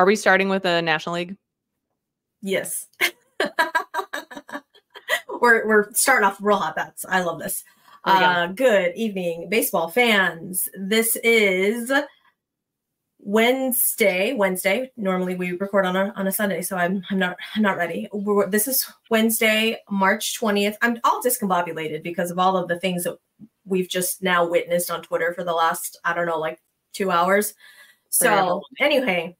Are we starting with the National League? Yes. we're we're starting off real hot. That's I love this. Uh, good evening, baseball fans. This is Wednesday. Wednesday. Normally we record on a on a Sunday, so I'm I'm not I'm not ready. We're, this is Wednesday, March twentieth. I'm all discombobulated because of all of the things that we've just now witnessed on Twitter for the last I don't know like two hours. So anyway,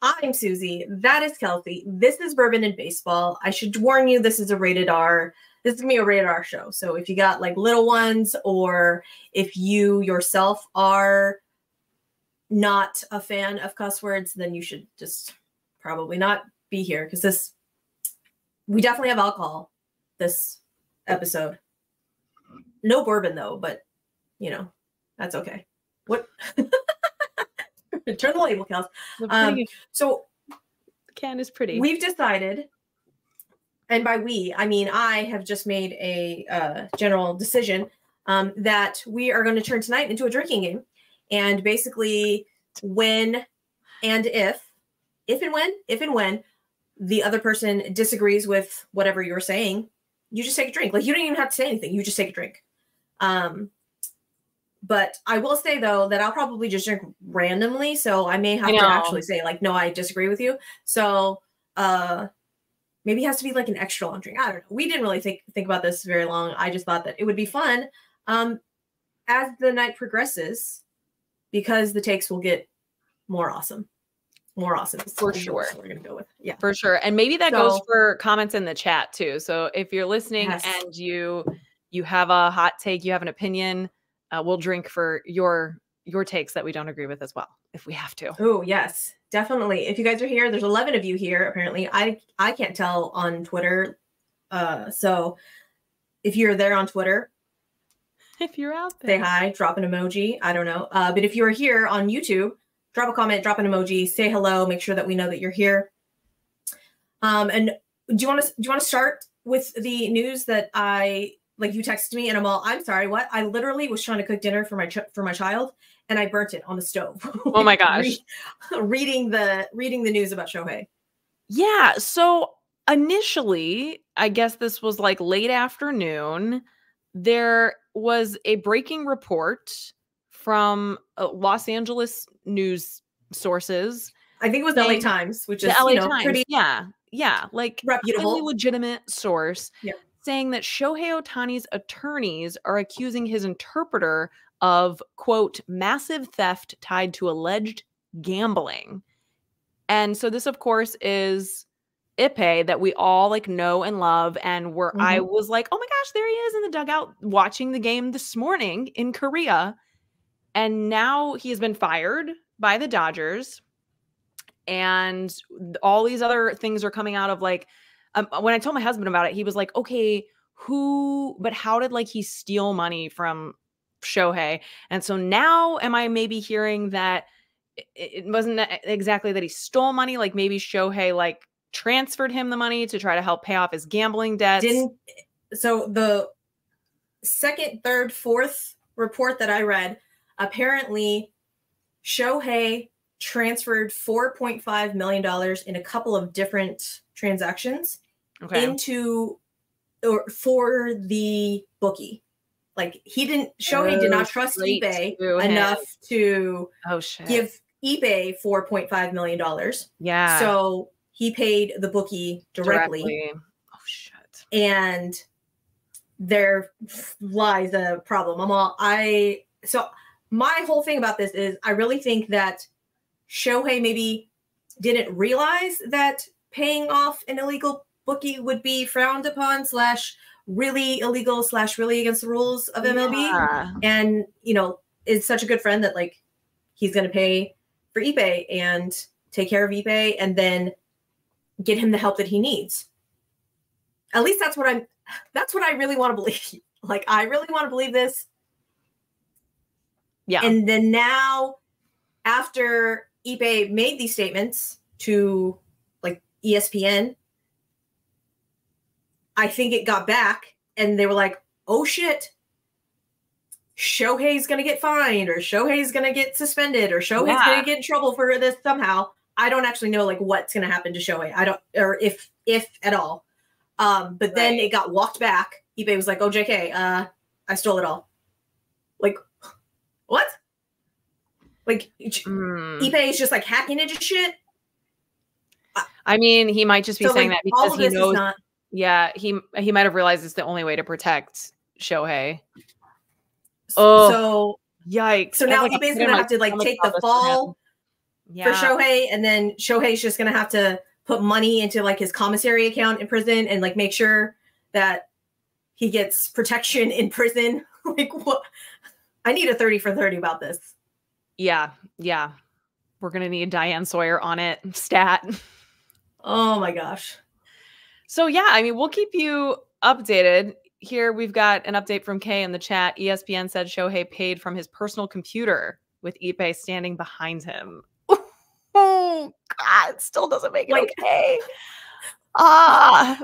I'm Suzy. That is Kelsey. This is Bourbon and Baseball. I should warn you, this is a rated R. This is gonna be a rated R show. So if you got like little ones, or if you yourself are not a fan of cuss words, then you should just probably not be here because this we definitely have alcohol this episode. No bourbon though, but you know, that's okay. What turn the label, Kels. Um, so can is pretty. We've decided, and by we, I mean I have just made a uh, general decision um, that we are going to turn tonight into a drinking game. And basically, when and if, if and when, if and when the other person disagrees with whatever you're saying, you just take a drink. Like you don't even have to say anything. You just take a drink. Um, but I will say though that I'll probably just drink randomly, so I may have to actually say like, no, I disagree with you. So uh maybe it has to be like an extra long drink. I don't know. We didn't really think think about this very long. I just thought that it would be fun um as the night progresses because the takes will get more awesome. More awesome. For sure. We're gonna go with. Yeah. For sure. And maybe that so, goes for comments in the chat too. So if you're listening yes. and you you have a hot take, you have an opinion, uh, we'll drink for your your takes that we don't agree with as well if we have to. Oh yes, definitely. If you guys are here, there's 11 of you here. Apparently, I I can't tell on Twitter. Uh, so if you're there on Twitter, if you're out there, say hi, drop an emoji. I don't know. Uh, but if you are here on YouTube, drop a comment, drop an emoji, say hello. Make sure that we know that you're here. Um, and do you want to do you want to start with the news that I like you texted me and I'm all, I'm sorry, what? I literally was trying to cook dinner for my ch- for my child and I burnt it on the stove. Oh my gosh. Re- reading the reading the news about Shohei. Yeah, so initially, I guess this was like late afternoon, there was a breaking report from uh, Los Angeles news sources. I think it was the LA Times, which is LA you know, Times. pretty yeah, yeah, like reputable, legitimate source. Yeah saying that Shohei Ohtani's attorneys are accusing his interpreter of, quote, massive theft tied to alleged gambling. And so this, of course, is Ippei that we all like know and love. And where mm-hmm. I was like, oh my gosh, there he is in the dugout watching the game this morning in Korea. And now he has been fired by the Dodgers. And all these other things are coming out of like um, when I told my husband about it, he was like, okay, who, but how did like he steal money from Shohei? And so now am I maybe hearing that it, wasn't exactly that he stole money, like maybe Shohei like transferred him the money to try to help pay off his gambling debts? Didn't so the second, third, fourth report that I read, apparently Shohei transferred $4.5 million in a couple of different transactions okay. into or for the bookie. Like he didn't Shohei oh, did not oh, trust Ippei to enough to oh, shit. give Ippei four point five million dollars. Yeah. So he paid the bookie directly. directly. Oh shit. And there lies a problem. I'm all I so my whole thing about this is I really think that Shohei maybe didn't realize that paying off an illegal bookie would be frowned upon slash really illegal slash really against the rules of MLB. Yeah. And you know, is such a good friend that like he's gonna pay for Ippei and take care of Ippei and then get him the help that he needs. At least that's what I'm that's what I really want to believe. Like I really want to believe this. Yeah. And then now after Ippei made these statements to ESPN, I think it got back and they were like, oh shit, Shohei's going to get fined or Shohei's going to get suspended or Shohei's yeah. going to get in trouble for this somehow. I don't actually know like what's going to happen to Shohei. I don't, or if if at all. Um, but then it got walked back. Ippei was like, "Oh, JK, uh, I stole it all." Like, what? Like Mm. Ippei is just like hacking into shit. I mean, he might just be So saying like, that because he knows. not. yeah, he he might have realized it's the only way to protect Shohei. Oh, so Yikes! so now like, pit in gonna have to like take the this for fall Yeah. for Shohei, and then Shohei's just gonna have to put money into like his commissary account in prison and like make sure that he gets protection in prison. like what? I need a thirty for thirty about this. Yeah, yeah. We're gonna need Diane Sawyer on it. Stat. Oh my gosh. So yeah, I mean, we'll keep you updated. Here we've got an update from Kay in the chat. ESPN said Shohei paid from his personal computer with Ippei standing behind him. Oh God, still doesn't make it Like- okay. Ah.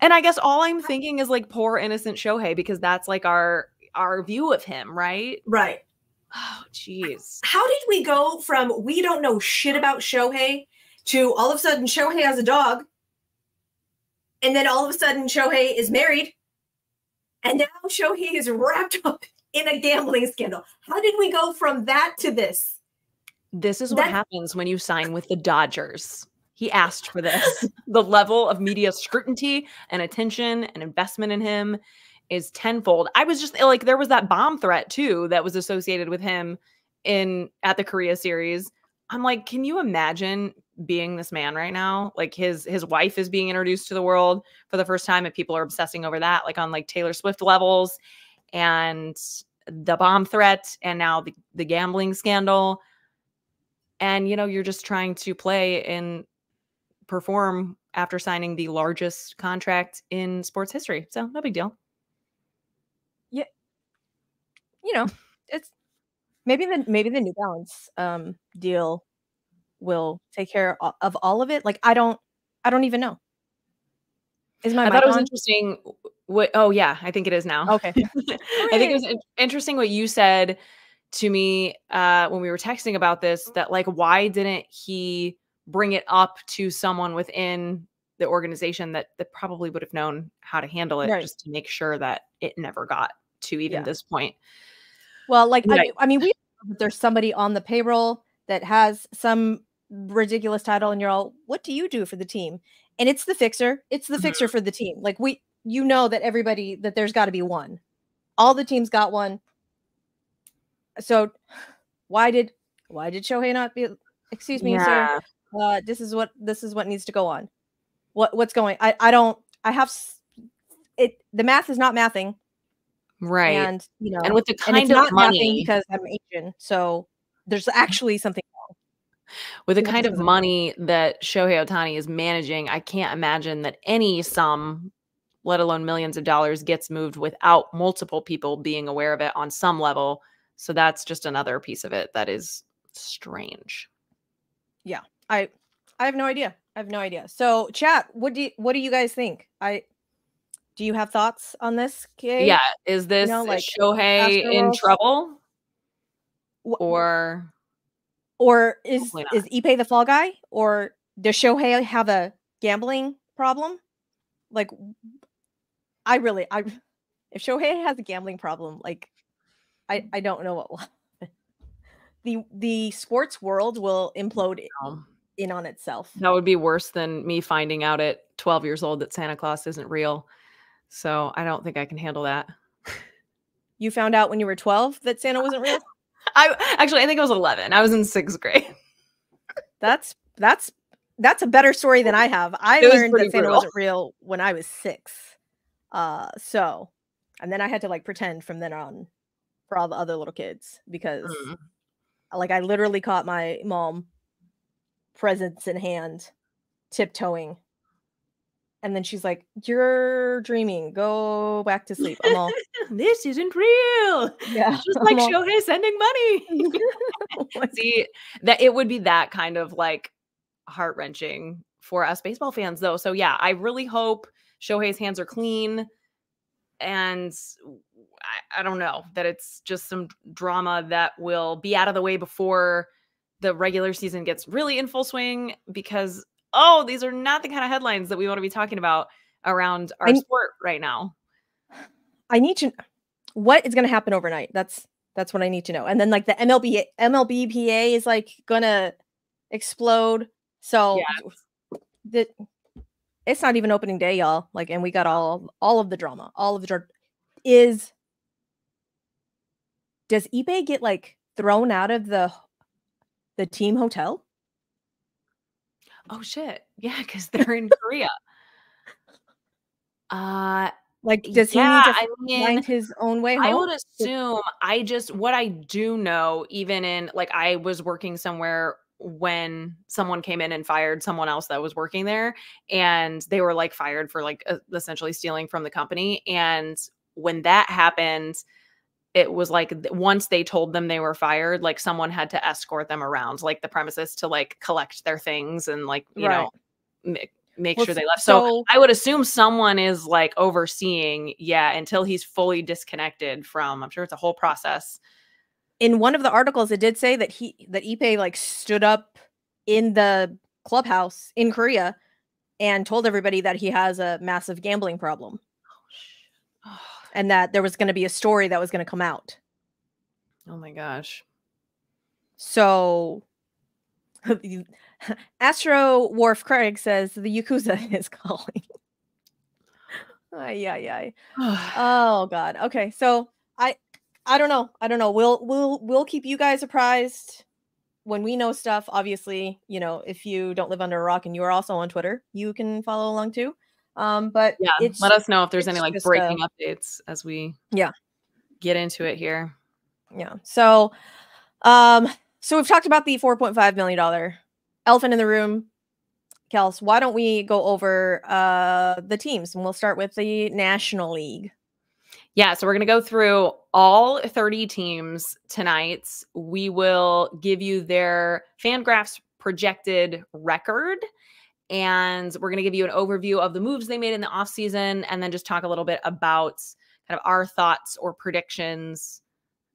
and I guess all I'm thinking is like poor innocent Shohei because that's like our our view of him, right? Right. Oh, jeez. How did we go from we don't know shit about Shohei to all of a sudden Shohei has a dog, and then all of a sudden Shohei is married, and now Shohei is wrapped up in a gambling scandal? How did we go from that to this? This is what That- happens when you sign with the Dodgers. He asked for this. the level of media scrutiny and attention and investment in him is tenfold. I was just like, there was that bomb threat too that was associated with him in at the Korea series. I'm like, can you imagine being this man right now? Like his his wife is being introduced to the world for the first time, and people are obsessing over that, like on like Taylor Swift levels, and the bomb threat, and now the, the gambling scandal and you know you're just trying to play and perform after signing the largest contract in sports history so no big deal Yeah. you know, it's maybe the maybe the New Balance um deal will take care of all of it. Like I don't I don't even know. Is my i thought it was on? interesting what oh yeah i think it is now Okay. i think it was interesting what you said to me uh when we were texting about this that like why didn't he bring it up to someone within the organization that that probably would have known how to handle it Right. just to make sure that it never got to even Yeah. this point Well, like I, mean, I mean, we there's somebody on the payroll that has some ridiculous title, and you're all, "What do you do for the team?" And it's the fixer. It's the fixer for the team. Like we, you know that everybody that there's got to be one. All the teams got one. So, why did why did Shohei not be? Excuse me, sir. Uh, this is what this is what needs to go on. What what's going? I I don't. I have it. The math is not mathing, right and you know, and with the kind of not mathing money because I'm Asian. So there's actually something. With the kind of money that Shohei Ohtani is managing, I can't imagine that any sum, let alone millions of dollars, gets moved without multiple people being aware of it on some level. So that's just another piece of it that is strange. Yeah. I I have no idea. I have no idea. So chat, what do you, what do you guys think? I do you have thoughts on this? Kay? Yeah, is this know, like, Shohei in trouble or or is is Ippei the fall guy, or does Shohei have a gambling problem? Like, I really, I if Shohei has a gambling problem, like, I I don't know what will happen. The the sports world will implode um, in on itself. that would be worse than me finding out at 12 years old that Santa Claus isn't real. So I don't think I can handle that. You found out when you were 12 that Santa wasn't real? I actually I think I was 11. I was in sixth grade. That's that's that's a better story than I have. I learned that Santa brutal. wasn't real when I was six. Uh so and then I had to like pretend from then on for all the other little kids because Mm. like I literally caught my mom presents in hand, tiptoeing. And then she's like, You're dreaming. Go back to sleep. I'm all this isn't real. yeah. Just like all, Shohei sending money. Oh See, that it would be that kind of like heart wrenching for us baseball fans, though. So yeah, I really hope Shohei's hands are clean, and I, I don't know that it's just some drama that will be out of the way before the regular season gets really in full swing because oh, these are not the kind of headlines that we want to be talking about around our I- sport right now. I need to what is going to happen overnight. That's that's what I need to know. And then like the MLB MLBPA is like going to explode. So the it's not even opening day, y'all. Like and we got all all of the drama, all of the is does Ippei get like thrown out of the the team hotel? Oh shit. Yeah, because they're in Korea. Uh Like does he yeah, need to I mean, find his own way home? I would assume I just what I do know, even in like I was working somewhere when someone came in and fired someone else that was working there and they were like fired for like uh, essentially stealing from the company and when that happened it was like once they told them they were fired like someone had to escort them around like the premises to like collect their things and like you Right. know ma- make Well, sure they left so so- I would assume someone is like overseeing, yeah, until he's fully disconnected from. I'm sure it's a whole process. in one of the articles it did say that he that Ippei like stood up in the clubhouse in Korea and told everybody that he has a massive gambling problem Oh, and that there was going to be a story that was going to come out. oh my gosh. So Astro Wharf Craig says the Yakuza is calling. ay, ay, ay. Oh god. Okay. So I I don't know. I don't know. We'll we'll we'll keep you guys apprised when we know stuff. Obviously, you know, if you don't live under a rock and you are also on Twitter, you can follow along too. Um, but yeah, it's let us know if there's any like breaking updates as we Yeah. get into it here. yeah. So um so we've talked about the 4.5 million dollar elephant in the room. Kels, why don't we go over uh the teams and we'll start with the National League. Yeah, so we're going to go through all 30 teams tonight. We will give you their Fangraphs projected record and we're going to give you an overview of the moves they made in the offseason and then just talk a little bit about kind of our thoughts or predictions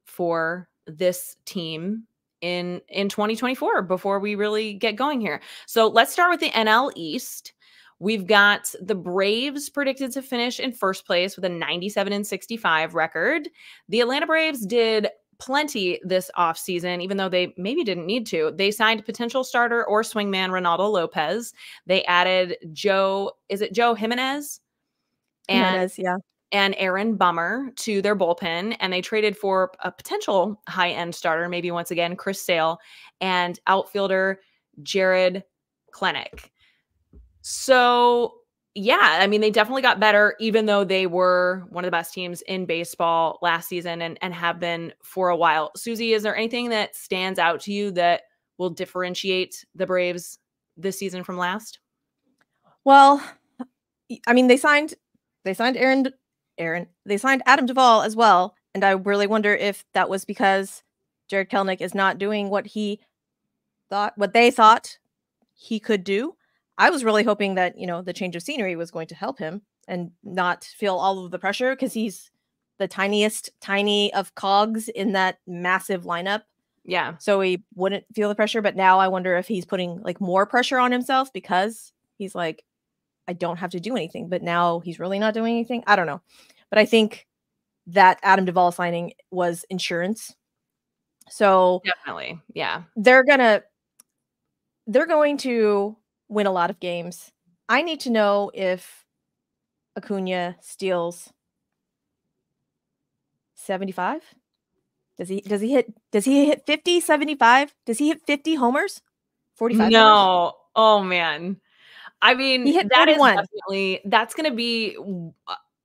for this team in in 2024 before we really get going here. So let's start with the NL East. We've got the Braves predicted to finish in first place with a 97 and 65 record. The Atlanta Braves did plenty this offseason, even though they maybe didn't need to. They signed potential starter or swingman Reynaldo Lopez. They added Joe, is it Joe Jimenez? And Jimenez, yeah. and Aaron Bummer to their bullpen, and they traded for a potential high end starter, maybe once again, Chris Sale, and outfielder Jarred Kelenic. So, yeah, I mean, they definitely got better, even though they were one of the best teams in baseball last season and, and have been for a while. Suzy, is there anything that stands out to you that will differentiate the Braves this season from last? Well, I mean, they signed they signed Aaron Aaron. They signed Adam Duvall as well, and I really wonder if that was because Jarred Kelenic is not doing what he thought what they thought he could do. I was really hoping that, you know, the change of scenery was going to help him and not feel all of the pressure because he's the tiniest tiny of cogs in that massive lineup Yeah. so he wouldn't feel the pressure but now i wonder if he's putting like more pressure on himself because he's like i don't have to do anything but now he's really not doing anything i don't know but i think that adam duvall signing was insurance so Definitely. Yeah. they're gonna they're going to win a lot of games i need to know if acuna steals 75 does he does he hit does he hit 50 75 does he hit 50 homers 45 homers? No. Oh man. I mean, He hit that is 41. definitely that's going to be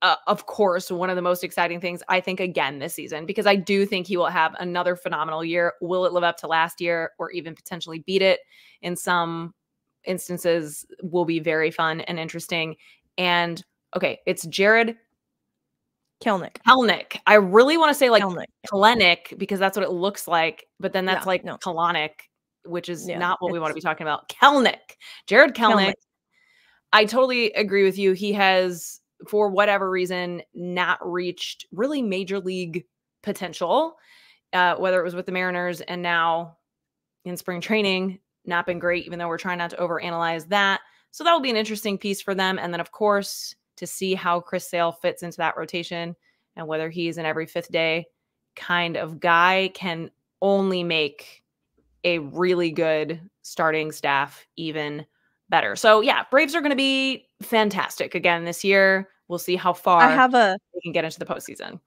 uh, of course one of the most exciting things I think again this season because I do think he will have another phenomenal year. Will it live up to last year or even potentially beat it in some instances will be very fun and interesting. And okay, it's Jared Kelnick. Kelnick. I really want to say like Kelnick. Kalenic because that's what it looks like, but then that's Yeah, like no. Kalanick, which is Yeah, not what we want to be talking about. Kelnick, Jared Kelnick. Kelnick. I totally agree with you. He has, for whatever reason, not reached really major league potential, uh, whether it was with the Mariners and now in spring training, not been great, even though we're trying not to overanalyze that. So that will be an interesting piece for them. And then, of course, to see how Chris Sale fits into that rotation and whether he's an every fifth day kind of guy can only make a really good starting staff even better. So yeah, Braves are going to be fantastic again this year. We'll see how far I have a they can get into the postseason.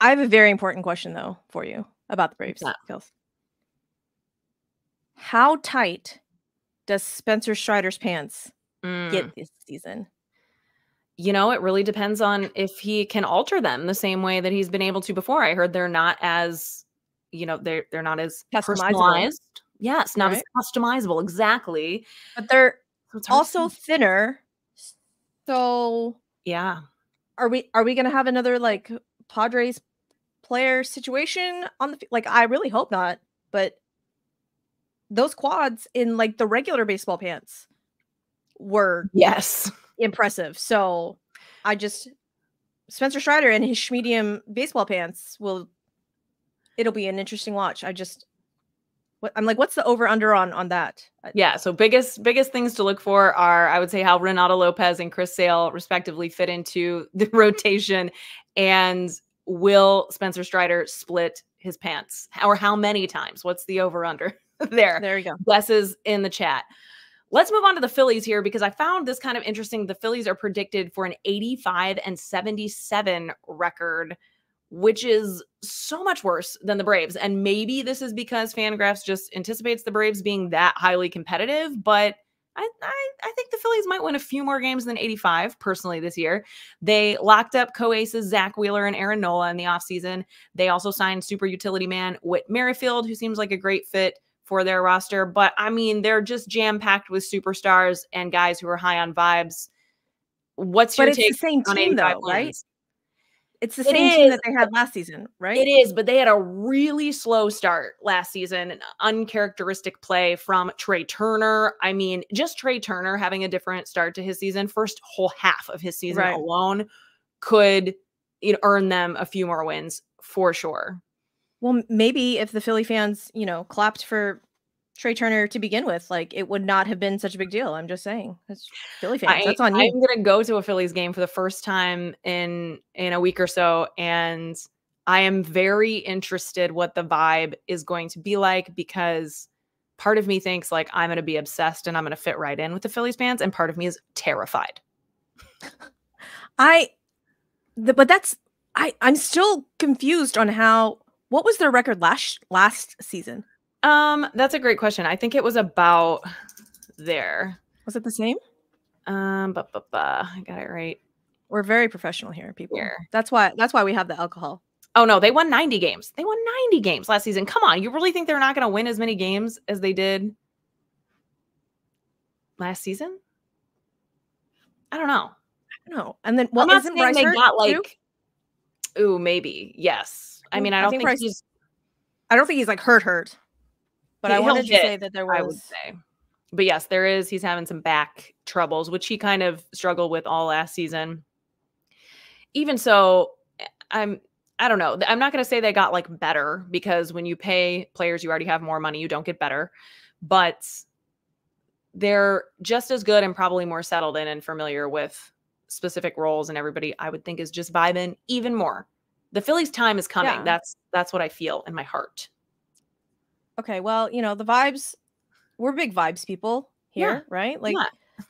I have a very important question though for you about the Braves. Yeah. How tight does Spencer Strider's pants mm. get this season? You know, it really depends on if he can alter them the same way that he's been able to before. I heard they're not as, you know, they're they're not as personalized. Yes, not right. as customizable, exactly. But they're so also thinner. So yeah. Are we are we gonna have another like Padres player situation on the like I really hope not, but those quads in like the regular baseball pants were yes impressive. So I just Spencer Strider and his medium baseball pants will it'll be an interesting watch. I just what, I'm like, what's the over under on on that? Yeah. So biggest biggest things to look for are I would say how Reynaldo Lopez and Chris Sale respectively fit into the rotation, and will Spencer Strider split his pants or how many times? What's the over under there? There you go. Guesses in the chat. Let's move on to the Phillies here because I found this kind of interesting. The Phillies are predicted for an 85 and 77 record which is so much worse than the Braves. And maybe this is because Fangraphs just anticipates the Braves being that highly competitive, but I, I, I, think the Phillies might win a few more games than 85 personally this year. They locked up co-aces Zack Wheeler and Aaron Nola in the offseason. They also signed super utility man Whit Merrifield, who seems like a great fit for their roster. But I mean, they're just jam-packed with superstars and guys who are high on vibes. What's your but it's take the same team though, right? It's the it same is, team that they had last season, right? It is, but they had a really slow start last season, an uncharacteristic play from Trea Turner. I mean, just Trea Turner having a different start to his season, first whole half of his season right. alone could you know, earn them a few more wins for sure. Well, maybe if the Philly fans, you know, clapped for Trea Turner to begin with. Like it would not have been such a big deal. I'm just saying. It's Philly fans. I, That's on you. I'm gonna go to a Phillies game for the first time in in a week or so. And I am very interested what the vibe is going to be like because part of me thinks like I'm gonna be obsessed and I'm gonna fit right in with the Phillies fans, and part of me is terrified. I the, but that's I I'm still confused on how what was their record last last season? Um, that's a great question. I think it was about there. Was it the same? Um, but but I got it right. We're very professional here, people. Here. That's why that's why we have the alcohol. Oh no, they won 90 games. They won 90 games last season. Come on, you really think they're not going to win as many games as they did last season? I don't know. I don't know. And then well, isn't Bryce they got like too? ooh, maybe. Yes. I mean, I don't I think, think he's I don't think he's like hurt hurt. But I wanted to say that there was. I would say. But yes, there is. He's having some back troubles, which he kind of struggled with all last season. Even so, I'm. I don't know. I'm not going to say they got like better because when you pay players, you already have more money. You don't get better, but they're just as good and probably more settled in and familiar with specific roles and everybody I would think is just vibing even more. The Phillies time is coming. Yeah. That's that's what I feel in my heart. Okay, well, you know, the vibes, we're big vibes people here, yeah. right? Like, yeah.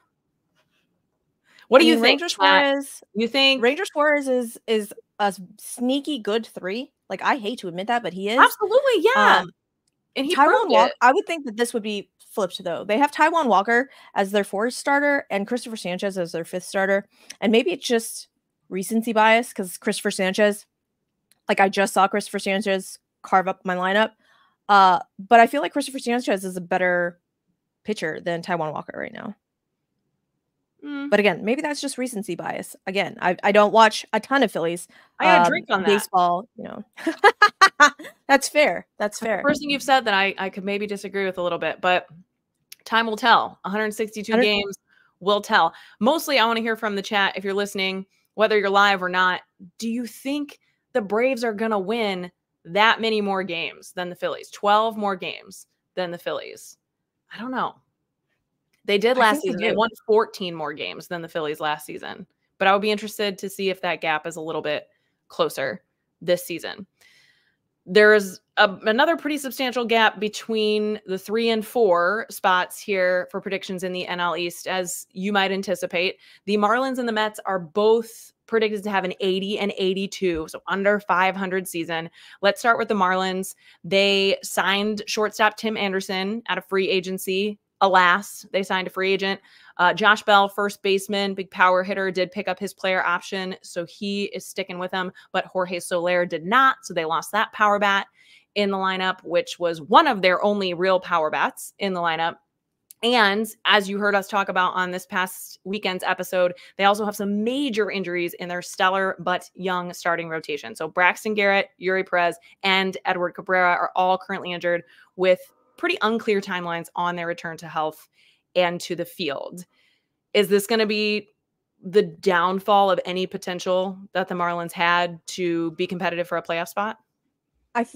what do you think? Ranger Suarez, you think Ranger Suarez is is a sneaky good three? Like, I hate to admit that, but he is absolutely, yeah. Um, and he Taijuan Walker, I would think that this would be flipped though. They have Taijuan Walker as their fourth starter and Cristopher Sanchez as their fifth starter, and maybe it's just recency bias because Cristopher Sanchez, like I just saw Cristopher Sanchez carve up my lineup. Uh, but I feel like Cristopher Sanchez is a better pitcher than Taijuan Walker right now. Mm. But again, maybe that's just recency bias. Again, I, I don't watch a ton of Phillies. I got um, a drink on baseball. You know, that's fair. That's fair. The First thing you've said that I I could maybe disagree with a little bit, but time will tell. 162 games will tell. Mostly, I want to hear from the chat if you're listening, whether you're live or not. Do you think the Braves are going to win that many more games than the Phillies, 12 more games than the Phillies. I don't know. They did last think they season. They won 14 more games than the Phillies last season. But I would be interested to see if that gap is a little bit closer this season. There's a, another pretty substantial gap between the three and four spots here for predictions in the NL East, as you might anticipate. The Marlins and the Mets are both predicted to have an 80 and 82, so under 500 season. Let's start with the Marlins. They signed shortstop Tim Anderson at a free agency. Alas, they signed a free agent. Uh, Josh Bell, first baseman, big power hitter, did pick up his player option, so he is sticking with them. But Jorge Soler did not, so they lost that power bat in the lineup, which was one of their only real power bats in the lineup. And as you heard us talk about on this past weekend's episode, they also have some major injuries in their stellar but young starting rotation. So Braxton Garrett, Eury Perez, and Edward Cabrera are all currently injured with pretty unclear timelines on their return to health and to the field. Is this going to be the downfall of any potential that the Marlins had to be competitive for a playoff spot? I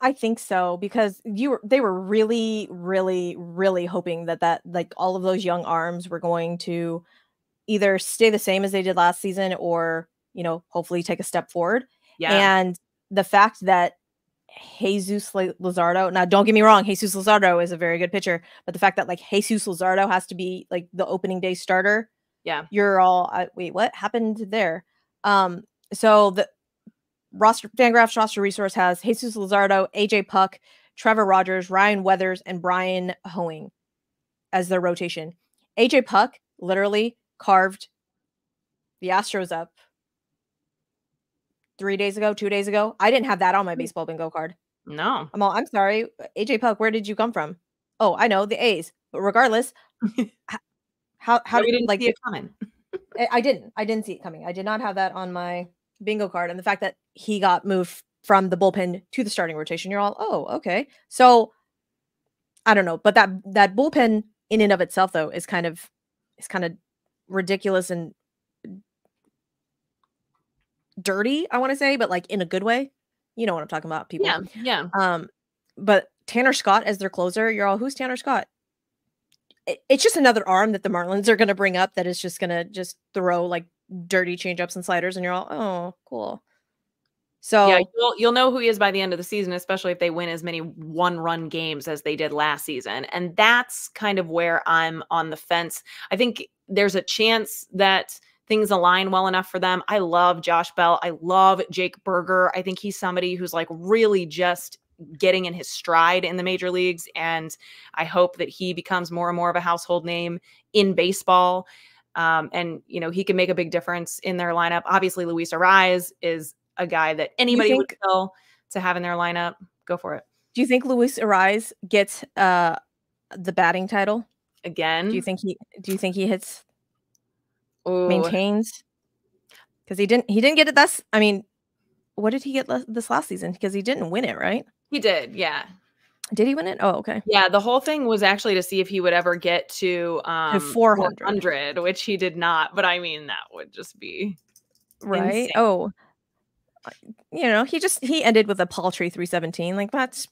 I think so because you were they were really really really hoping that that like all of those young arms were going to either stay the same as they did last season or you know hopefully take a step forward. Yeah. And the fact that Jesus La- Luzardo, now don't get me wrong, Jesus Luzardo is a very good pitcher, but the fact that like Jesus Luzardo has to be like the opening day starter, yeah. you're all uh, wait, what happened there? Um, so the roster Fangraphs roster resource has Jesus Luzardo, AJ Puk, Trevor Rogers, Ryan Weathers, and Bryan Hoeing as their rotation. AJ Puk literally carved the Astros up three days ago, two days ago. I didn't have that on my mm. baseball bingo card. No. I'm all, I'm sorry, AJ Puk, where did you come from? Oh, I know the A's, but regardless, how how we did didn't like see it coming. I didn't. I didn't see it coming. I did not have that on my bingo card. And the fact that he got moved from the bullpen to the starting rotation, you're all, oh, okay. So I don't know, but that that bullpen in and of itself, though, is kind of is kind of ridiculous and dirty. I want to say, but like in a good way. You know what I'm talking about, people. Yeah. Yeah. Um, but Tanner Scott as their closer, you're all, who's Tanner Scott? It- it's just another arm that the Marlins are going to bring up that is just going to just throw like dirty changeups and sliders, and you're all, oh, cool. So Yeah, you'll you'll know who he is by the end of the season, especially if they win as many one-run games as they did last season. And that's kind of where I'm on the fence. I think there's a chance that things align well enough for them. I love Josh Bell. I love Jake Burger. I think he's somebody who's like really just getting in his stride in the major leagues and I hope that he becomes more and more of a household name in baseball. Um, and you know, he can make a big difference in their lineup. Obviously, Luis Arraez is a guy that anybody would kill to have in their lineup. Go for it. do you think Luis Arraez gets uh the batting title? Again. Do you think he do you think he hits Ooh, maintains? Because he didn't he didn't get it this I mean, what did he get this last season? Because he didn't win it, right? he did, yeah. Did he win it? Oh, okay. Yeah, the whole thing was actually to see if he would ever get to um 400. 400, which he did not. But I mean, that would just be right Insane. oh uh, you know he just he ended with a paltry 317 like that's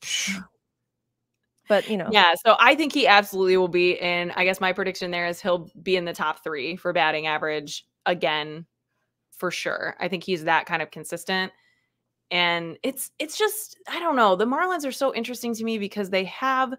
but you know Yeah, so I think he absolutely will be in. I guess my prediction there is he'll be in the top three for batting average again, for sure. I think he's that kind of consistent. And it's it's just I don't know. The Marlins are so interesting to me because they have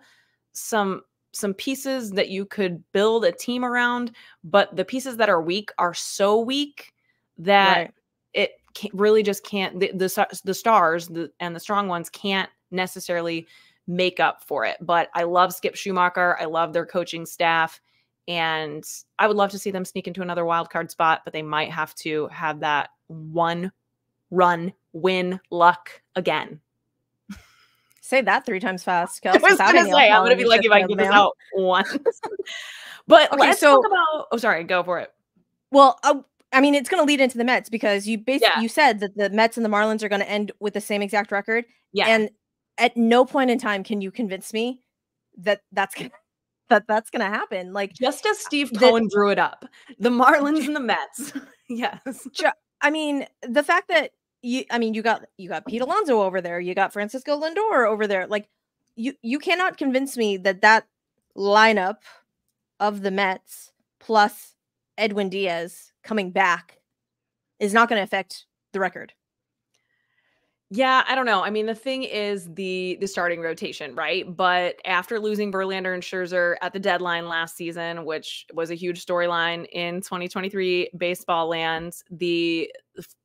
some some pieces that you could build a team around, but the pieces that are weak are so weak that right it really just can't the the, the stars the, and the strong ones can't necessarily make up for it but i love skip schumaker i love their coaching staff and i would love to see them sneak into another wild card spot but they might have to have that one run win luck again. Say that three times fast i was gonna say i'm gonna be your lucky if i get this out once. But Okay, let's so- talk about oh sorry go for it. Well uh, i mean it's going to lead into the mets because you basically Yeah. you said that the mets and the marlins are going to end with the same exact record. Yeah. And at no point in time can you convince me that that's gonna that that's gonna happen. Like just as steve the- cohen drew it up. The marlins and the mets. Yes I mean, the fact that you I mean, you got you got Pete Alonso over there, you got Francisco Lindor over there. Like you you cannot convince me that that lineup of the Mets plus Edwin Diaz coming back is not going to affect the record. Yeah, I don't know. I mean, the thing is the the starting rotation, right? But after losing Verlander and Scherzer at the deadline last season, which was a huge storyline in 2023 baseball lands, the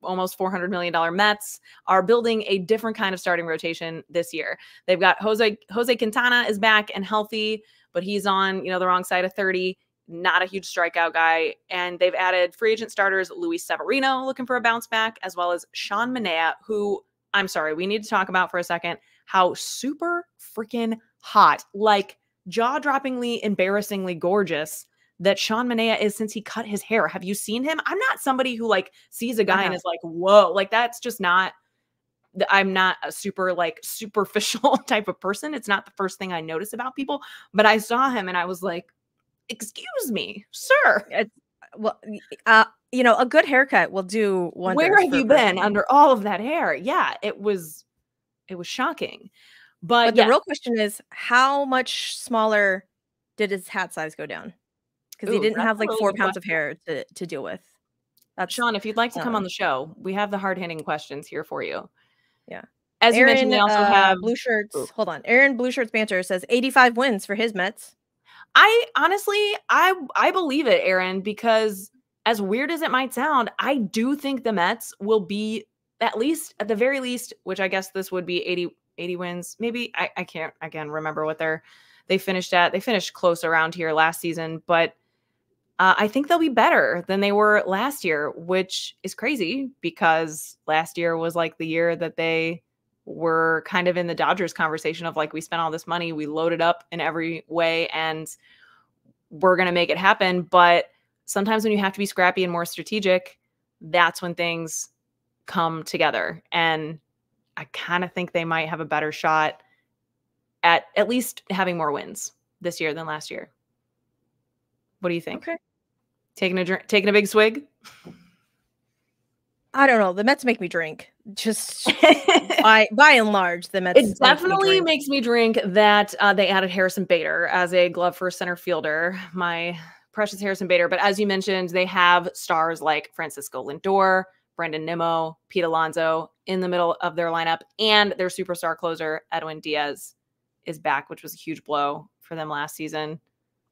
almost 400 million dollar Mets are building a different kind of starting rotation this year. They've got Jose Jose Quintana is back and healthy, but he's on, you know, the wrong side of 30 not a huge strikeout guy. And they've added free agent starters Luis Severino looking for a bounce back, as well as Sean Manaea, who I'm sorry, we need to talk about for a second how super freaking hot, like jaw droppingly, embarrassingly gorgeous that Sean Manaea is since he cut his hair. Have you seen him? I'm not somebody who like sees a guy uh-huh. and is like, whoa, like that's just not. I'm not a super like superficial type of person. It's not the first thing I notice about people, but I saw him and I was like, excuse me, sir. It's, well, uh, you know, a good haircut will do one. Where have you been under all of that hair? Yeah, it was it was shocking. But, but the real question is how much smaller did his hat size go down? Because he didn't have like four pounds question. of hair to, to deal with. That's Sean, if you'd like to come um, on the show, we have the hard hitting questions here for you. Yeah. As Aaron, you mentioned, they also uh, have blue shirts. Ooh. Hold on. Aaron Blue Shirts Banter says 85 wins for his Mets. I honestly, I I believe it, Aaron, because as weird as it might sound, I do think the Mets will be at least at the very least, which I guess this would be 80, 80 wins. Maybe I, I can't again remember what they're they finished at. They finished close around here last season, but uh, I think they'll be better than they were last year, which is crazy because last year was like the year that they were kind of in the Dodgers conversation of like we spent all this money, we loaded up in every way, and we're gonna make it happen. But sometimes when you have to be scrappy and more strategic, that's when things come together. And I kind of think they might have a better shot at at least having more wins this year than last year. What do you think? Okay. Taking a drink, taking a big swig. I don't know. The Mets make me drink. Just by by and large, the Mets. It definitely me makes me drink that uh, they added Harrison Bader as a glove for center fielder. My precious Harrison Bader. But as you mentioned, they have stars like Francisco Lindor, Brandon Nimmo, Pete Alonso in the middle of their lineup, and their superstar closer Edwin Diaz is back, which was a huge blow for them last season.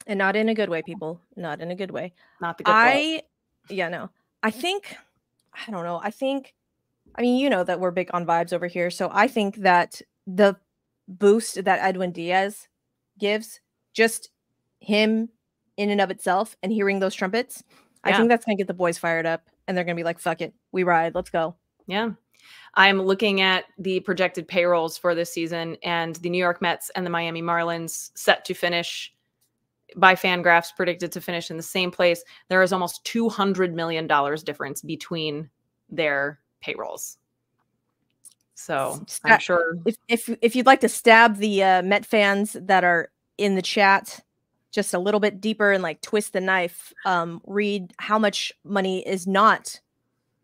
And not in a good way, people. Not in a good way. Not the good. I, yeah, no. I think, I don't know. I think, I mean, you know that we're big on vibes over here, so I think that the boost that Edwin Diaz gives, just him in and of itself and hearing those trumpets, yeah. I think that's gonna get the boys fired up and they're gonna be like, fuck it, we ride, let's go. Yeah. I'm looking at the projected payrolls for this season, and the New York Mets and the Miami Marlins set to finish by Fangraphs predicted to finish in the same place. There is almost $200 million difference between their payrolls. So I'm sure if, if if you'd like to stab the uh, Met fans that are in the chat, just a little bit deeper and like twist the knife, um, read how much money is not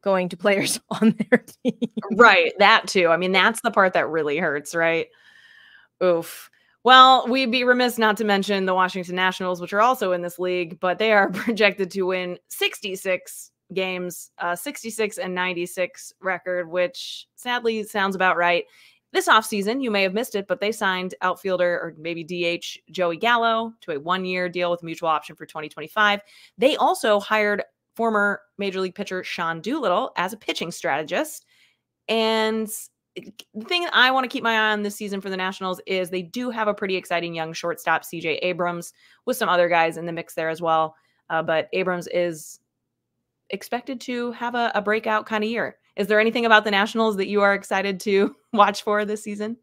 going to players on their team. Right. That too. I mean, that's the part that really hurts, right? Oof. Well, we'd be remiss not to mention the Washington Nationals, which are also in this league, but they are projected to win 66 games, uh, 66 and 96 record, which sadly sounds about right. This offseason, you may have missed it, but they signed outfielder or maybe DH Joey Gallo to a one year deal with mutual option for 2025. They also hired former Major League pitcher Sean Doolittle as a pitching strategist. And the thing I want to keep my eye on this season for the Nationals is they do have a pretty exciting young shortstop, CJ Abrams, with some other guys in the mix there as well. Uh, but Abrams is expected to have a, a breakout kind of year. Is there anything about the Nationals that you are excited to watch for this season?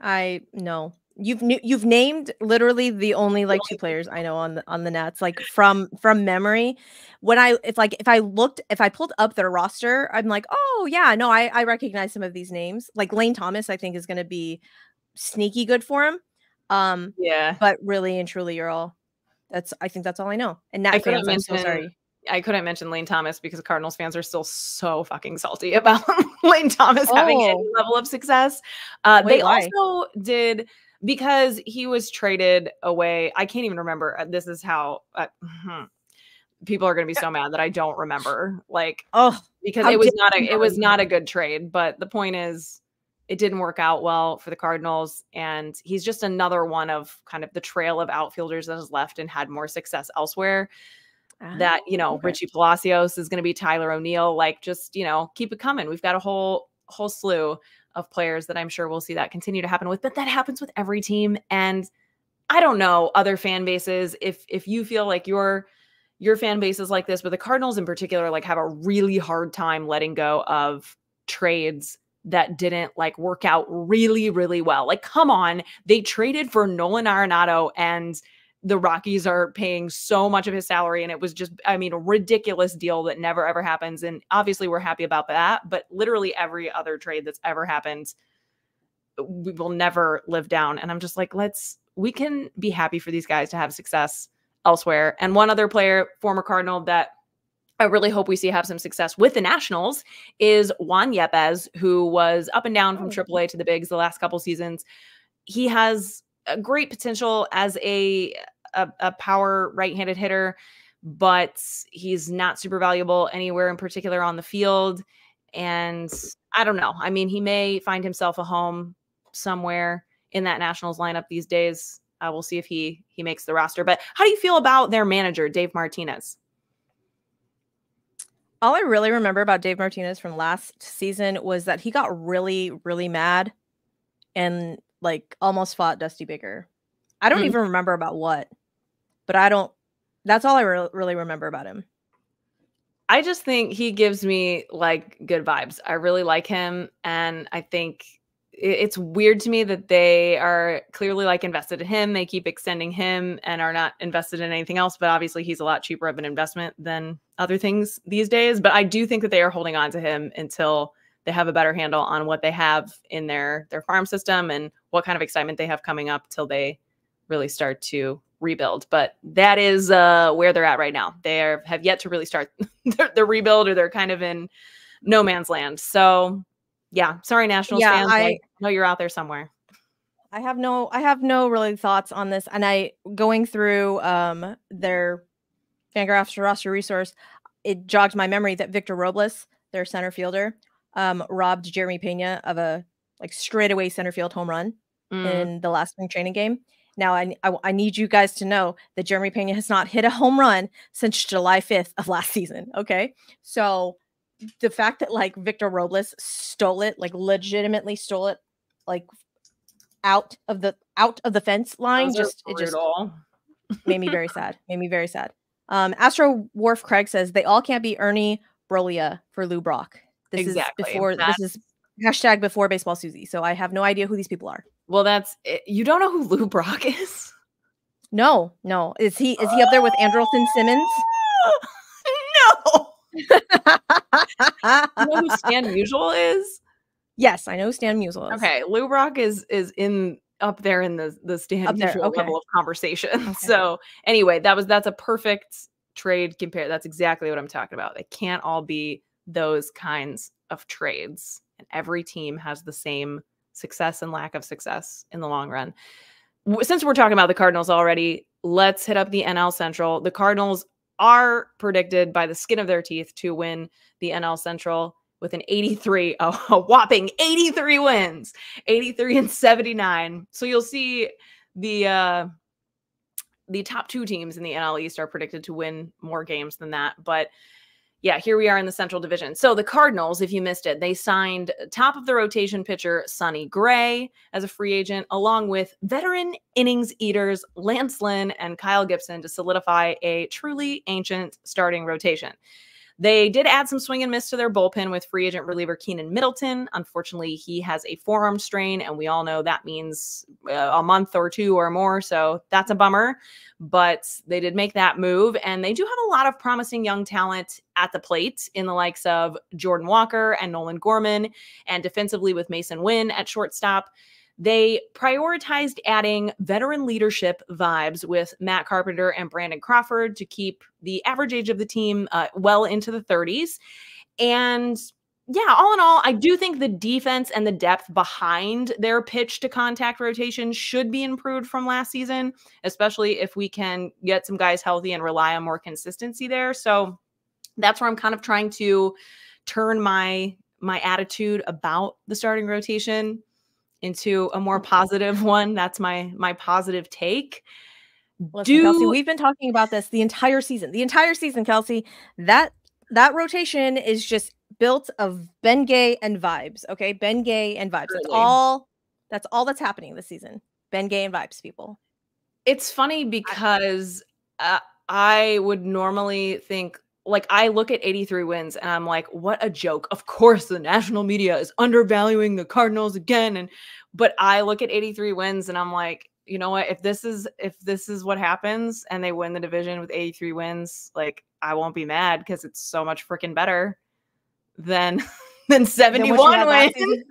I no. You've you've named literally the only like two players I know on the on the Nets like from from memory. When I if like if I looked if I pulled up their roster, I'm like, oh yeah, no, I I recognize some of these names. Like Lane Thomas, I think is going to be sneaky good for him. Um, yeah, but really and truly, you're all. That's I think that's all I know. And Nat fans, I'm so sorry. I couldn't mention Lane Thomas because Cardinals fans are still so fucking salty about Lane Thomas oh. having any level of success. Uh, Wait, they why? also did because he was traded away. I can't even remember. Uh, this is how uh, hmm, people are going to be so mad that I don't remember. Like, oh, because it was not a it was not a good trade. But the point is, it didn't work out well for the Cardinals, and he's just another one of kind of the trail of outfielders that has left and had more success elsewhere. Ah, that you know, okay. Richie Palacios is going to be Tyler O'Neill. Like, just you know, keep it coming. We've got a whole whole slew of players that I'm sure we'll see that continue to happen with. But that happens with every team, and I don't know other fan bases. If if you feel like your your fan base is like this, but the Cardinals in particular, like have a really hard time letting go of trades that didn't like work out really, really well. Like, come on, they traded for Nolan Arenado and the Rockies are paying so much of his salary. And it was just, I mean, a ridiculous deal that never ever happens. And obviously, we're happy about that. But literally every other trade that's ever happened, we will never live down. And I'm just like, let's, we can be happy for these guys to have success elsewhere. And one other player, former Cardinal, that I really hope we see have some success with the Nationals is Juan Yepez, who was up and down from Oh. AAA to the bigs the last couple seasons. He has a great potential as a a, a power right-handed hitter, but he's not super valuable anywhere in particular on the field. And I don't know. I mean, he may find himself a home somewhere in that Nationals lineup these days. Uh, we'll see if he he makes the roster. But how do you feel about their manager, Dave Martinez? all I really remember about Dave Martinez from last season was that he got really, really mad and like almost fought Dusty Baker. I don't Mm. even remember about what, but I don't. That's all I re- really remember about him. I just think he gives me like good vibes. I really like him. And I think it's weird to me that they are clearly like invested in him. They keep extending him and are not invested in anything else. But obviously, he's a lot cheaper of an investment than other things these days. But I do think that they are holding on to him until they have a better handle on what they have in their their farm system and what kind of excitement they have coming up till they really start to rebuild. But that is uh, where they're at right now. They are, have yet to really start their, their rebuild, or they're kind of in no man's land. So, yeah, sorry, Nationals Yeah, fans. I, I- know you're out there somewhere. I have no I have no really thoughts on this. And I going through um their Fangraphs roster resource, it jogged my memory that Victor Robles, their center fielder, um, robbed Jeremy Pena of a like straightaway center field home run Mm. in the last spring training game. Now I, I I need you guys to know that Jeremy Pena has not hit a home run since July 5th of last season. Okay. So the fact that like Victor Robles stole it, like legitimately stole it, like out of the out of the fence line, just it just made me very sad. Made me very sad. Um, Astro Wharf Craig says they all can't be Ernie Broglio for Lou Brock. This Exactly. is before That's- this is hashtag before baseball Suzy. So I have no idea who these people are. Well, that's it. you don't know who Lou Brock is. No, no. Is he is he up there with Andrelton Simmons? no. You know who Stan Musial is? yes, I know who Stan Musial is. Okay, Lou Brock is is in up there in the the Stan there, Musial okay. level of conversation. So anyway, that was that's a perfect trade compare. That's exactly what I'm talking about. They can't all be those kinds of trades, and every team has the same success and lack of success in the long run. Since we're talking about the Cardinals already, let's hit up the NL Central. The Cardinals are predicted by the skin of their teeth to win the NL Central with an 83, a whopping 83 wins, 83 and 79. So you'll see the uh the top two teams in the NL East are predicted to win more games than that, but yeah, here we are in the Central Division. So the Cardinals, if you missed it, they signed top of the rotation pitcher Sonny Gray as a free agent, along with veteran innings eaters Lance Lynn and Kyle Gibson to solidify a truly ancient starting rotation. They did add some swing and miss to their bullpen with free agent reliever Keynan Middleton. Unfortunately, he has a forearm strain, and we all know that means uh, a month or two or more. So that's a bummer. But they did make that move, and they do have a lot of promising young talent at the plate in the likes of Jordan Walker and Nolan Gorman, and defensively with Masyn Winn at shortstop. They prioritized adding veteran leadership vibes with Matt Carpenter and Brandon Crawford to keep the average age of the team uh, well into the 30s. And yeah, all in all, I do think the defense and the depth behind their pitch to contact rotation should be improved from last season, especially if we can get some guys healthy and rely on more consistency there. So that's where I'm kind of trying to turn my my attitude about the starting rotation into a more positive one. That's my my positive take. Listen, Do Kelsey, we've been talking about this the entire season. The entire season, Kelsey. That that rotation is just built of Bengay and vibes. Okay, Bengay and vibes. That's all. That's all that's happening this season. Bengay and vibes, people. It's funny because uh, I would normally think like I look at 83 wins and I'm like, what a joke. Of course, the national media is undervaluing the Cardinals again. And but I look at 83 wins and I'm like, you know what? If this is if this is what happens and they win the division with 83 wins, like I won't be mad because it's so much freaking better than than 71 wins.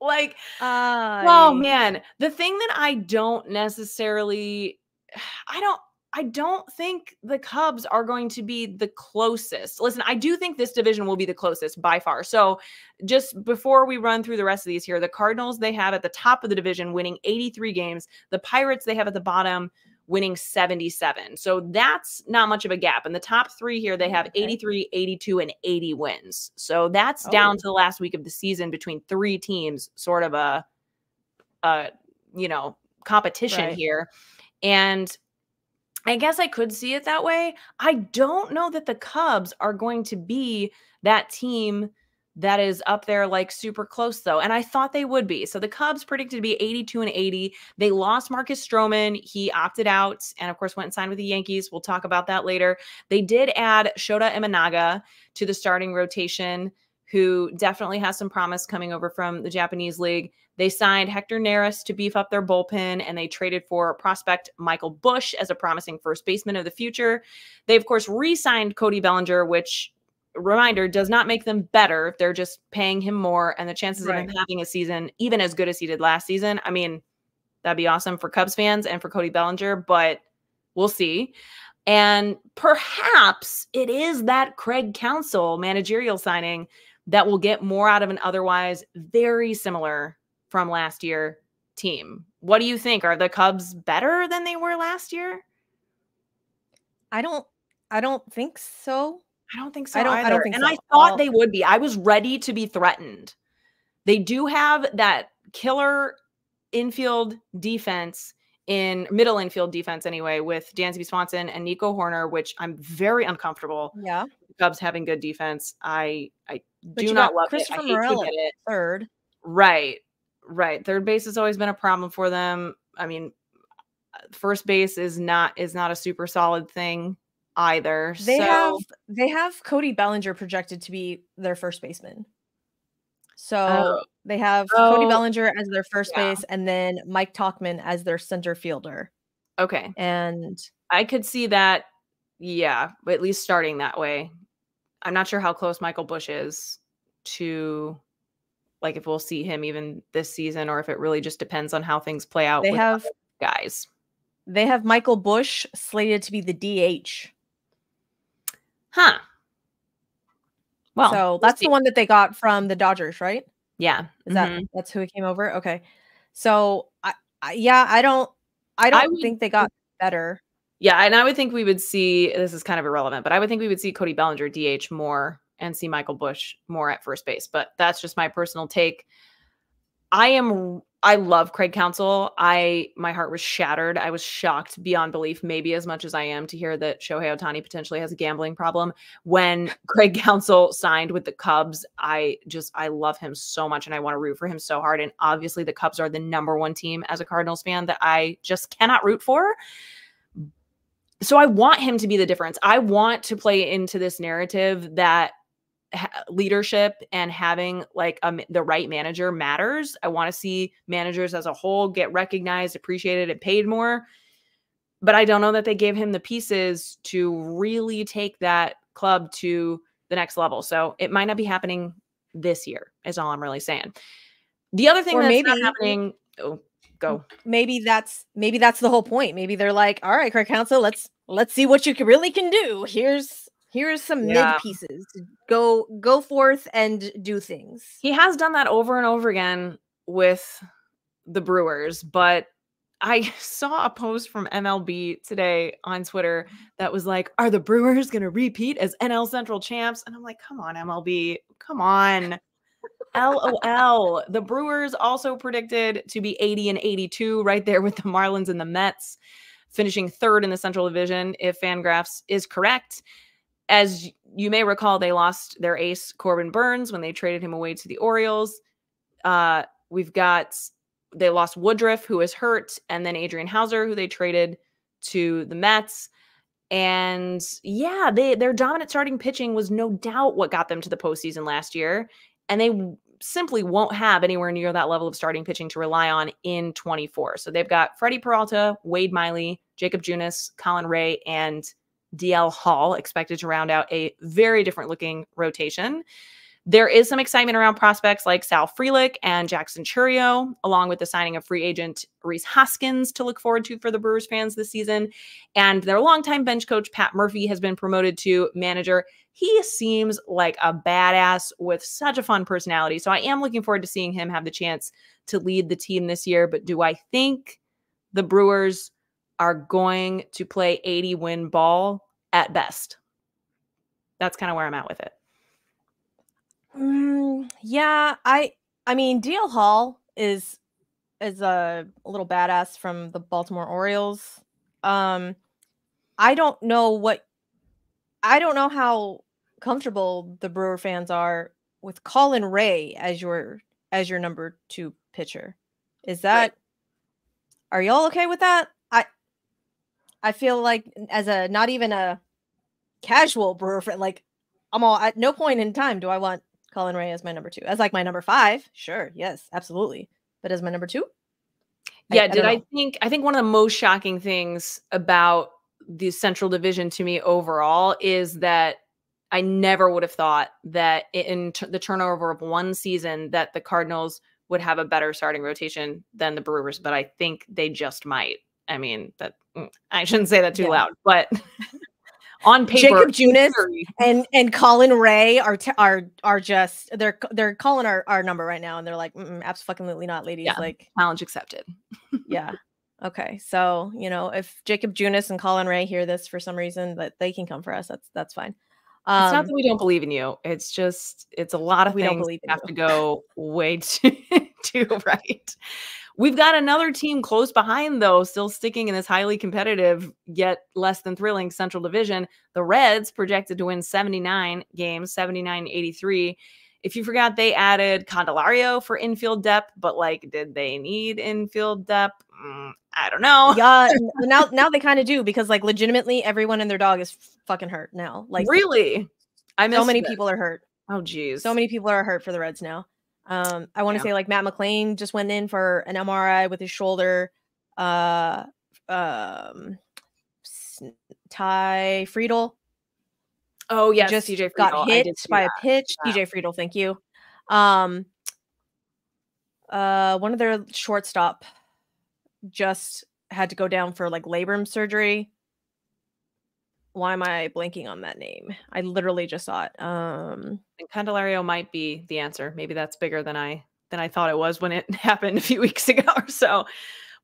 like uh, oh man, the thing that I don't necessarily I don't I don't think the Cubs are going to be the closest. Listen, I do think this division will be the closest by far. So, just before we run through the rest of these here, the Cardinals they have at the top of the division winning 83 games. The Pirates they have at the bottom winning 77. So that's not much of a gap. And the top 3 here they have 83, 82 and 80 wins. So that's oh. down to the last week of the season between three teams, sort of a uh you know, competition right. here. And I guess I could see it that way. I don't know that the Cubs are going to be that team that is up there like super close though. And I thought they would be. So the Cubs predicted to be 82 and 80. They lost Marcus Stroman. He opted out and of course went and signed with the Yankees. We'll talk about that later. They did add Shota Imanaga to the starting rotation who definitely has some promise coming over from the Japanese league. They signed Hector Neris to beef up their bullpen, and they traded for prospect Michael Busch as a promising first baseman of the future. They, of course, re signed Cody Bellinger, which, reminder, does not make them better. They're just paying him more, and the chances right. of him having a season even as good as he did last season, I mean, that'd be awesome for Cubs fans and for Cody Bellinger, but we'll see. And perhaps it is that Craig Counsell managerial signing that will get more out of an otherwise very similar from last year team. What do you think? Are the Cubs better than they were last year? I don't I don't think so. I don't think so. I don't, either. I don't think and so. I thought they would be. I was ready to be threatened. They do have that killer infield defense in middle infield defense anyway with Dansby Swanson and Nico Hoerner, which I'm very uncomfortable. Yeah. Cubs having good defense. I I but do not love it. I hate Morel to get it. Third. Right. Right. Third base has always been a problem for them. I mean, first base is not is not a super solid thing either. They so. have they have Cody Bellinger projected to be their first baseman. So oh. they have oh. Cody Bellinger as their first yeah. base and then Mike Tauchman as their center fielder. Okay. And I could see that, yeah, at least starting that way. I'm not sure how close Michael Busch is to like if we'll see him even this season or if it really just depends on how things play out they have guys. they have michael Busch slated to be the dh huh. Well so we'll that's the one that they got from the dodgers right? Yeah is that mm-hmm. that's who he came over? Okay. So I, I yeah i don't i don't I would, think they got better. Yeah and i would think we would see this is kind of irrelevant but i would think we would see cody bellinger dh more and see Michael Busch more at first base. But that's just my personal take. I am I love Craig Counsell. I my heart was shattered. I was shocked beyond belief, maybe as much as I am to hear that Shohei Ohtani potentially has a gambling problem. When Craig Counsell signed with the Cubs, I just I love him so much and I want to root for him so hard. And obviously the Cubs are the number one team as a Cardinals fan that I just cannot root for so I want him to be the difference. I want to play into this narrative that leadership and having like a, the right manager matters. I want to see managers as a whole get recognized, appreciated, and paid more. But I don't know that they gave him the pieces to really take that club to the next level. So it might not be happening this year, is all I'm really saying. The other thing or that's maybe, not happening. Oh, go. Maybe that's maybe that's the whole point. Maybe they're like, all right, Craig Counsell, let's let's see what you can, really can do. Here's Here's some Yeah. mid pieces. Go go forth and do things. He has done that over and over again with the Brewers, but I saw a post from MLB today on Twitter that was like, Are the Brewers going to repeat as NL Central champs? And I'm like, Come on, MLB. Come on. LOL. The Brewers also predicted to be 80 and 82, right there with the Marlins and the Mets, finishing third in the Central Division, if Fangraphs is correct. As you may recall, they lost their ace, Corbin Burnes, when they traded him away to the Orioles. Uh, we've got they lost Woodruff, who is hurt, and then Adrian Houser, who they traded to the Mets. And yeah, they their dominant starting pitching was no doubt what got them to the postseason last year. And they simply won't have anywhere near that level of starting pitching to rely on in 24. So they've got Freddy Peralta, Wade Miley, Jakob Junis, Colin Rea, and DL Hall expected to round out a very different looking rotation. There is some excitement around prospects like Sal Frelick and Jackson Chourio, along with the signing of free agent Rhys Hoskins to look forward to for the Brewers fans this season. And their longtime bench coach, Pat Murphy, has been promoted to manager. He seems like a badass with such a fun personality. So I am looking forward to seeing him have the chance to lead the team this year. But do I think the Brewers are going to play 80 win ball at best? That's kind of where I'm at with it. Mm, yeah, I I mean DL Hall is is a, little badass from the Baltimore Orioles. Um I don't know what I don't know how comfortable the Brewer fans are with Colin Rea as your as your number 2 pitcher. Is that are y'all okay with that? I I feel like as a not even a casual Brewer friend. like I'm all at no point in time do I want Colin Rea as my number two. As like my number five, sure, yes, absolutely. But as my number two, Yeah, I did I, think I think one of the most shocking things about the Central Division to me overall is that I never would have thought that in the turnover of one season that the Cardinals would have a better starting rotation than the Brewers, but I think they just might. I mean, that mm, I shouldn't say that too Yeah. loud, but on paper, Jakob Junis and and Colin Rea are t- are are just they're they're calling our, our number right now, and they're like, absolutely not, ladies. Yeah. Like, challenge accepted. yeah, okay. So you know, if Jakob Junis and Colin Rea hear this for some reason, that they can come for us. That's that's fine. it's not Um, that we don't believe in you. It's just it's a lot of We don't believe have you. to go way too, too right. We've got another team close behind though, still sticking in this highly competitive yet less than thrilling Central Division. The Reds projected to win 79 games, 79 83. If you forgot, they added Candelario for infield depth, but like, did they need infield depth? Mm, I don't know. yeah, now now they kind of do because like legitimately everyone and their dog is fucking hurt now. Like really? I so many it. people are hurt. Oh, geez. So many people are hurt for the Reds now. Um, I want to Yeah. say like Matt McLain just went in for an MRI with his shoulder. Uh, um, Ty Friedl Oh, yeah, just got Friedl. I hit by that. a pitch. Yeah. TJ Friedl, thank you. Um, uh, one of their shortstop just had to go down for like labrum surgery. Why am I blanking on that name? I literally just saw it. Um, And Candelario might be the answer. Maybe that's bigger than I than I thought it was when it happened a few weeks ago or so.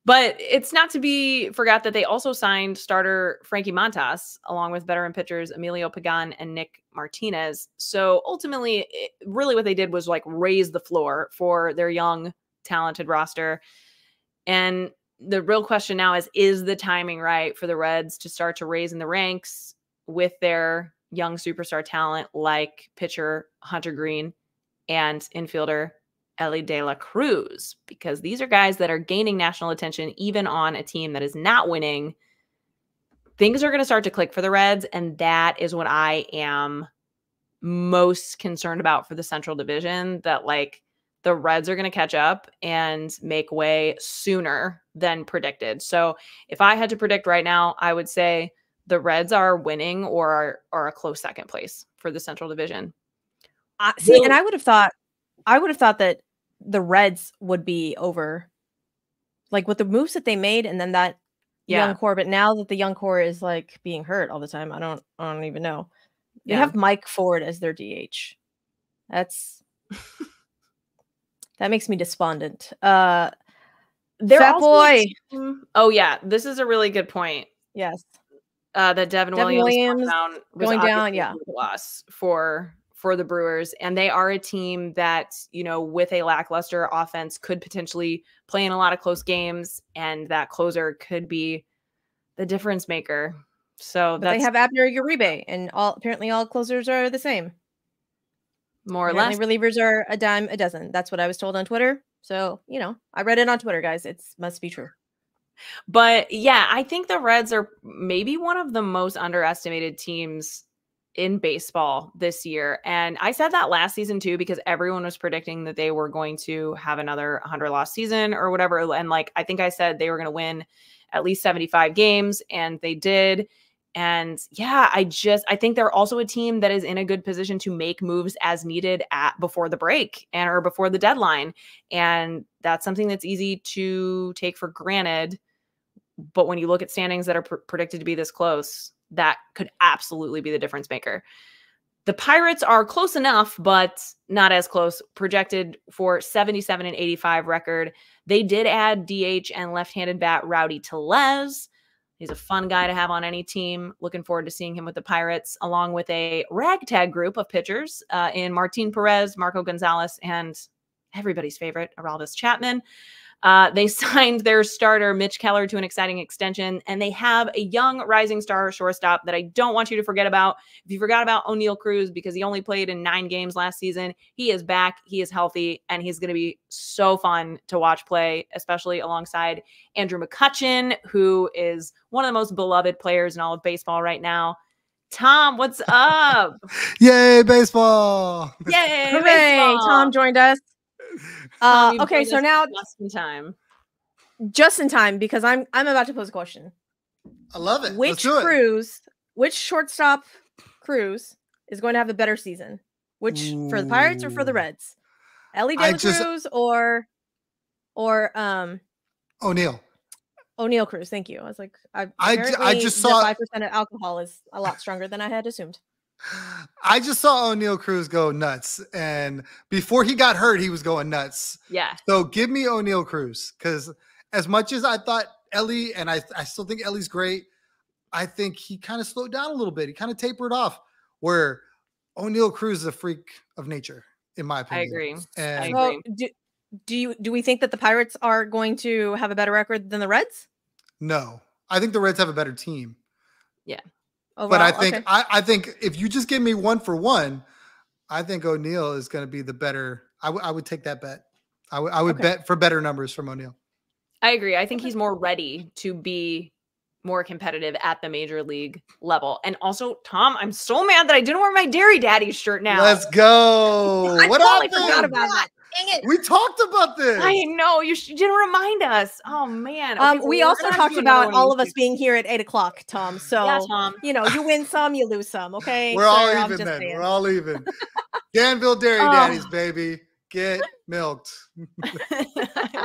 But it's not to be forgot that they also signed starter Frankie Montas along with veteran pitchers Emilio Pagan and Nick Martinez. So ultimately, it, really what they did was like raise the floor for their young, talented roster. And the real question now is is the timing right for the Reds to start to raise in the ranks with their young superstar talent like pitcher Hunter Greene and infielder Elly De La Cruz? Because these are guys that are gaining national attention even on a team that is not winning. Things are going to start to click for the Reds, and that is what I am most concerned about for the Central Division. That like the Reds are going to catch up and make way sooner than predicted. So if I had to predict right now, I would say the Reds are winning or are, are a close second place for the Central Division. I, see, and I would have thought, I would have thought that the Reds would be over, like with the moves that they made, and then that Yeah. young core. But now that the young core is like being hurt all the time, I don't, I don't even know. They Yeah. have Mike Ford as their DH. That's that makes me despondent. Uh They're Fat also boy. Oh yeah, this is a really good point. yes. Uh, that Devin, Devin Williams, going Williams down, going down, yeah. loss for for the Brewers, and they are a team that you know with a lackluster offense could potentially play in a lot of close games, and that closer could be the difference maker. So that's they have Abner Uribe and all apparently all closers are the same. More or less. Relievers are a dime a dozen. That's what I was told on Twitter. So, you know, I read it on Twitter, guys. It must be true. But yeah, I think the Reds are maybe one of the most underestimated teams in baseball this year. And I said that last season too, because everyone was predicting that they were going to have another 100 loss season or whatever. And like, I think I said they were going to win at least 75 games, and they did. And yeah, I just I think they're also a team that is in a good position to make moves as needed at before the break and or before the deadline. And that's something that's easy to take for granted. But when you look at standings that are pr- predicted to be this close, that could absolutely be the difference maker. The Pirates are close enough, but not as close. Projected for 77 and 85 record. They did add DH and left handed bat Rowdy Tellez. He's a fun guy to have on any team. Looking forward to seeing him with the Pirates, along with a ragtag group of pitchers uh, in Martin Perez, Marco Gonzalez, and everybody's favorite, Aroldis Chapman. Uh, they signed their starter, Mitch Keller, to an exciting extension, and they have a young rising star shortstop that I don't want you to forget about. If you forgot about Oneil Cruz because he only played in nine games last season, he is back, he is healthy, and he's going to be so fun to watch play, especially alongside Andrew McCutchen, who is one of the most beloved players in all of baseball right now. Tom, what's up? Yay, baseball! Yay! Hooray! baseball! Tom joined us. Tom, Uh, okay, so now just in time. just in time because I'm I'm about to pose a question. I love it. Let's Which do it. Which shortstop Cruz is going to have a better season? Which for the Pirates or for the Reds? Elly I De La just- Cruz or or um Oneil. Oneil Cruz? Thank you. I was like, I I just saw- five percent of alcohol is a lot stronger than I had assumed. I just saw Oneil Cruz go nuts, and before he got hurt, he was going nuts. Yeah. So give me Oneil Cruz because as much as I thought Elly, and I, I still think Elly's great, I think he kind of slowed down a little bit. He kind of tapered off. Where Oneil Cruz is a freak of nature, in my opinion. I opinion. agree. And I So agree. do, do you do we think that the Pirates are going to have a better record than the Reds? no, I think the Reds have a better team. Oh, but I think Okay. I, I think if you just give me one for one, I think Oneil is going to be the better. I would- take that bet. I would Okay. bet for better numbers from Oneil. I agree. I think he's more ready to be more competitive at the major league level. And also, Tom, I'm so mad that I didn't wear my Dairy Daddy shirt now. Let's go. I what totally forgot about that. Dang it. We talked about this. I know you, sh- you didn't remind us. Oh man. Okay, Um, well, we also gonna have to talked about all of us weeks. being here at eight o'clock, Tom. So Yeah, Tom. you know, you win some, you lose some. Okay, We're all? I'm even then. saying. We're all even. Danville Dairy Oh. Daddies, baby. Get milked.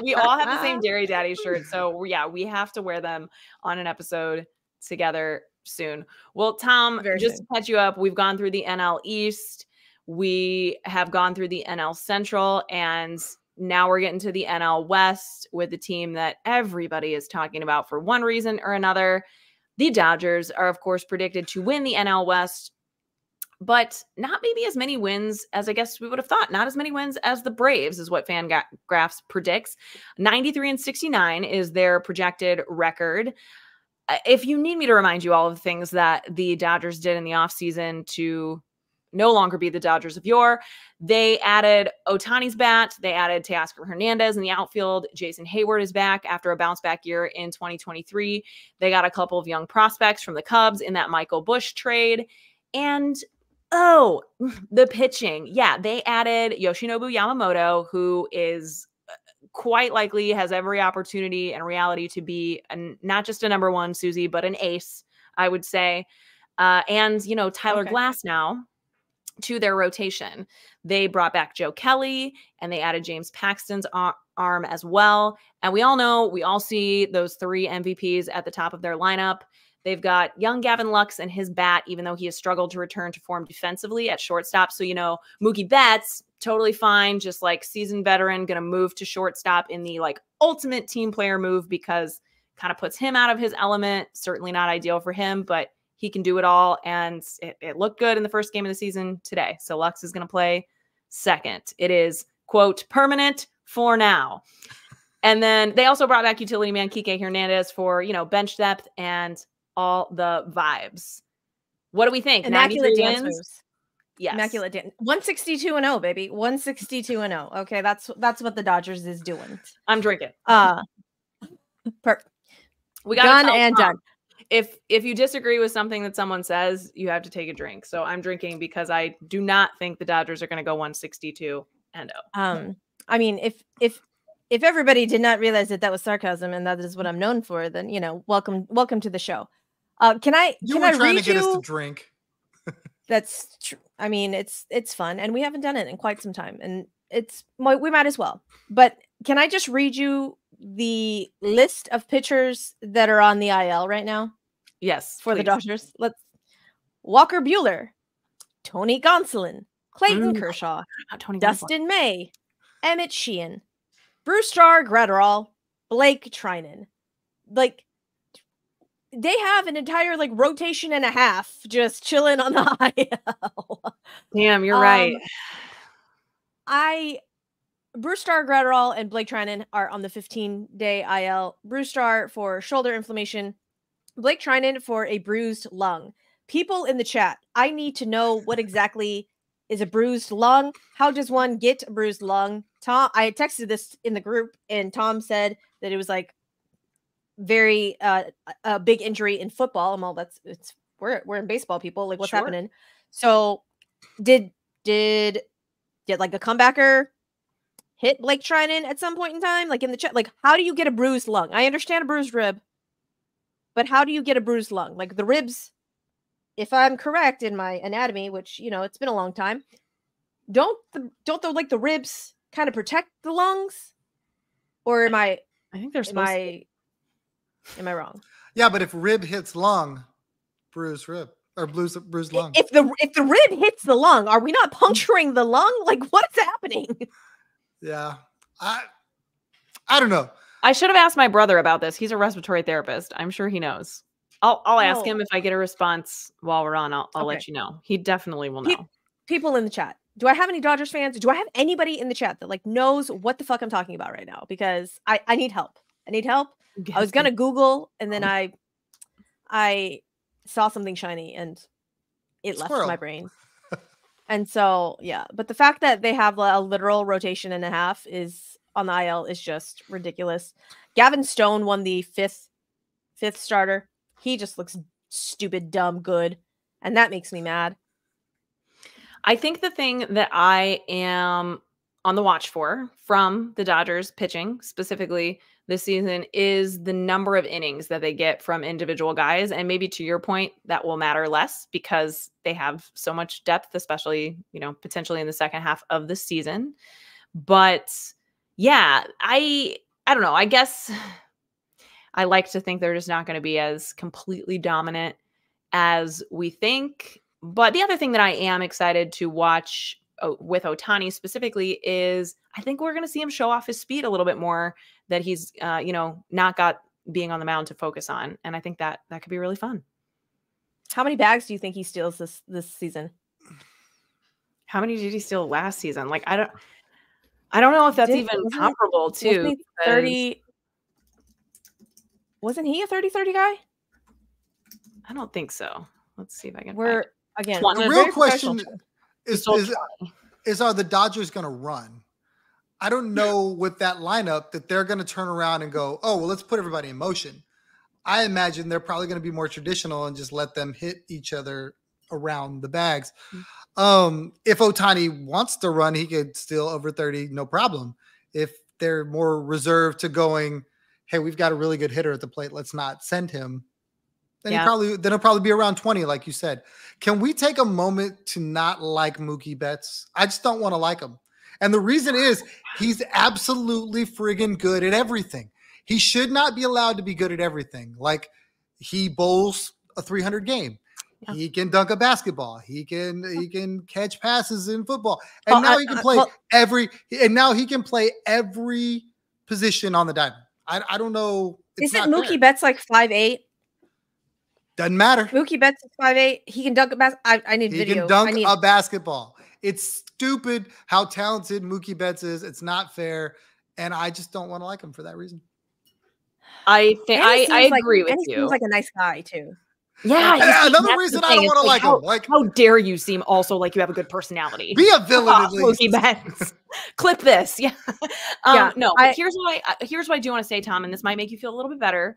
we all have the same Dairy Daddy shirt. So yeah, we have to wear them on an episode together soon. Well, Tom, Very just soon. to catch you up, we've gone through the NL East, we have gone through the NL Central, and now we're getting to the NL West with the team that everybody is talking about for one reason or another. The Dodgers are, of course, predicted to win the NL West, but not maybe as many wins as I guess we would have thought. Not as many wins as the Braves, is what Fangraphs predicts. 93 and 69 is their projected record. Uh, If you need me to remind you all of the things that the Dodgers did in the offseason to no longer be the Dodgers of yore, they added Ohtani's bat. They added Teoscar Hernandez in the outfield. Jason Heyward is back after a bounce back year in 2023. They got a couple of young prospects from the Cubs in that Michael Busch trade. And oh, the pitching. Yeah, they added Yoshinobu Yamamoto, who is uh, quite likely has every opportunity and reality to be an, not just a number one, Suzy, but an ace, I would say. Uh, and, you know, Tyler Okay. Glasnow to their rotation. They brought back Joe Kelly and they added James Paxton's arm as well. And we all know, we all see those three MVPs at the top of their lineup. They've got young Gavin Lux and his bat, even though he has struggled to return to form defensively at shortstop. So, you know, Mookie Betts, totally fine, just like seasoned veteran, going to move to shortstop in the like ultimate team player move because kind of puts him out of his element. Certainly not ideal for him, but he can do it all. And it, it looked good in the first game of the season today. So Lux is going to play second. It is, quote, permanent for now. And then they also brought back utility man Kike Hernandez for, you know, bench depth and all the vibes. What do we think? Immaculate dance moves. Yes. Immaculate dance. 162 and 0, baby. 162 and 0. Okay, that's that's what the Dodgers is doing. I'm drinking. Uh perfect. We got done and Tom. done. If if you disagree with something that someone says, you have to take a drink. So I'm drinking because I do not think the Dodgers are going to go 162 and 0. Um I mean, if if if everybody did not realize that that was sarcasm and that is what I'm known for, then you know, welcome welcome to the show. Uh, can I? You can were I trying read to get you? us to drink. That's true. I mean, it's it's fun, and we haven't done it in quite some time, and it's we might as well. But can I just read you the list of pitchers that are on the IL right now Yes, for the please. Dodgers? Let's Walker Buehler, Tony Gonsolin, Clayton Mm. Kershaw, Tony Gonsolin. Dustin May, Emmett Sheehan, Brusdar Graterol, Blake Treinen. Like they have an entire like rotation and a half just chilling on the IL. Damn, you're right. Um, I Brusdar Graterol and Blake Treinen are on the 15 day IL. Brusdar for shoulder inflammation, Blake Treinen for a bruised lung. People in the chat, I need to know what exactly is a bruised lung. How does one get a bruised lung? Tom, I texted this in the group, and Tom said that it was like very uh, a big injury in football. I'm all that's it's we're we're in baseball, people. Like what's Sure. happening? So did did did like a comebacker hit Blake Treinen at some point in time? Like in the chat, like how do you get a bruised lung? I understand a bruised rib, but how do you get a bruised lung? Like the ribs, if I'm correct in my anatomy, which you know it's been a long time, don't the don't the like the ribs kind of protect the lungs, or am I I think they're am supposed to. I am I wrong? Yeah, but if rib hits lung, bruised rib or bruised bruised lung. If the if the rib hits the lung, are we not puncturing the lung? Like what is happening? yeah, I I don't know. I should have asked my brother about this. He's a respiratory therapist. I'm sure he knows. I'll I'll ask Oh. him if I get a response while we're on. I'll, I'll Okay. let you know. He definitely will Pe- know. People in the chat. Do I have any Dodgers fans? Do I have anybody in the chat that like knows what the fuck I'm talking about right now? Because I I need help. I need help. I was gonna Google and then oh. I I saw something shiny and it left my brain. and so yeah, but the fact that they have a literal rotation and a half is on the IL is just ridiculous. Gavin Stone won the fifth fifth starter. He just looks stupid, dumb, good, and that makes me mad. I think the thing that I am on the watch for from the Dodgers pitching specifically this season is the number of innings that they get from individual guys. And maybe to your point, that will matter less because they have so much depth, especially, you know, potentially in the second half of the season. But yeah, I I don't know. I guess I like to think they're just not going to be as completely dominant as we think. But the other thing that I am excited to watch uh, with Ohtani specifically is I think we're going to see him show off his speed a little bit more that he's, uh, you know, not got being on the mound to focus on, and I think that that could be really fun. How many bags do you think he steals this this season? How many did he steal last season? Like I don't, I don't know if that's Did- even comparable to Wasn't 30 Wasn't he a 30-30 guy? I don't think so. Let's see if I can. We're it. again Twenty. The real question is is, is are the Dodgers going to run? I don't know with that lineup that they're going to turn around and go, oh, well, let's put everybody in motion. I imagine they're probably going to be more traditional and just let them hit each other around the bags. Um, if Ohtani wants to run, he could steal over 30, no problem. If they're more reserved to going, hey, we've got a really good hitter at the plate, let's not send him. Then Yeah. he probably then he'll probably be around 20, like you said. Can we take a moment to not like Mookie Betts? I just don't want to like him. And the reason is he's absolutely friggin' good at everything. He should not be allowed to be good at everything. Like he bowls a 300 game. Yeah. He can dunk a basketball. He can he can catch passes in football, and Oh, now I- he can I- play well- every. And now he can play every position on the diamond. I, I don't know. it's Isn't Mookie fair. Betts like five eight? Doesn't matter. Mookie Betts is five eight. He can dunk a bas- I, I need He video. can dunk need, a basketball. It's stupid how talented Mookie Betts is. It's not fair, and I just don't want to like him for that reason. I think I, I seems like- agree with and he you. seems like a nice guy too. Yeah, Yeah, another reason I don't want to like how, him. Like, How dare you seem also like you have a good personality? be a villain at least. Mookie Betts. Clip this. Yeah. Um, Yeah, no, but I- here's what I uh, here's what I do want to say, Tom, and this might make you feel a little bit better,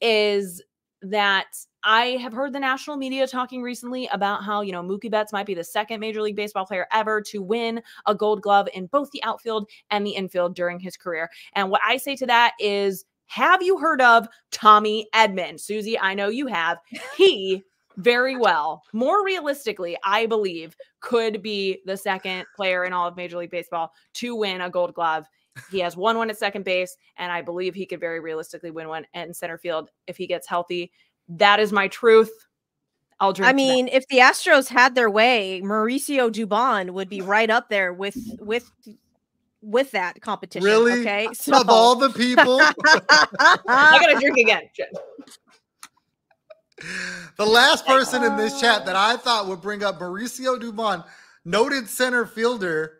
is that I have heard the national media talking recently about how, you know, Mookie Betts might be the second Major League Baseball player ever to win a gold glove in both the outfield and the infield during his career. And what I say to that is, have you heard of Tommy Edman? Suzy, I know you have. He very well, more realistically, I believe, could be the second player in all of Major League Baseball to win a gold glove. He has won one at second base, and I believe he could very realistically win one in center field if he gets healthy. That is my truth. I'll drink. I to that. mean, if the Astros had their way, Mauricio Dubon would be right up there with with with that competition. Really? Okay. of all the people, I gotta drink again. The last person in this chat that I thought would bring up Mauricio Dubon, noted center fielder,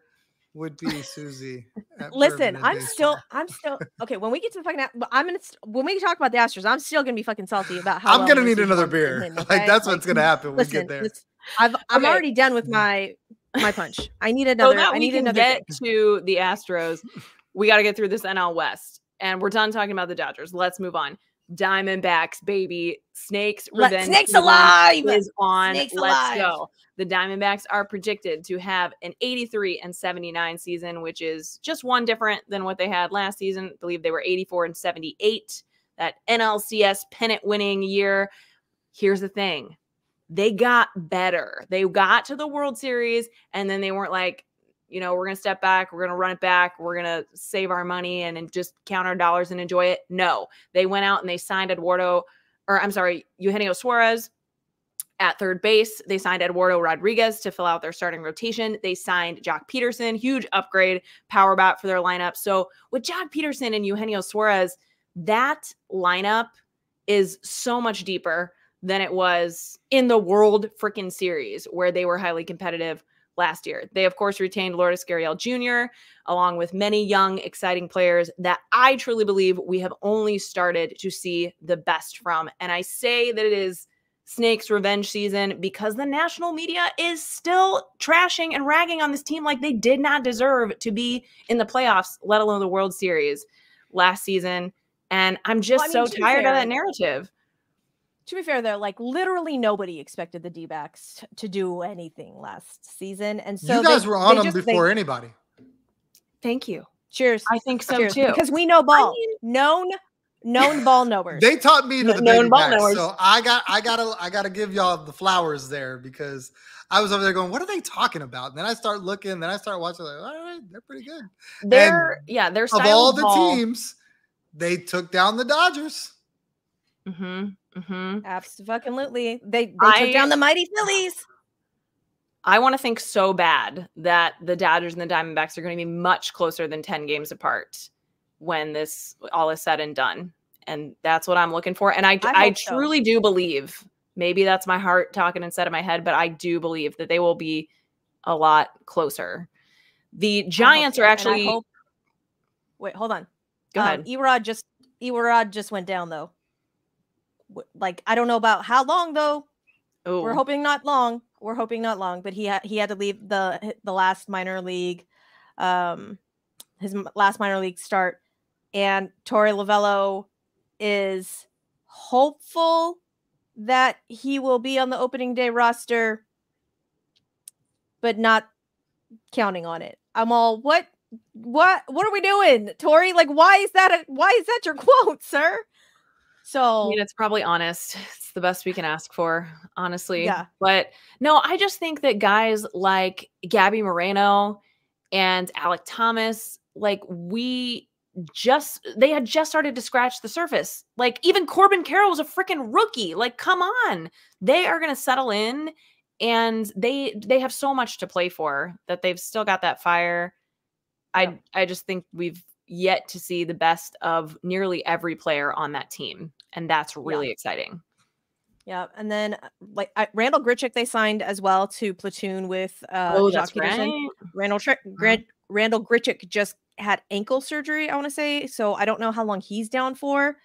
would be Suzy. Listen, I'm still, I'm still okay. When we get to the fucking, I'm gonna, when we talk about the Astros, I'm still gonna be fucking salty about how I'm well gonna need another Dubon's beer. been, Like that's Like, what's gonna happen when we Listen, get there. listen, I've, I'm Okay. already done with mm. my my punch. I need another. so I we need another. get drink. to the Astros, we got to get through this NL West, and we're done talking about the Dodgers. Let's move on. Diamondbacks, baby, Snakes revenge snakes alive! is on. Snakes Let's alive! go. The Diamondbacks are predicted to have an 83 and 79 season, which is just one different than what they had last season. I believe they were 84 and 78. That NLCS pennant winning year. Here's the thing they got better. They got to the World Series and then they weren't like, you know, we're going to step back, we're going to run it back, we're going to save our money and, and just count our dollars and enjoy it. No, they went out and they signed Eduardo, or I'm sorry, Eugenio Suarez at third base. They signed Eduardo Rodriguez to fill out their starting rotation. They signed Joc Pederson, huge upgrade, power bat for their lineup. So with Joc Pederson and Eugenio Suarez, that lineup is so much deeper than it was in the World freaking Series, where they were highly competitive last year. They, of course, retained Lourdes Gurriel Jr., along with many young, exciting players that I truly believe we have only started to see the best from. And I say that it is Snakes revenge season because the national media is still trashing and ragging on this team like they did not deserve to be in the playoffs, let alone the World Series last season. And I'm just I mean, so tired of that narrative. To be fair, though, like literally nobody expected the D backs to do anything last season, and so you guys they- were on them just- they- before anybody. Thank you. cheers. I think so cheers, too. because we know ball, mean- known, known ball knowers. They taught me to the known ball back, knowers. so I got I gotta I gotta give y'all the flowers there because I was over there going, what are they talking about? And then I start looking, then I start watching, like, all right, they're pretty good. They're yeah, they're Of all the teams. teams, they took down the Dodgers. Mm-hmm. Mm-hmm. Absolutely, they they I- took down the mighty Phillies. I want to think so bad that the Dodgers and the Diamondbacks are going to be much closer than 10 games apart when this all is said and done. And that's what I'm looking for. And I, I I, hope so. truly do believe, maybe that's my heart talking instead of my head, but I do believe that they will be a lot closer. The Giants are actually, hope- Wait, hold on. go Um, ahead. Erod just Erod just went down though. Like I don't know about how long though. We're hoping not long. We're hoping not long, but he had he had to leave the the last minor league, um, his last minor league start, and Torey Lovullo is hopeful that he will be on the opening day roster, but not counting on it. I'm all what what what are we doing, Torey? Like, why is that a, why is that your quote, sir? I So mean, it's probably honest. It's the best we can ask for, honestly. Yeah. But no, I just think that guys like Gabby Moreno and Alek Thomas, like we just they had just started to scratch the surface. Like even Corbin Carroll was a freaking rookie. Like come on. They are going to settle in and they they have so much to play for that they've still got that fire. I I just think we've yet to see the best of nearly every player on that team and that's really yeah. exciting. Yeah, and then uh, like I, Randal Grichuk they signed as well to platoon with uh oh, that's right. Randall Tri- mm-hmm. Grant, Randal Grichuk just had ankle surgery, I want to say, so I don't know how long he's down for.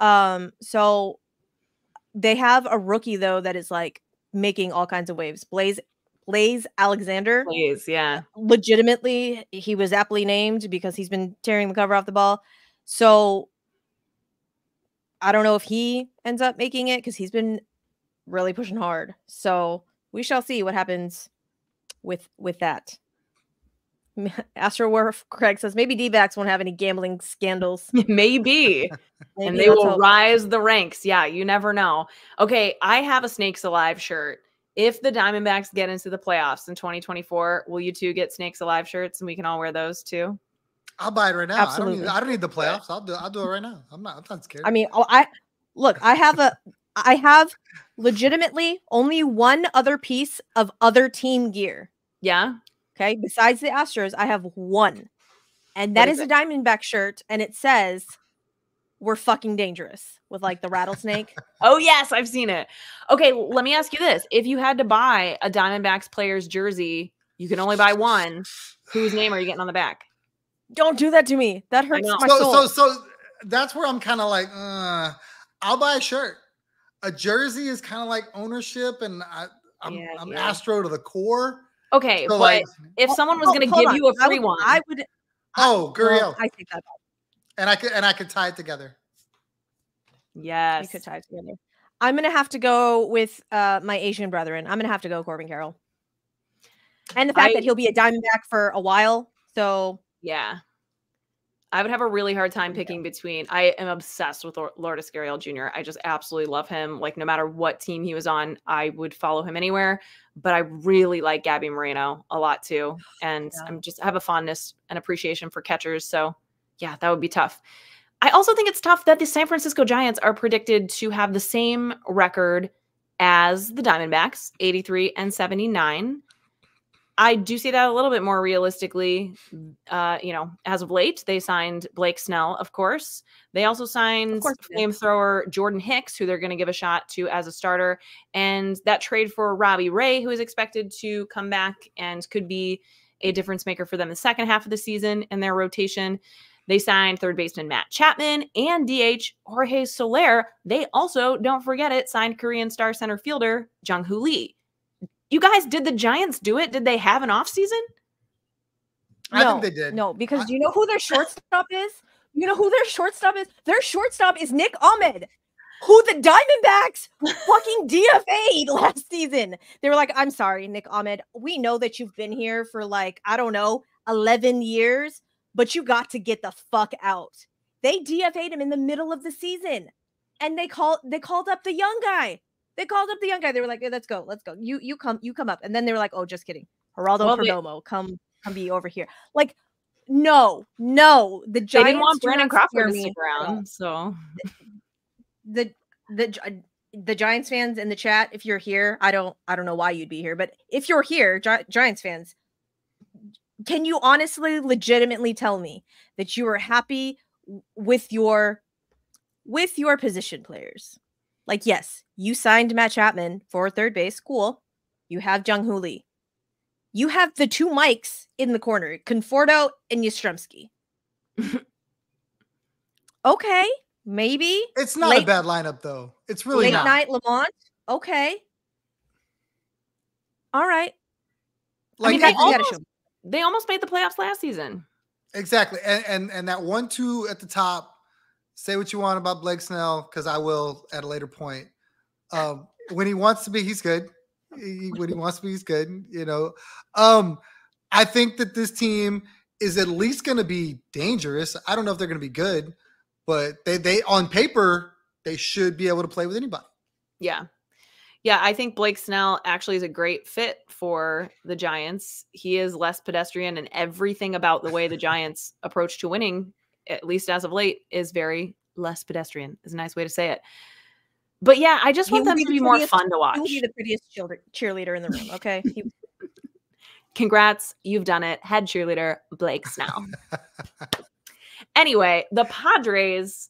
Um so they have a rookie though that is like making all kinds of waves. Blaze Blaze Alexander. Blaze, yeah. Legitimately, he was aptly named because he's been tearing the cover off the ball. So I don't know if he ends up making it because he's been really pushing hard. So we shall see what happens with with that. Astro Wharf Craig says maybe D backs won't have any gambling scandals. maybe. maybe. And they will hope. rise the ranks. Yeah, you never know. Okay, I have a Snakes Alive shirt. If the Diamondbacks get into the playoffs in 2024, will you two get Snakes Alive shirts and we can all wear those too? I'll buy it right now. Absolutely. I don't need, I don't need the playoffs. I'll do I'll do it right now. I'm not I'm not scared. I mean, oh, I look, I have a I have legitimately only one other piece of other team gear. Yeah. Okay. Besides the Astros, I have one. And that is, is a Diamondback shirt. And it says, We're fucking dangerous with like the rattlesnake. oh, yes. I've seen it. Okay. Let me ask you this. If you had to buy a Diamondbacks player's jersey, you can only buy one. Whose name are you getting on the back? Don't do that to me. That hurts my so, soul. So, so that's where I'm kind of like, uh, I'll buy a shirt. A jersey is kind of like ownership, and I, I'm, yeah, I'm yeah. Astro to the core. Okay, so but like, if someone was going to give on. you a free I would, one, I would. Oh, Gurriel. Well, I take that back. And I could and I could tie it together. Yes, you could tie it together. I'm gonna have to go with uh, my Asian brethren. I'm gonna have to go Corbin Carroll, and the fact I, that he'll be a Diamondback for a while. So yeah, I would have a really hard time picking between. I am obsessed with Lourdes Gurriel Jr. I just absolutely love him. Like no matter what team he was on, I would follow him anywhere. But I really like Gabby Moreno a lot too, and yeah. I'm just I have a fondness and appreciation for catchers. So yeah, that would be tough. I also think it's tough that the San Francisco Giants are predicted to have the same record as the Diamondbacks, 83 and 79. I do see that a little bit more realistically. Uh, you know, as of late, they signed Blake Snell, of course. They also signed flamethrower Jordan Hicks, who they're going to give a shot to as a starter. And that trade for Robbie Ray, who is expected to come back and could be a difference maker for them the second half of the season in their rotation. They signed third baseman Matt Chapman and DH Jorge Soler. They also, don't forget it, signed Korean star center fielder Jung Hoo Lee. You guys, did the Giants do it? Did they have an off season? I no, think they did. No, because I, do you know who their shortstop is? You know who their shortstop is? Their shortstop is Nick Ahmed, who the Diamondbacks fucking DFA'd last season. They were like, I'm sorry, Nick Ahmed. We know that you've been here for like, I don't know, 11 years, but you got to get the fuck out. They DFA'd him in the middle of the season. And they called they called up the young guy. They called up the young guy. They were like, hey, "Let's go, let's go. You you come you come up." And then they were like, "Oh, just kidding. Geraldo well, Perdomo, come come be over here." Like, no, no. The Giants they didn't want Brandon Crawford to stick around, so the the the Giants fans in the chat, if you're here, I don't I don't know why you'd be here, but if you're here, Gi- Giants fans, can you honestly, legitimately tell me that you are happy with your with your position players? Like, yes, you signed Matt Chapman for third base. Cool. You have Jung Hoo Lee. You have the two mics in the corner, Conforto and Yastrzemski. okay, maybe. It's not late, a bad lineup, though. It's really late not. night LaMonte. Okay. All right. Like I mean, they, almost, they almost made the playoffs last season. Exactly. And and, and that one two at the top say what you want about Blake Snell because I will at a later point. Um, when he wants to be, he's good. He, when he wants to be, he's good. You know, um, I think that this team is at least going to be dangerous. I don't know if they're going to be good, but they they on paper they should be able to play with anybody. Yeah. Yeah, I think Blake Snell actually is a great fit for the Giants. He is less pedestrian and everything about the way the Giants approach to winning at least as of late, is very less pedestrian. Is a nice way to say it. But yeah, I just want them be to be more fun to He watch. will be the prettiest cheerleader, cheerleader in the room. Okay. He- Congrats, you've done it. Head cheerleader Blake Snell. anyway, the Padres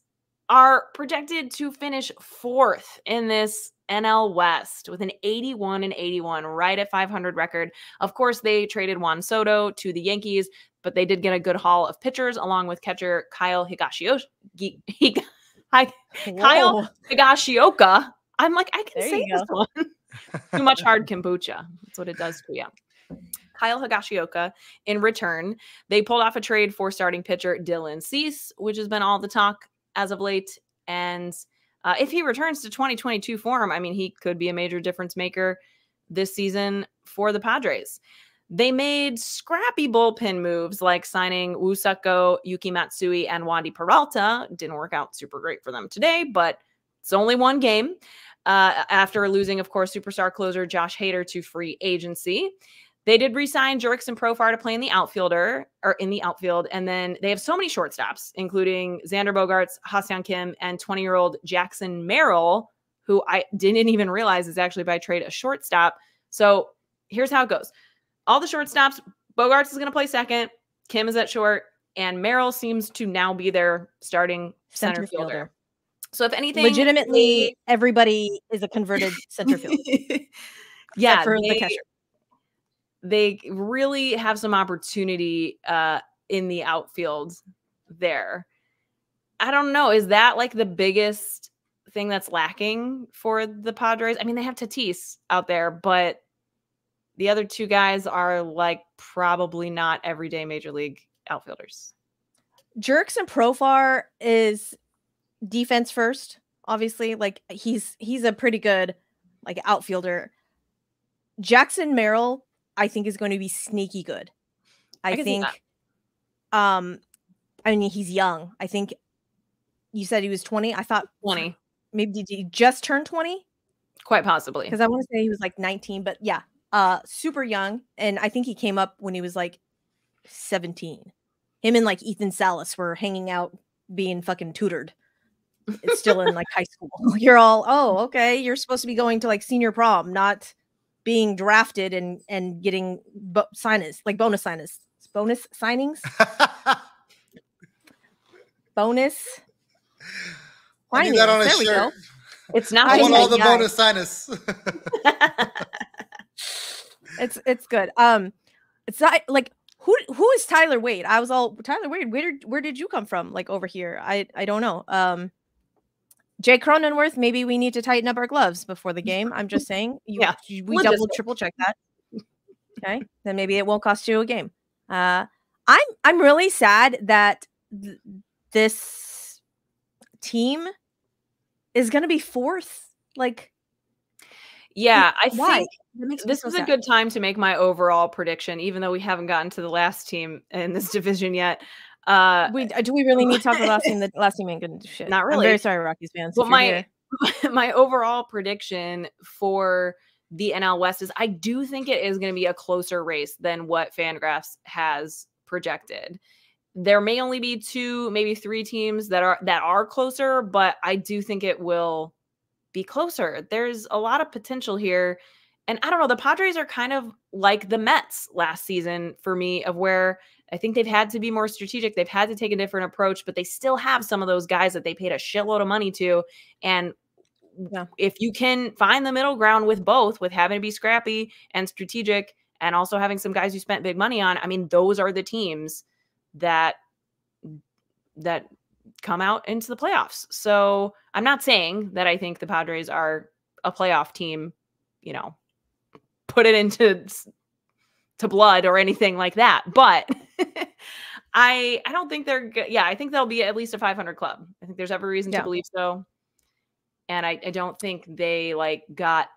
are projected to finish fourth in this NL West with an 81 and 81, right at 500 record. Of course, they traded Juan Soto to the Yankees, but they did get a good haul of pitchers along with catcher Kyle Higashioka. Hi, Kyle Higashioka. I'm like, I can There say this one. Too much hard kombucha. That's what it does to you. Kyle Higashioka. In return, they pulled off a trade for starting pitcher Dylan Cease, which has been all the talk as of late. And uh, if he returns to 2022 form, I mean, he could be a major difference maker this season for the Padres. They made scrappy bullpen moves like signing Woo-Suk Go, Yuki Matsui, and Wandy Peralta. Didn't work out super great for them today, but it's only one game. Uh, after losing, of course, superstar closer Josh Hader to free agency. They did re-sign Jurickson Profar to play in the outfielder or in the outfield, and then they have so many shortstops, including Xander Bogaerts, Ha-Seong Kim, and 20-year-old Jackson Merrill, who I didn't even realize is actually by trade a shortstop. So here's how it goes: all the shortstops, Bogaerts is going to play second, Kim is at short, and Merrill seems to now be their starting center, Center fielder. fielder. So if anything, Legitimately, everybody is a converted center fielder. yeah, for the catcher. They really have some opportunity uh in the outfield there. I don't know. Is that like the biggest thing that's lacking for the Padres? I mean, they have Tatis out there, but the other two guys are like probably not everyday major league outfielders. Jurickson Profar is defense first, obviously. Like he's he's a pretty good like outfielder. Jackson Merrill, I think, is going to be sneaky good. I, I think um I mean he's young. I think you said he was 20. I thought 20, maybe did he just turn 20? quite possibly. Because I want to say he was like 19, but yeah, uh super young. And I think he came up when he was like 17. Him and like Ethan Salas were hanging out being fucking tutored. It's still in like high school. You're all, oh, okay. You're supposed to be going to like senior prom, not being drafted and and getting bo- sinus like bonus sinus bonus signings bonus. I need that on a There shirt. It's not I want all the ay. bonus sinus. It's it's good. Um, it's not like who who is Tyler Wade? I was all Tyler Wade. Where did where did you come from? Like over here? I I don't know. Um, Jay Cronenworth. Maybe we need to tighten up our gloves before the game. I'm just saying. You, Yeah, we double logistic. triple check that. Okay, then maybe it won't cost you a game. Uh, I'm I'm really sad that th- this team is going to be fourth. Like, yeah, I why? think That makes me this so is a good time to make my overall prediction, even though we haven't gotten to the last team in this division yet. Uh, We do we really need to talk about last team? The last team do shit. Not really. I'm very sorry, Rockies fans. But my here. my overall prediction for the NL West is I do think it is going to be a closer race than what Fangraphs has projected. There may only be two, maybe three teams that are that are closer, but I do think it will be closer. There's a lot of potential here. And I don't know, the Padres are kind of like the Mets last season for me, of where I think they've had to be more strategic. They've had to take a different approach, but they still have some of those guys that they paid a shitload of money to. And Yeah. if you can find the middle ground with both, with having to be scrappy and strategic, and also having some guys you spent big money on, I mean, those are the teams that that come out into the playoffs. So I'm not saying that I think the Padres are a playoff team, you know, put it into to blood or anything like that. But I I don't think they're good. Yeah, I think they'll be at least a 500 club. I think there's every reason Yeah. to believe so. And I, I don't think they like got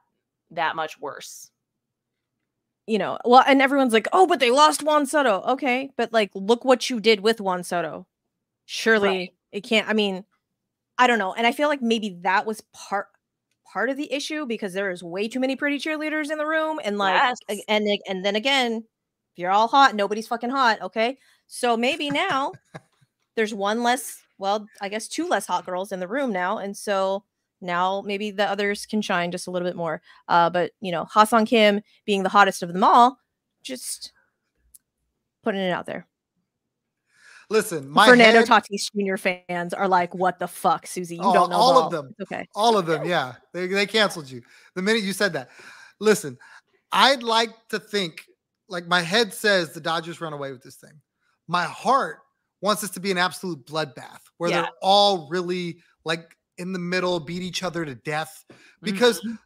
that much worse. you know, well, and everyone's like, oh, but they lost Juan Soto. Okay, but like, look what you did with Juan Soto. Surely it can't. I mean, I don't know, and I feel like maybe that was part part of the issue because there is way too many pretty cheerleaders in the room, and like, Yes. and and then again, if you're all hot, nobody's fucking hot. Okay, so maybe now there's one less, well, I guess two less hot girls in the room now, and so now maybe the others can shine just a little bit more. Uh, but you know, Ha-Seong Kim being the hottest of them all, just putting it out there. Listen, my Fernando head, Tatis Jr. fans are like, "What the fuck, Suzy? You Oh, don't know all ball." of them. It's okay. all of them, yeah, they they canceled you the minute you said that. Listen, I'd like to think like my head says the Dodgers run away with this thing. My heart wants this to be an absolute bloodbath where Yeah. they're all really like in the middle, beat each other to death because Mhm.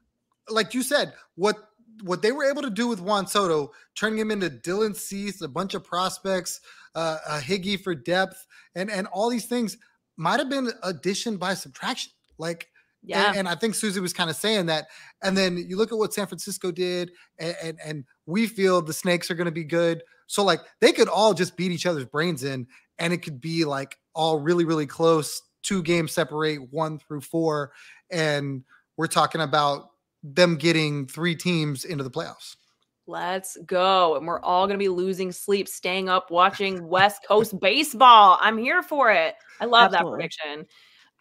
like you said, what what they were able to do with Juan Soto, turning him into Dylan Cease, a bunch of prospects, uh, a Higgy for depth, and and all these things might have been addition by subtraction. Like, yeah. and, and I think Suzy was kind of saying that. And then you look at what San Francisco did, and and, and we feel the Snakes are going to be good. So like they could all just beat each other's brains in, and it could be like all really really close. Two games separate one through four, and we're talking about them getting three teams into the playoffs. Let's go. And we're all going to be losing sleep, staying up, watching West Coast baseball. I'm here for it. I love Absolutely. that prediction.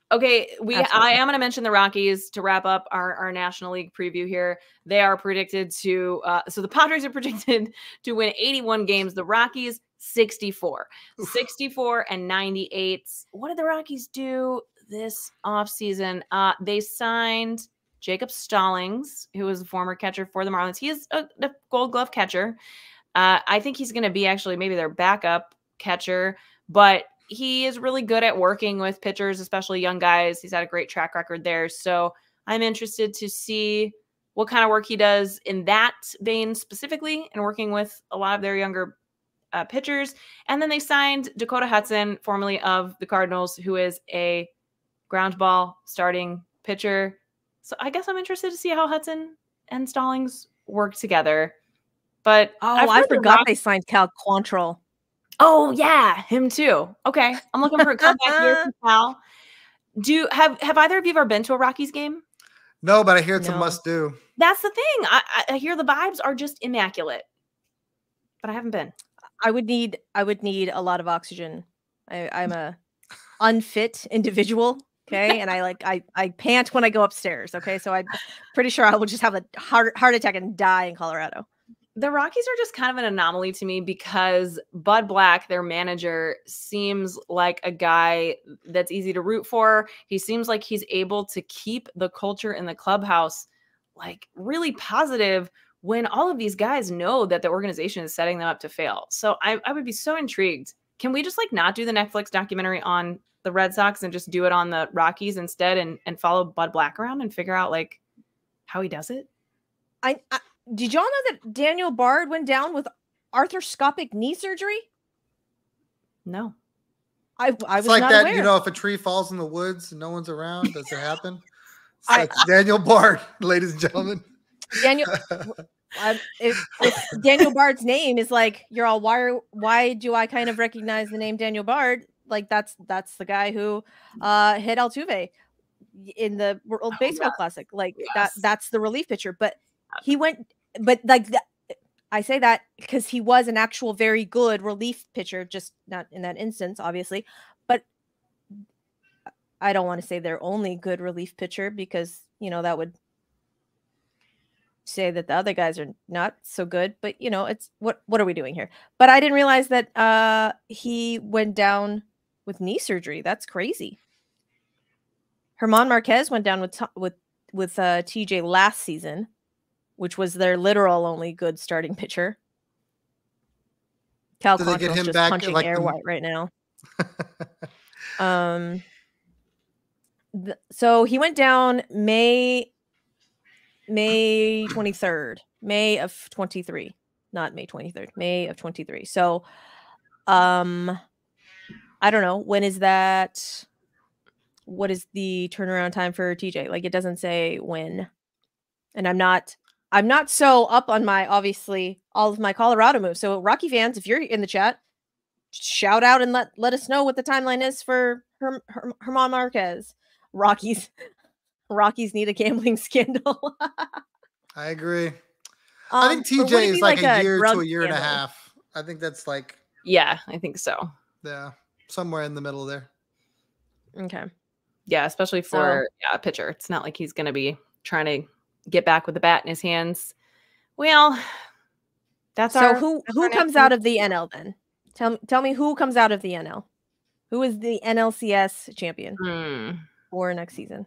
Okay, we I am going to mention the Rockies to wrap up our, our National League preview here. They are predicted to uh, so the Padres are predicted to win 81 games, the Rockies 64. Oof. 64 and 98. What did the Rockies do this offseason? Uh they signed Jacob Stallings, who was the former catcher for the Marlins. He is a, a gold glove catcher. Uh, I think he's going to be actually maybe their backup catcher, but he is really good at working with pitchers, especially young guys. He's had a great track record there. So I'm interested to see what kind of work he does in that vein specifically and working with a lot of their younger uh, pitchers. And then they signed Dakota Hudson, formerly of the Cardinals, who is a ground ball starting pitcher. So I guess I'm interested to see how Hudson and Stallings work together. But Oh, I've I forgot Rock- they signed Cal Quantrill. Oh yeah, him too. Okay, I'm looking for a comeback here from Cal. Do have have either of you ever been to a Rockies game? No, but I hear it's a must do. That's the thing. I, I I hear the vibes are just immaculate, but I haven't been. I would need I would need a lot of oxygen. I, I'm a unfit individual. Okay. And I like I I pant when I go upstairs. Okay. So I'm pretty sure I will just have a heart heart attack and die in Colorado. The Rockies are just kind of an anomaly to me because Bud Black, their manager, seems like a guy that's easy to root for. He seems like he's able to keep the culture in the clubhouse like really positive when all of these guys know that the organization is setting them up to fail. So I, I would be so intrigued. Can we just like not do the Netflix documentary on the Red Sox and just do it on the Rockies instead and, and follow Bud Black around and figure out like how he does it? I, I did y'all know that Daniel Bard went down with arthroscopic knee surgery? No. I I was like not that, aware. you know, if a tree falls in the woods and no one's around, does it happen? It's I- like Daniel Bard, ladies and gentlemen. Daniel I, if, if Daniel Bard's name is like you're all why why do I kind of recognize the name Daniel Bard? Like that's that's the guy who uh hit Altuve in the World Oh, Baseball yes. Classic. Like Yes. that that's the relief pitcher. But he went but like that I say that because he was an actual very good relief pitcher, just not in that instance, obviously. But I don't want to say their only good relief pitcher because you know that would say that the other guys are not so good but you know it's what what are we doing here? But i didn't realize that uh he went down with knee surgery. That's crazy. Herman marquez went down with with with uh tj last season which was their literal only good starting pitcher. Cal Did they get him just back, punching like, air white right now. Um so he went down may may 23rd may of 23 not may 23rd may of 23 so um i don't know when is that? What is the turnaround time for tj like it doesn't say when. And i'm not i'm not so up on my obviously all of my colorado moves. So rocky fans if you're in the chat shout out and let let us know what the timeline is for Herm, Herm, Herman Marquez. Rockies, Rockies need a gambling scandal. I agree. I Um, think TJ is be like, a year to a year and a half. I think that's like, Yeah, I think so. yeah. somewhere in the middle there. Okay. Yeah, especially So- for yeah, a pitcher. It's not like he's going to be trying to get back with the bat in his hands. Well, that's So our who that's who our comes out of the NL then? Tell me tell me who comes out of the NL. Who is the NLCS champion Hmm. for next season?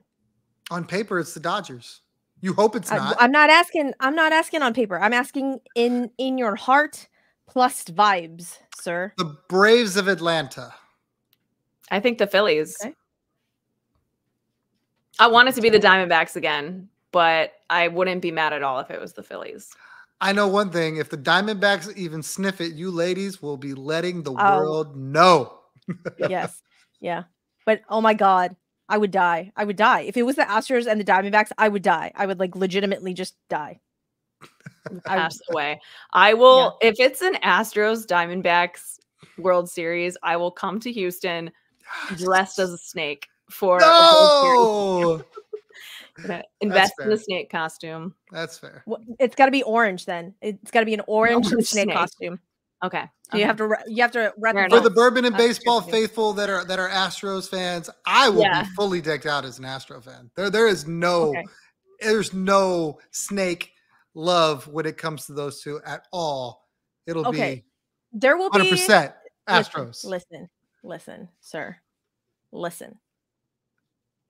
On paper, it's the Dodgers. You hope it's I, not. I'm not asking. I'm not asking on paper. I'm asking in in your heart plus vibes, sir. the Braves of Atlanta. I think the Phillies. Okay. I want it to be the Diamondbacks again, but I wouldn't be mad at all if it was the Phillies. I know one thing: if the Diamondbacks even sniff it, you ladies will be letting the Oh. world know. yes, yeah. But oh my god, I would die. I would die if it was the Astros and the Diamondbacks. I would die. I would like legitimately just die. I- Pass away. I will if it's an Astros Diamondbacks World Series, I will come to Houston dressed as a snake for a whole. No, invest in the snake costume. that's fair. Wha- It's got to be orange then. It's got to be an orange, Orange snake, snake. costume. Okay. So you have to uh-huh. re- you have to Fair represent. For enough. the bourbon and baseball faithful that are that are Astros fans, I will Yeah. be fully decked out as an Astro fan. There, there is no, Okay. there's no snake love when it comes to those two at all. It'll Okay, there will be be 100 percent Listen, Astros. Listen, listen, sir. Listen.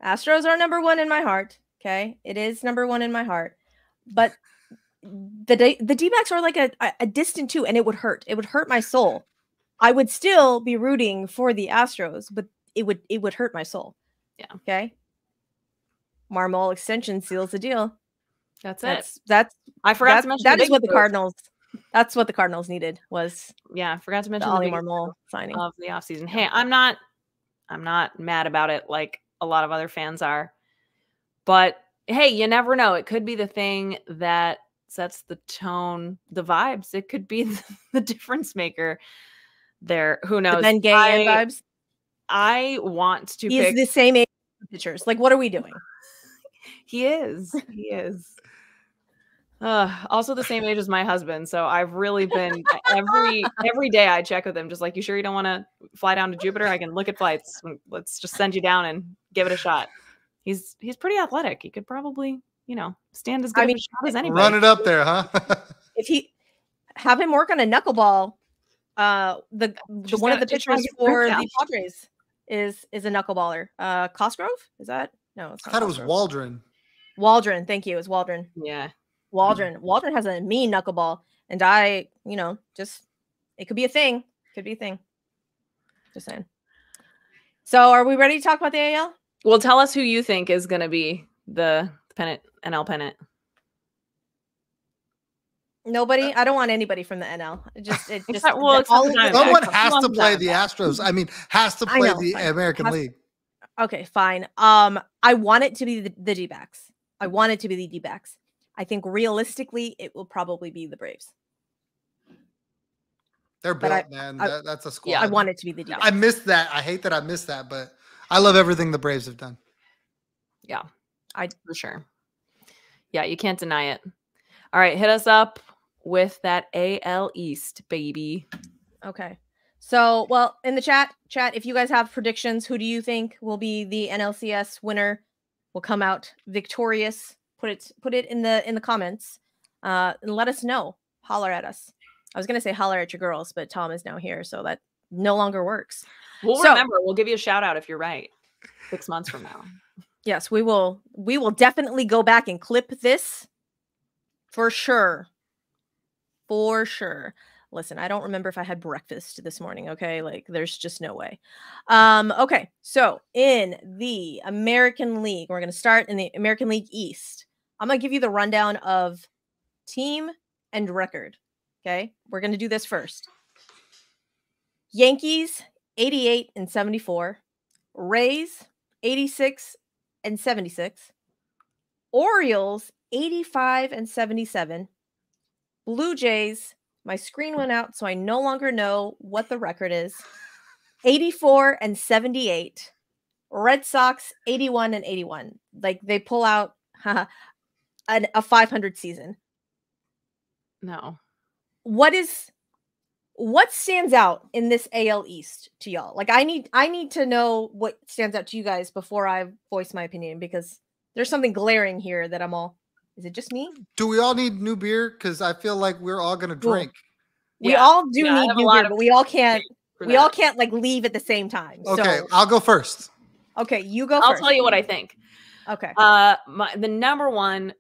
Astros are number one in my heart. Okay. It is number one in my heart. But the D- the D backs are like a, a, distant two, and it would hurt. It would hurt my soul. I would still be rooting for the Astros, but it would it would hurt my soul. Yeah. Okay. Marmol extension seals the deal. That's it. That's that's I forgot that, to mention that is what the. Cardinals. That's what the Cardinals needed was Yeah, I forgot to mention the, Ollie Marmol signing. of the offseason. Hey, I'm not I'm not mad about it like a lot of other fans are. But hey, you never know. It could be the thing that sets the tone, the vibes. It could be the, the difference maker there. Who knows? Bengay I, vibes. I want to He's pick the same age pictures. Like, what are we doing? He is. He is. Uh, also the same age as my husband, so I've really been every every day I check with him, just like, you sure you don't want to fly down to Jupiter? I can look at flights. Let's just send you down and give it a shot. He's he's pretty athletic. He could probably, you know, stand as good I mean, a shot as anybody. Run it up there, huh? If he have him work on a knuckleball, uh, the, the one of gotta- the just pitchers get the grip for the Padres is is a knuckleballer. Uh, Cosgrove is that? No, it's I not thought it was Waldron. Waldron. Thank you. It's Waldron. Yeah. Waldron. Waldron has a mean knuckleball, and I, you know, just it could be a thing. Could be a thing. Just saying. So, are we ready to talk about the AL? Well, tell us who you think is going to be the pennant NL pennant. Nobody. I don't want anybody from the NL. It just, it just well, the- all the of the- Diamondbacks. Someone has to play the Astros. I mean, has to play know, the fine. American Has- League. Okay, fine. Um, I want it to be the, the D backs. I want it to be the D backs. I think realistically, it will probably be the Braves. They're but built, I- man. I- That- that's a squad. Yeah, I want it to be the D-backs. I missed that. I hate that I missed that, but I love everything the Braves have done. Yeah, I- for sure. Yeah, you can't deny it. All right, hit us up with that AL East, baby. Okay. So, well, in the chat, chat, if you guys have predictions, who do you think will be the NLCS winner? Will come out victorious? Put it put it in the in the comments. Uh and let us know. Holler at us. I was gonna say holler at your girls, but Tom is now here, so that no longer works. We'll So- remember. We'll give you a shout out if you're right. Six months from now. Yes, we will we will definitely go back and clip this for sure. For sure. Listen, I don't remember if I had breakfast this morning, okay? Like there's just no way. Um okay. So, in the American League, we're going to start in the American League East. I'm going to give you the rundown of team and record, okay? We're going to do this first. Yankees 88 and 74, Rays 86 and 76. Orioles 85 and 77. Blue Jays, my screen went out, so I no longer know what the record is. 84 and 78. Red Sox 81 and 81. Like they pull out an, a 500 season. No. What is what stands out in this AL East to y'all? Like I need I need to know what stands out to you guys before I voice my opinion because there's something glaring here that I'm all is it just me? Do we all need new beer? Because I feel like we're all gonna Cool. drink. We Yeah. all do Yeah, need new beer, but we all can't we all can't like leave at the same time. Okay, So I'll go first. okay, you go I'll first. tell you what I think. Okay. Uh, my, the number one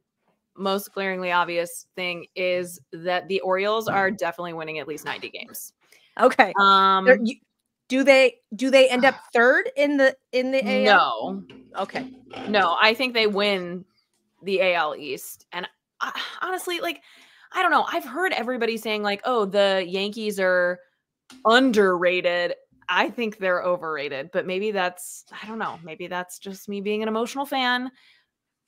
most glaringly obvious thing is that the Orioles are definitely winning at least 90 games. Okay. Um, They're- do they do they end up third in the in the AL? no, Okay. no, I think they win the AL East. And I, honestly, like, I don't know. I've heard everybody saying, like, oh, the Yankees are underrated. I think they're overrated, but maybe that's, I don't know. Maybe that's just me being an emotional fan.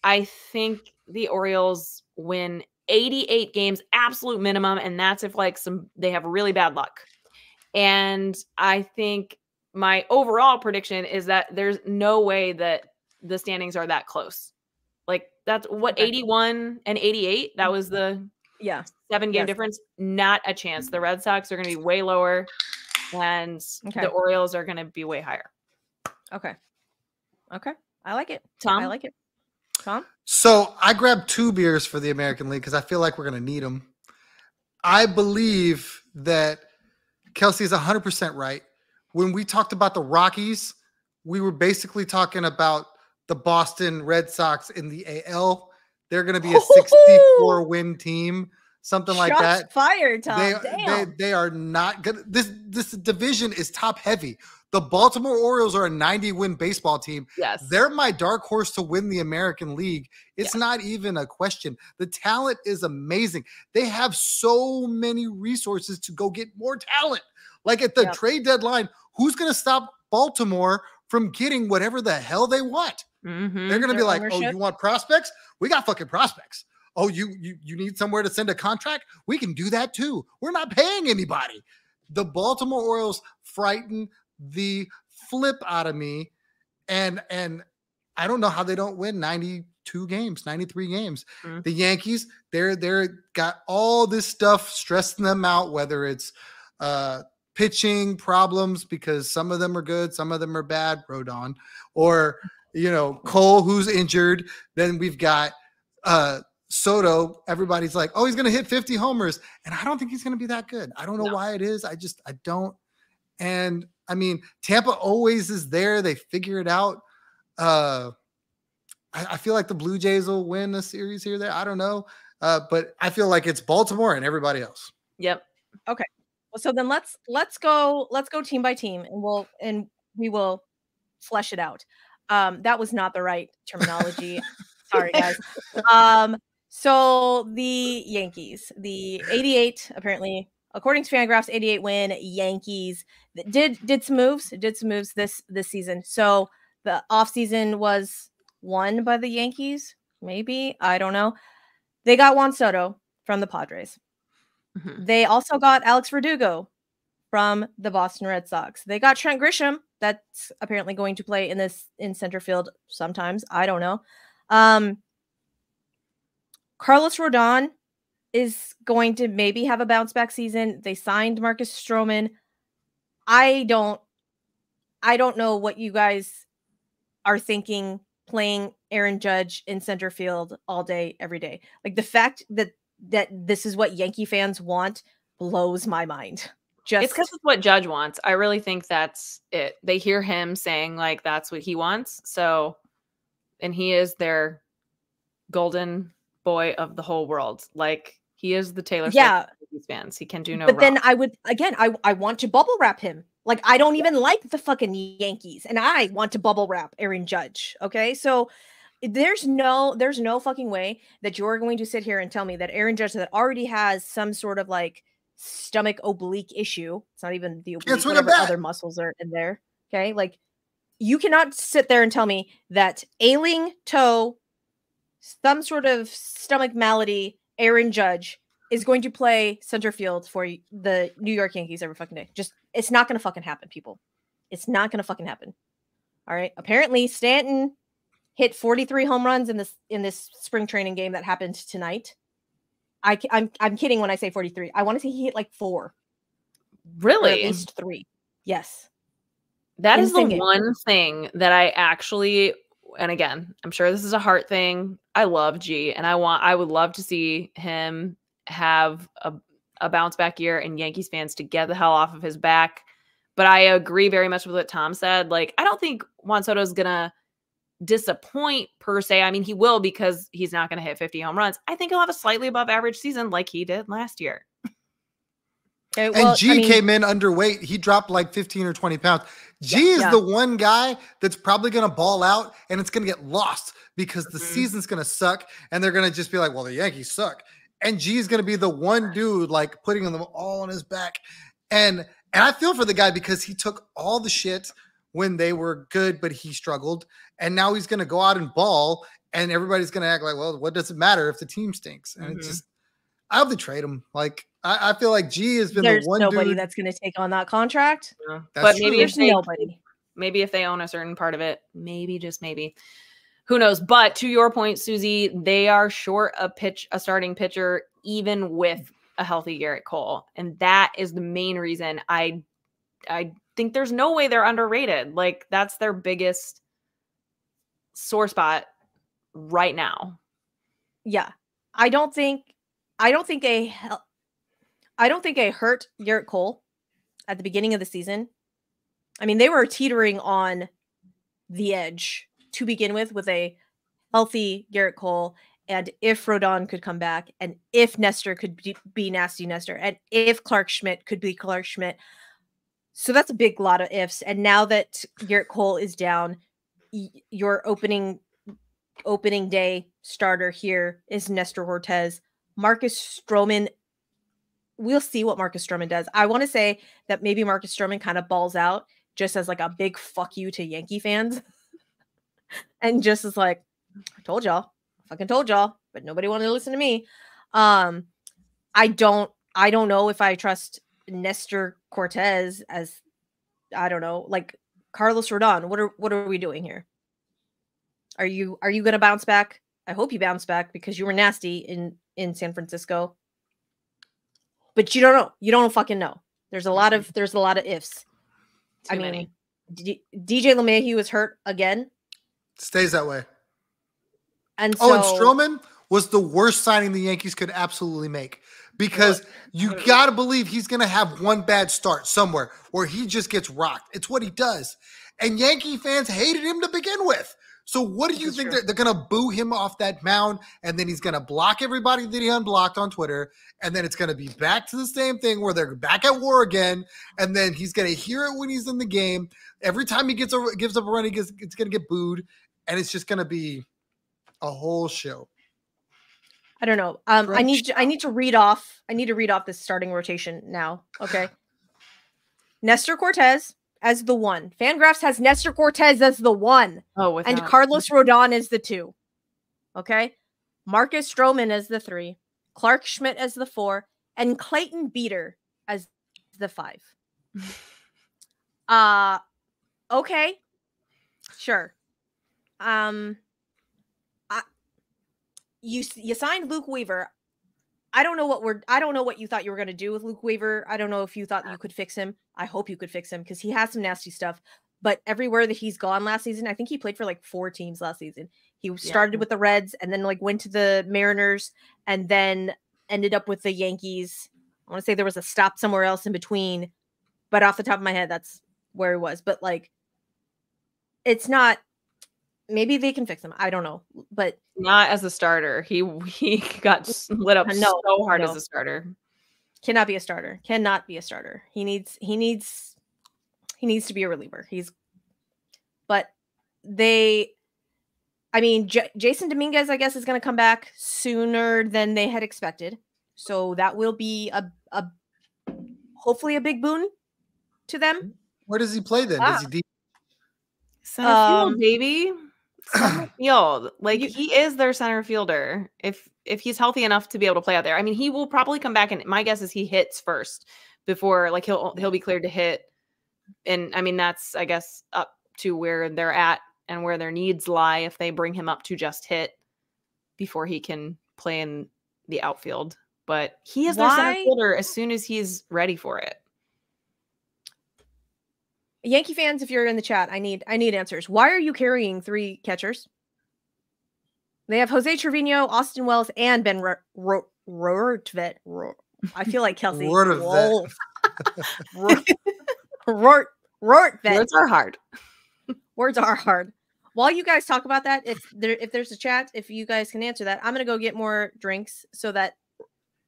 I think the Orioles win 88 games, absolute minimum. And that's if, like, some, they have really bad luck. And I think my overall prediction is that there's no way that the standings are that close. Like that's what Okay. 81 and 88. That was mm-hmm. the Yeah. seven game Yes. difference. Not a chance. The Red Sox are going to be way lower, and Okay. the Orioles are going to be way higher. Okay. Okay. I like it. Tom, I like it. Tom? So I grabbed two beers for the American League because I feel like we're going to need them. I believe that Kelsey is 100% right. When we talked about the Rockies, we were basically talking about the Boston Red Sox in the AL. They're going to be a 64 win team, something like that. Fired, Tom. They, they they are not good. This this division is top heavy. The Baltimore Orioles are a 90 win baseball team. yes, They're my dark horse to win the American League. It's not even a question. The talent is amazing. They have so many resources to go get more talent. Like at the Yep. trade deadline, who's going to stop Baltimore from getting whatever the hell they want? Mhm. They're going to be like, "Oh, you want prospects? We got fucking prospects. Oh, you you you need somewhere to send a contract? We can do that too. We're not paying anybody." The Baltimore Orioles frighten the flip out of me and and I don't know how they don't win 92 games, 93 games. Mm. The Yankees, they're they're got all this stuff stressing them out whether it's uh pitching problems because some of them are good, some of them are bad, Rodon, or you know, Cole who's injured, then we've got uh Soto, everybody's like, "Oh, he's going to hit 50 homers." And I don't think he's going to be that good. I don't know No. why it is. I just I don't and I mean, Tampa always is there. They figure it out. Uh, I, I feel like the Blue Jays will win a series here. There, I don't know, uh, but I feel like it's Baltimore and everybody else. Yep. Okay. Well, so then let's let's go let's go team by team and we'll and we will flesh it out. Um that was not the right terminology. Sorry guys. Um so the Yankees, the 88 apparently according to Fangraphs 88 win Yankees did did some moves, did some moves this this season. So the offseason was won by the Yankees, maybe, I don't know. They got Juan Soto from the Padres. Mhm. They also got Alex Verdugo from the Boston Red Sox. They got Trent Grisham, that's apparently going to play in this in center field sometimes. I don't know. Um Carlos Rodon is going to maybe have a bounce back season. They signed Marcus Stroman. I don't I don't know what you guys are thinking playing Aaron Judge in center field all day every day. Like the fact that that this is what Yankee fans want blows my mind. Just It's because it's what Judge wants. I really think that's it. They hear him saying like that's what he wants. So, and he is their golden boy of the whole world. Like he is the Taylor Swift Yeah. of Yankees fans. He can do no but then. I would again I I want to bubble wrap him. Like I don't even like the fucking Yankees and I want to bubble wrap Aaron Judge, okay? So there's no there's no fucking way that you're going to sit here and tell me that Aaron Judge that already has some sort of like stomach oblique issue. It's not even the oblique, swing whatever other muscles are in there. Okay. Like you cannot sit there and tell me that ailing toe, some sort of stomach malady, Aaron Judge is going to play center field for the New York Yankees every fucking day. Just it's not gonna fucking happen, people. It's not gonna fucking happen. All right. Apparently, Stanton hit 43 home runs in this in this spring training game that happened tonight. I I'm I'm kidding when I say 43. I want to say he hit like four. Or at Really? least three. Yes. That is the in-game. one thing that I actually and again, I'm sure this is a heart thing. I love G and I want I would love to see him have a, a bounce back year and Yankees fans to get the hell off of his back. But I agree very much with what Tom said. Like, I don't think Juan Soto is gonna disappoint per se. I mean, he will because he's not gonna hit 50 home runs. I think he'll have a slightly above average season like he did last year. Okay, And well, I G mean, came in underweight. He dropped like 15 or 20 pounds. G is Yeah. the one guy that's probably going to ball out and it's going to get lost because the Mhm. season's going to suck and they're going to just be like, well, the Yankees suck. And G is going to be the one dude like putting them all on his back. And and I feel for the guy because he took all the shit when they were good, but he struggled. And now he's going to go out and ball and everybody's going to act like, well, what does it matter if the team stinks? And it's Mhm. just, I hope they trade him. Like, I, I feel like G has been there's the one nobody dude. that's going to take on that contract. That's but true. maybe if There's they nobody. maybe if they own a certain part of it, maybe just maybe. Who knows? But to your point, Suzy, they are short a pitch, a starting pitcher, even with a healthy Gerrit Cole, and that is the main reason I, I think there's no way they're underrated. Like that's their biggest sore spot right now. Yeah. I don't think I don't think a hel- I don't think I hurt Gerrit Cole at the beginning of the season. I mean, they were teetering on the edge to begin with with a healthy Gerrit Cole and if Rodon could come back and if Nestor could be, nasty Nestor and if Clarke Schmidt could be Clarke Schmidt. So that's a big lot of ifs and now that Gerrit Cole is down your opening opening day starter here is Nestor Cortes. Marcus Stroman. We'll see what Marcus Stroman does. I want to say that maybe Marcus Stroman kind of balls out just as like a big fuck you to Yankee fans. and just is like, I told y'all, fucking told y'all, but nobody wanted to listen to me. Um, I don't I don't know if I trust Nestor Cortes as I don't know, like Carlos Rodon. What are what are we doing here? Are you are you gonna bounce back? I hope you bounce back because you were nasty in in San Francisco. But you don't know. You don't fucking know. There's a lot of mm-hmm. there's a lot of ifs. I mean, many. D- DJ LeMahieu was hurt again, Stays that way. and Oh, and Stroman was the worst signing the Yankees could absolutely make because you got to believe he's going to have one bad start somewhere where he just gets rocked. It's what he does. And Yankee fans hated him to begin with. So what do you is think true. they're, they're going to boo him off that mound and then he's going to block everybody that he unblocked on Twitter and then it's going to be back to the same thing where they're back at war again and then he's going to hear it when he's in the game. Every time he gets a gives up a run he gets it's going to get booed and it's just going to be a whole show. I don't know. Um, I need to, I need to read off. I need to read off this starting rotation now. Okay. Nestor Cortes as the one. Fangraphs has Nestor Cortes as the one. and without- Carlos Rodon is the two. Okay. Marcus Stroman as the three, Clarke Schmidt as the four, and Clayton Beeter as the five. Uh okay. Sure. Um I you you signed Luke Weaver. I don't know what we're I don't know what you thought you were going to do with Luke Weaver. I don't know if you thought you could fix him. I hope you could fix him cuz he has some nasty stuff. But everywhere that he's gone last season, I think he played for like four teams last season. He started with the Reds and then like went to the Mariners and then ended up with the Yankees. I want to say there was a stop somewhere else in between, but off the top of my head, that's where he was. But like, it's not. Maybe they can fix him. I don't know, but not as a starter. He he got lit up Uh, no, so hard no. as a starter. cannot be a starter. Cannot be a starter. He needs. He needs. He needs to be a reliever. He's. But they. I mean, J- Jasson Dominguez, I guess, is going to come back sooner than they had expected. So that will be a a hopefully a big boon to them. Where does he play then? Does he D- Center Um, baby. Field. Like You- he is their center fielder. If if he's healthy enough to be able to play out there. I mean, he will probably come back and my guess is he hits first before like he'll he'll be cleared to hit. And I mean that's I guess up to where they're at and where their needs lie if they bring him up to just hit before he can play in the outfield. But he is their center fielder as soon as he's ready for it. Yankee fans, if you're in the chat, I need I need answers. Why are you carrying three catchers? They have Jose Trevino, Austin Wells, and Ben Rortvedt. I feel like Kelsey. Rortvedt. Rort Rortvedt. Words are hard. Words are hard. While you guys talk about that, if there if there's a chat, if you guys can answer that, I'm gonna go get more drinks so that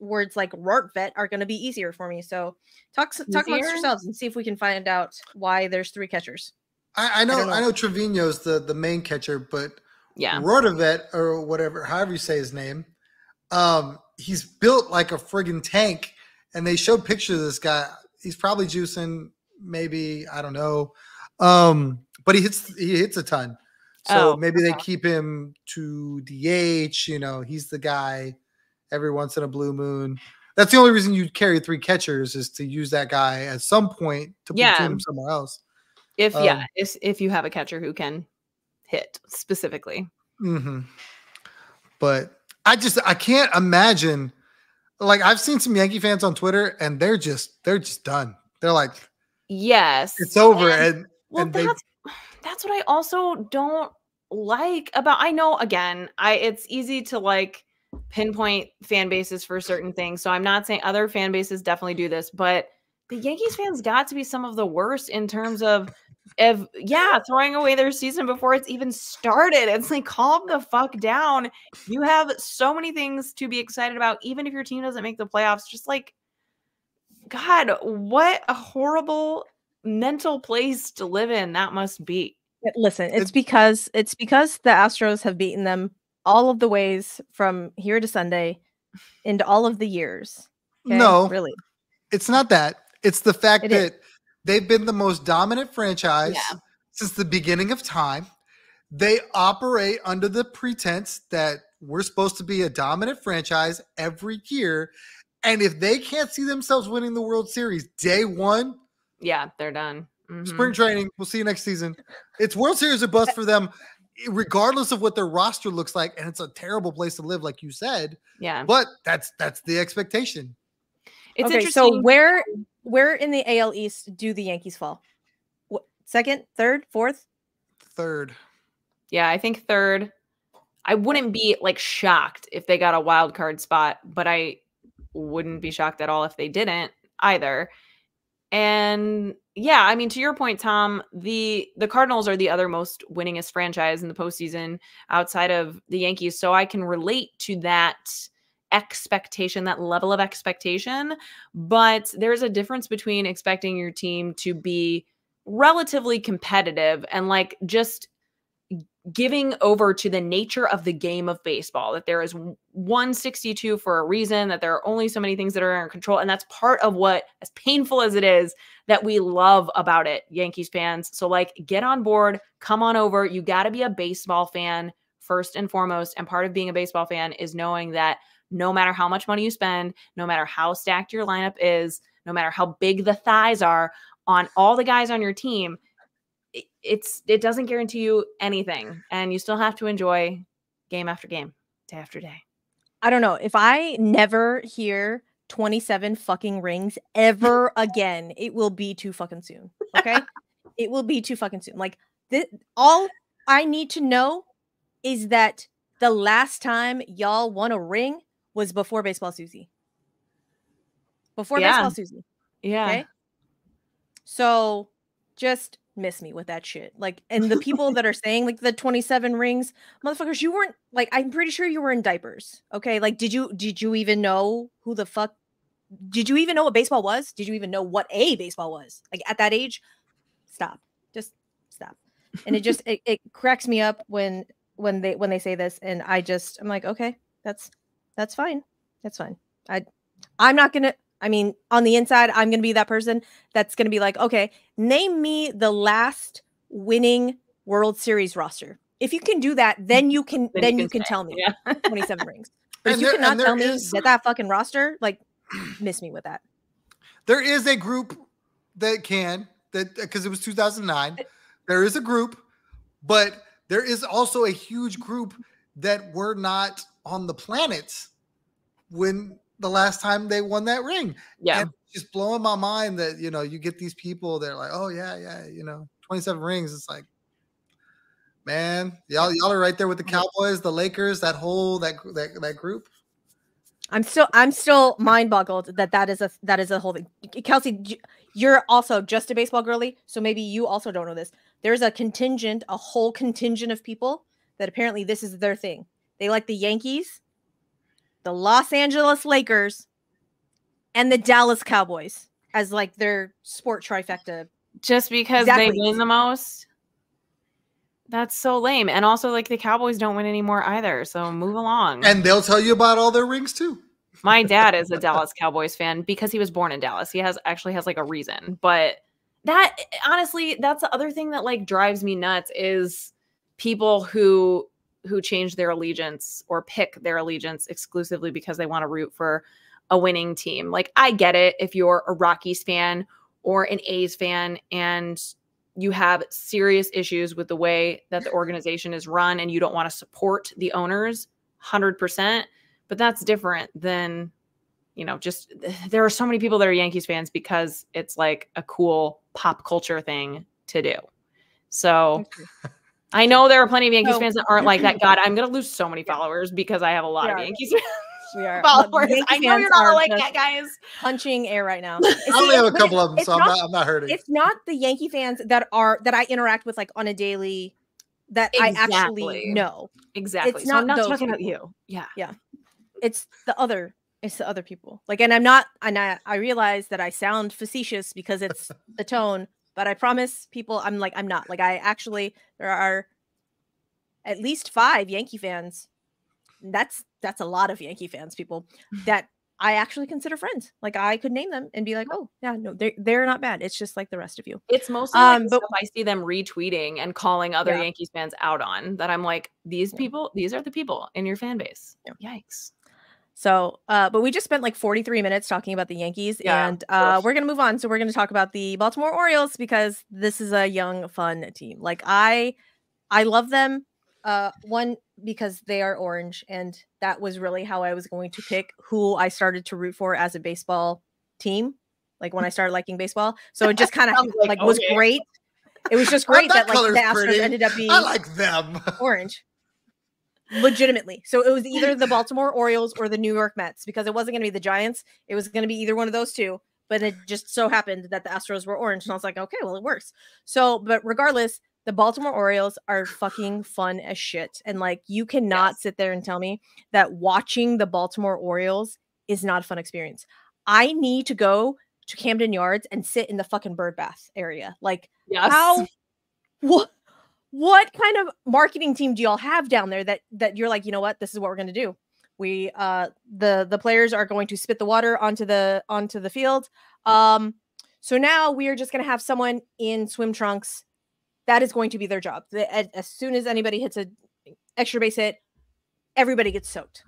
words like Rortvedt are gonna be easier for me. So talk talk amongst yourselves and see if we can find out why there's three catchers. I, I know I, know. I know Trevino's the the main catcher, but yeah, Rotovet or whatever, however you say his name, um, he's built like a friggin' tank. And they showed pictures of this guy. He's probably juicing, maybe I don't know, um, but he hits he hits a ton. So oh, maybe they keep him to DH. You know, he's the guy every once in a blue moon. That's the only reason you carry three catchers is to use that guy at some point to yeah. platoon him somewhere else. If um, yeah, if if you have a catcher who can hit specifically. Mm-hmm. But I just I can't imagine. Like I've seen some Yankee fans on Twitter, and they're just they're just done. They're like, yes, it's over. And, and well, and that's that's what I also don't like about. I know again, I it's easy to like pinpoint fan bases for certain things. So I'm not saying other fan bases definitely do this, but the Yankees fans got to be some of the worst in terms of if yeah, throwing away their season before it's even started. It's like calm the fuck down. You have so many things to be excited about, even if your team doesn't make the playoffs. Just like God, what a horrible mental place to live in that must be. Listen, it's because it's because the Astros have beaten them all of the ways from here to Sunday into all of the years. Okay? No, really. It's not that. It's the fact it that is. they've been the most dominant franchise yeah. since the beginning of time. They operate under the pretense that we're supposed to be a dominant franchise every year. And if they can't see themselves winning the World Series day one, yeah, they're done. Mm-hmm. Spring training. We'll see you next season. It's World Series or bust for them, regardless of what their roster looks like. And it's a terrible place to live, like you said. Yeah. But that's that's the expectation. It's okay, interesting. So where where in the AL East do the Yankees fall? What, second, third, fourth? Third. Yeah, I think third. I wouldn't be like shocked if they got a wild card spot, but I wouldn't be shocked at all if they didn't either. And yeah, I mean, to your point, Tom, the the Cardinals are the other most winningest franchise in the postseason outside of the Yankees. So I can relate to that expectation, that level of expectation. But there's a difference between expecting your team to be relatively competitive and like just giving over to the nature of the game of baseball that there is 162 for a reason that there are only so many things that are in control and that's part of what as painful as it is that we love about it yankees fans. So like get on board come on over you got to be a baseball fan first and foremost and part of being a baseball fan is knowing that no matter how much money you spend no matter how stacked your lineup is no matter how big the thighs are on all the guys on your team it's it doesn't guarantee you anything and you still have to enjoy game after game day after day i don't know if i never hear 27 fucking rings ever again it will be too fucking soon okay it will be too fucking soon like th- all i need to know is that the last time y'all won a ring was before baseball susie before yeah. baseball susie yeah okay? so just miss me with that shit. Like, and the people that are saying like the 27 rings, motherfuckers, you weren't like, I'm pretty sure you were in diapers. Okay. Like, did you, did you even know who the fuck, did you even know what baseball was? Did you even know what a baseball was? Like at that age? Stop. Just stop. And it just, it, it cracks me up when, when they, when they say this. And I just, I'm like, okay, that's, that's fine. That's fine. I, I'm not going to, I mean, on the inside, I'm going to be that person that's going to be like, okay, name me the last winning World Series roster. If you can do that, mm. then you can then, then you can, can tell me yeah. 27 rings. But if you there, cannot tell me is, that that fucking roster, like, miss me with that. There is a group that can that because it was 2009. There is a group, but there is also a huge group that were not on the planet when the last time they won that ring. Yeah. And it's just blowing my mind that you know you get these people they're like, oh yeah, yeah, you know, 27 rings. It's like, man, y'all y'all are right there with the Cowboys, the Lakers, that whole that that that group. I'm still I'm still mind boggled that that is a that is a whole thing. Kelsey, you're also just a baseball girly, so maybe you also don't know this. There's a contingent, a whole contingent of people that apparently this is their thing. They like the Yankees, the Los Angeles Lakers, and the Dallas Cowboys as like their sport trifecta. Just because Exactly. they win the most. That's so lame. And also, like, the Cowboys don't win anymore either. So move along. And they'll tell you about all their rings too. My dad is a Dallas Cowboys fan because he was born in Dallas. He has actually has like a reason. But that honestly, that's the other thing that like drives me nuts is people who who change their allegiance or pick their allegiance exclusively because they want to root for a winning team. Like I get it if you're a Rockies fan or an A's fan and you have serious issues with the way that the organization is run and you don't want to support the owners 100% but that's different than you know just there are so many people that are yankees fans because it's like a cool pop culture thing to do so i know there are plenty of yankees So- fans that aren't like that god i'm gonna lose so many followers because i have a lot of Yeah. yankees We are followers Yankee i know you're not all like that guys punching air right now. I only have a couple of them, it's so I'm not- not I'm not hurting. it's not the Yankee fans that are that I interact with like on a daily that I actually Exactly. know. exactly It's so i'm not not those talking about you yeah Yeah. It's the other it's the other people. Like and I'm not and I, I realize that I sound facetious because it's the tone, but I promise people I'm like I'm not. Like I actually there are at least 5 Yankee fans. That's that's a lot of Yankee fans people that I actually consider friends. Like I could name them and be like, "Oh, yeah, no, they're they're not bad. It's just like the rest of you." It's mostly Um, like but- I see them retweeting and calling other Yeah. Yankees fans out on that I'm like, these people, these are the people in your fan base. Yeah. Yikes. So, uh, but we just spent like 43 minutes talking about the Yankees, Yeah, and uh, we're gonna move on. So we're gonna talk about the Baltimore Orioles because this is a young, fun team. Like I, I love them. Uh, one because they are orange, and that was really how I was going to pick who I started to root for as a baseball team. Like when I started liking baseball, so it just kind of like, like, was great. It was just great that that, like the Astros pretty. ended up being I like them. orange. Legitimately. So it was either the Baltimore Orioles or the New York Mets because it wasn't going to be the Giants. It was going to be either one of those two. But it just so happened that the Astros were orange. And I was like, okay, well, it works. So, but regardless, the Baltimore Orioles are fucking fun as shit. And like, you cannot Yes. sit there and tell me that watching the Baltimore Orioles is not a fun experience. I need to go to Camden Yards and sit in the fucking bird bath area. Like, Yes. how what what kind of marketing team do y'all have down there that that you're like you know what? This is what we're going to do. We uh the the players are going to spit the water onto the onto the field. Um so now we are just going to have someone in swim trunks. That is going to be their job. As, as soon as anybody hits a extra base hit everybody gets soaked.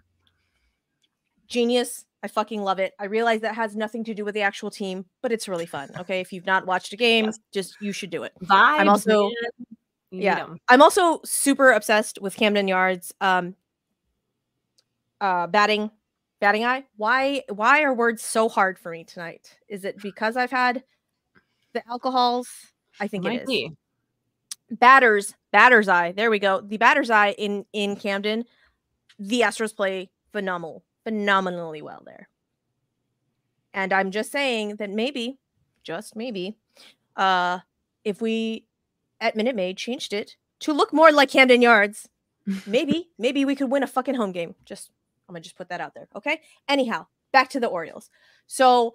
Genius. I fucking love it. I realize that has nothing to do with the actual team but it's really fun okay? If you've not watched a game Yes. just you should do it. Vibes, I'm also-. You yeah. I'm also super obsessed with Camden Yards um uh batting batting eye. Why why are words so hard for me tonight? Is it because I've had the alcohols? I think Might it is. be. Batters batter's eye. There we go. The batter's eye in in Camden. The Astros play phenomenal, phenomenally well there. And I'm just saying that maybe, just maybe, uh, if we at Minute Maid changed it to look more like Camden Yards, maybe, maybe we could win a fucking home game. Just I'm gonna just put that out there. Okay. Anyhow, back to the Orioles. So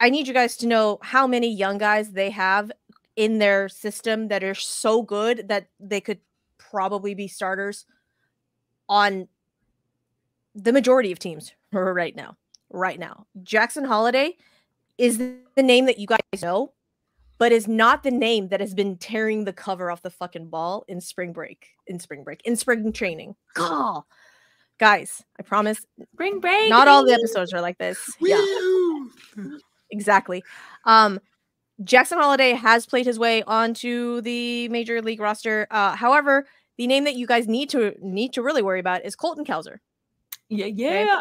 I need you guys to know how many young guys they have in their system that are so good that they could probably be starters on the majority of teams right now. Right now. Jackson Holliday is the name that you guys know, but is not the name that has been tearing the cover off the fucking ball in spring break, in spring break, in spring training. God. Guys, I promise Spring break. not all the episodes are like this. Yeah exactly. Um, Jackson Holliday has played his way onto the major league roster. Uh, however, the name that you guys need to need to really worry about is Colton Kelsey. Yeah, yeah.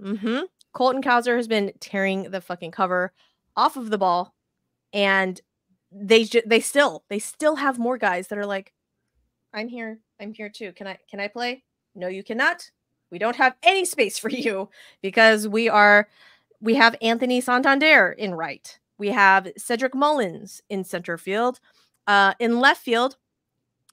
Mm-hmm. Colton Cowser has been tearing the fucking cover off of the ball, and they ju- they still they still have more guys that are like, I'm here, I'm here too. Can I can I play? No, you cannot. We don't have any space for you because we are we have Anthony Santander in right. We have Cedric Mullins in center field. Uh, in left field,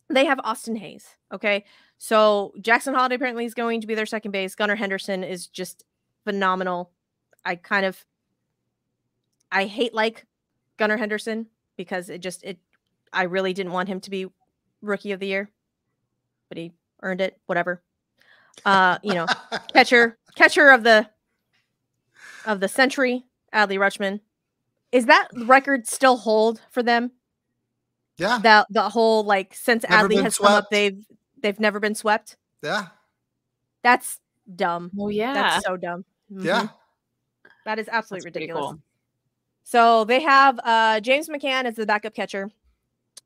they have Austin Hays. Okay. So Jackson Holliday apparently is going to be their second base. Gunnar Henderson is just phenomenal. I kind of I hate like Gunnar Henderson because it just it I really didn't want him to be rookie of the year, but he earned it. Whatever. Uh, you know, catcher catcher of the of the century, Adley Rutschman. Is that record still hold for them? Yeah. That the whole like since Never Adley been has come up, they've they've never been swept. Yeah. That's dumb. Well, yeah. That's so dumb. Yeah. Mhm. That is absolutely That's ridiculous. cool. So they have uh, James McCann as the backup catcher,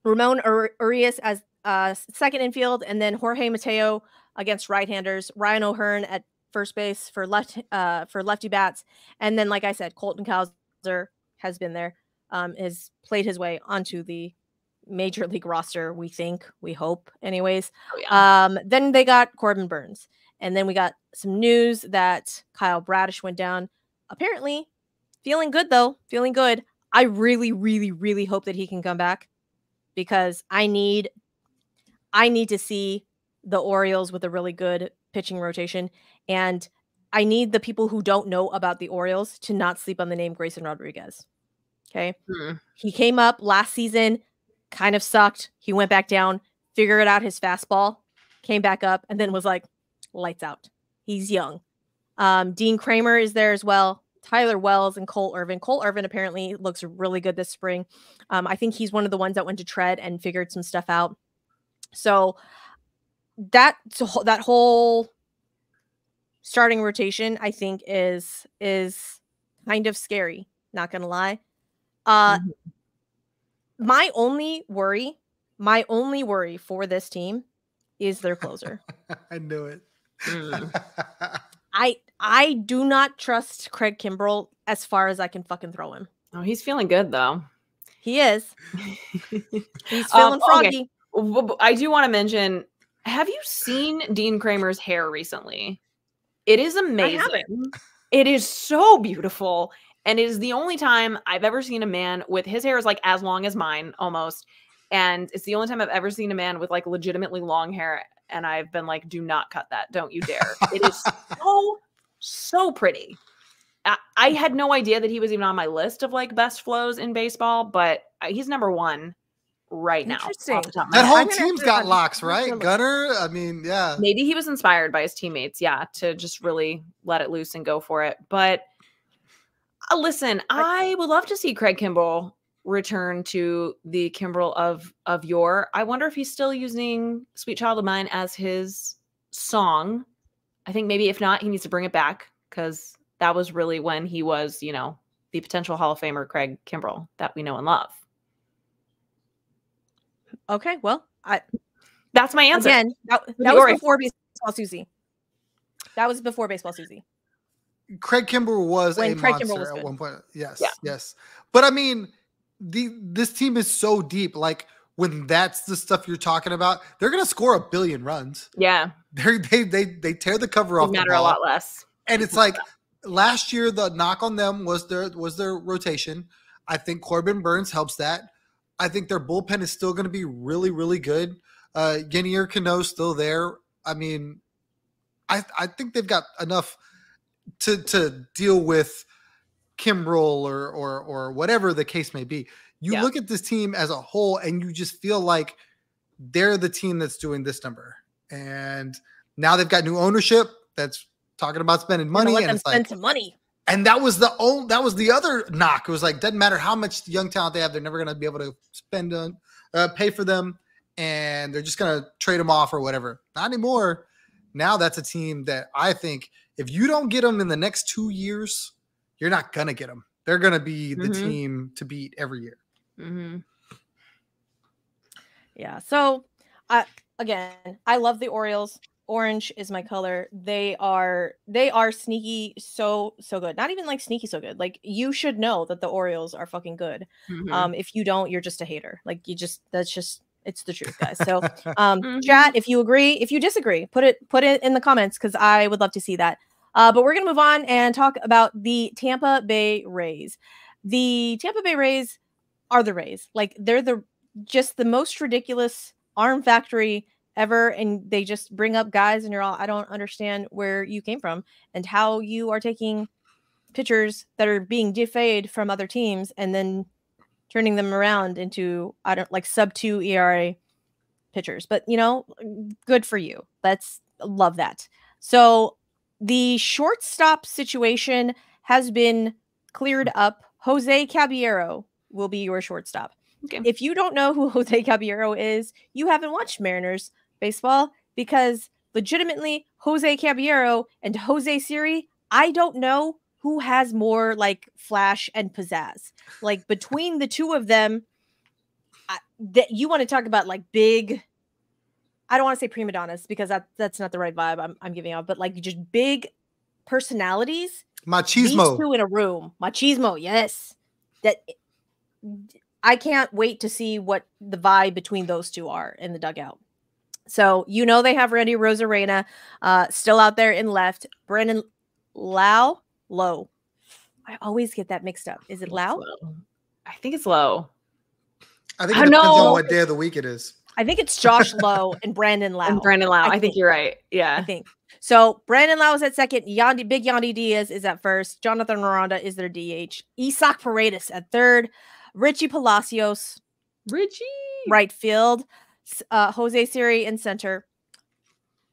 Ramon Urias as uh, second infield, and then Jorge Mateo against right-handers, Ryan O'Hearn at first base for left uh, for lefty bats, and then like I said, Colton Cowser has been there, um, has played his way onto the major league roster. We think, we hope, anyways. Oh, yeah. Um, then they got Corbin Burnes. And then we got some news that Kyle Bradish went down. Apparently, feeling good though, feeling good. I really, really, really hope that he can come back because I need I need to see the Orioles with a really good pitching rotation. And I need the people who don't know about the Orioles to not sleep on the name Grayson Rodriguez. Okay. Mm. He came up last season, kind of sucked. He went back down, figured out his fastball, came back up, and then was like, lights out. He's young. Um, Dean Kremer is there as well. Tyler Wells and Cole Irvin. Cole Irvin apparently looks really good this spring. Um, I think he's one of the ones that went to tread and figured some stuff out. So that so that whole starting rotation, I think, is is kind of scary. Not gonna lie. Uh, my only worry, my only worry for this team is their closer. I knew it. Mm. I I do not trust Craig Kimbrel as far as I can fucking throw him. Oh, he's feeling good though. He is. He's Um, feeling okay. froggy. W- I do want to mention have you seen Dean Kremer's hair recently? It is amazing. It is so beautiful. And it is the only time I've ever seen a man with his hair is like as long as mine almost. And it's the only time I've ever seen a man with like legitimately long hair. And I've been like, do not cut that. Don't you dare. It is so, so pretty. I, I had no idea that he was even on my list of like best flows in baseball, but uh, he's number one right now. Interesting. top of my that whole I'm gonna have team's to- got I'm locks, gonna have to right? look. Gunner. I mean, yeah. maybe he was inspired by his teammates yeah to just really let it loose and go for it but uh, listen i would love to see craig kimbrel return to the kimbrel of of yore i wonder if he's still using sweet child of mine as his song i think maybe if not he needs to bring it back because that was really when he was you know the potential hall of famer craig kimbrel that we know and love Okay, well, I that's my answer again that, that was before baseball Susie. That was before baseball Susie. Craig Kimbrel was When a Craig monster was at one point. Yes, Yeah. yes. But I mean, the this team is so deep. Like when that's the stuff you're talking about, they're gonna score a billion runs. yeah They they they they tear the cover off matter a lot less And it's like last year, the knock on them was their was their rotation. I think Corbin Burnes helps that. I think their bullpen is still going to be really, really good. Uh Yennier Cano still there. I mean, I I think they've got enough to to deal with Kimbrel or or or whatever the case may be. You Yeah. look at this team as a whole, and you just feel like they're the team that's doing this number. And now they've got new ownership that's talking about spending money, let and them it's spend like, some money. and that was the only that was the other knock. It was like doesn't matter how much young talent they have, they're never going to be able to spend on uh, pay for them, and they're just going to trade them off or whatever. Not anymore. Now that's a team that I think if you don't get them in the next two years, you're not going to get them. They're going to be the Mhm. team to beat every year. Hmm Yeah. So, I again, I love the Orioles. orange is my color. They are they are sneaky so so good. Not even like sneaky so good. Like you should know that the Orioles are fucking good. Mhm. Um if you don't, you're just a hater. Like you just that's just it's the truth, guys. So um Mhm. chat if you agree, if you disagree, put it put it in the comments cuz I would love to see that. Uh but we're going to move on and talk about the Tampa Bay Rays. The Tampa Bay Rays are the Rays. Like they're the just the most ridiculous arm factory ever and they just bring up guys and you're all I don't understand where you came from and how you are taking pitchers that are being DFA'd from other teams and then turning them around into I don't like sub 2 ERA pitchers. But you know, good for you. That's love that. So the shortstop situation has been cleared up. Jose Caballero will be your shortstop. Okay. If you don't know who Jose Caballero is, you haven't watched Mariners baseball because legitimately Jose Caballero and Jose Siri, I don't know who has more like flash and pizzazz. Like between the two of them, that you want to talk about like big I don't want to say prima donnas because that that's not the right vibe I'm, I'm giving out, but like just big personalities. These Machismo. two in a room, machismo, yes. That I can't wait to see what the vibe between those two are in the dugout. So you know they have Randy Arozarena uh, still out there in left. Brandon Lau Low. I always get that mixed up. Is it Lau? Low. I think it's low. I think I depends know. on what day of the week it is. I think it's Josh Lowe and Brandon Lau. And Brandon Lau. I, think, think- you're right. Yeah. I think. So Brandon Lau is at second. Yandy, Big Yandy Diaz is at first. Jonathan Miranda is their DH. Isaac Paredes at third. Richie Palacios, Richie. right field. Uh, Jose Siri in center.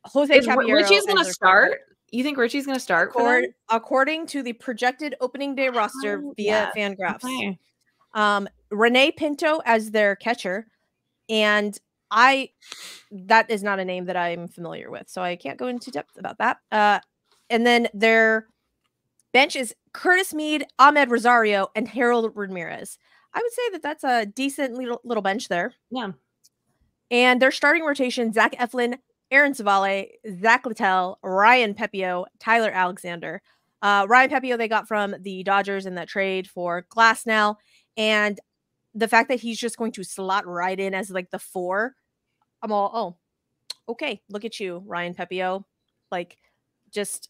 Jose Is, Caballero Richie's going to start? You think Richie's going to start for Accord- according to the projected opening day roster Oh, via yeah. Fangraphs. Okay. um Rene Pinto as their catcher and I that is not a name that I'm familiar with so I can't go into depth about that uh and then their bench is Curtis Mead, Amed Rosario and Harold Ramirez. I would say that that's a decent little, little bench there. Yeah. And their starting rotation Zach Eflin, Aaron Civale, Zach Littell, Ryan Pepiot, Tyler Alexander. Uh, Ryan Pepiot they got from the Dodgers in that trade for Glasnow. And the fact that he's just going to slot right in as like the four, I'm all, oh, okay, look at you, Ryan Pepiot. Like, just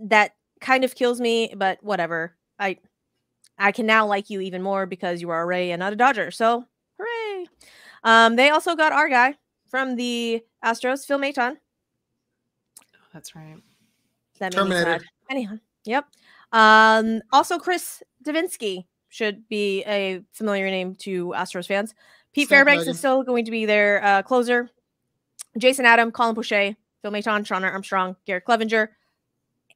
that kind of kills me, but whatever. I I can now like you even more because you are a Ray and not a Dodger. So hooray. Um, they also got our guy from the Astros, Phil Maton. That's right. That made Terminator. Anyhow, yep. Um, also Chris Devenski should be a familiar name to Astros fans. Pete Fairbanks Snapdragon. is still going to be their uh, closer. Jason Adam, Colin Poche, Phil Maton, Shawn Armstrong, Garrett Cleavinger.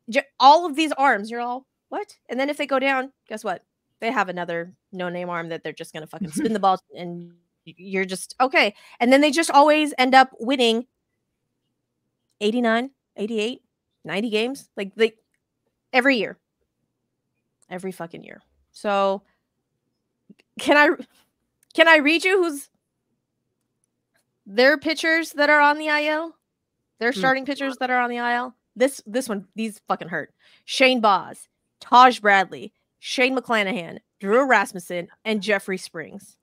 J- all of these arms, you're all what? And then if they go down, guess what? They have another no-name arm that they're just going to fucking spin the ball and you're just okay. And then they just always end up winning 89, 88, 90 games like they every year. Every fucking year. So can i can i read you who's their pitchers that are on the il their Hmm. starting pitchers that are on the il this this one these fucking hurt. Shane Baz taj bradley shane mcclanahan drew rasmussen and jeffrey springs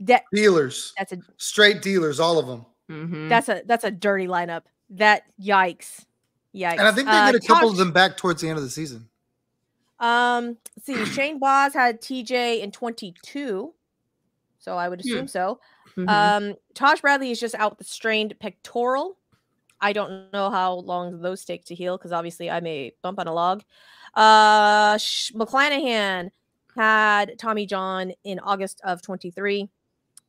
that Dealers, that's a straight dealers, all of them. Mm-hmm. that's a that's a dirty lineup that yikes yikes And I think they Uh, get a couple of them back towards the end of the season. Um, let's see, Shane Baz had TJ in 22. So I would Hmm. assume so. Mhm. Um, Tosh Bradley is just out with the strained pectoral. I don't know how long those take to heal because obviously I'm a bump on a log. Uh, McClanahan had Tommy John in August of 23.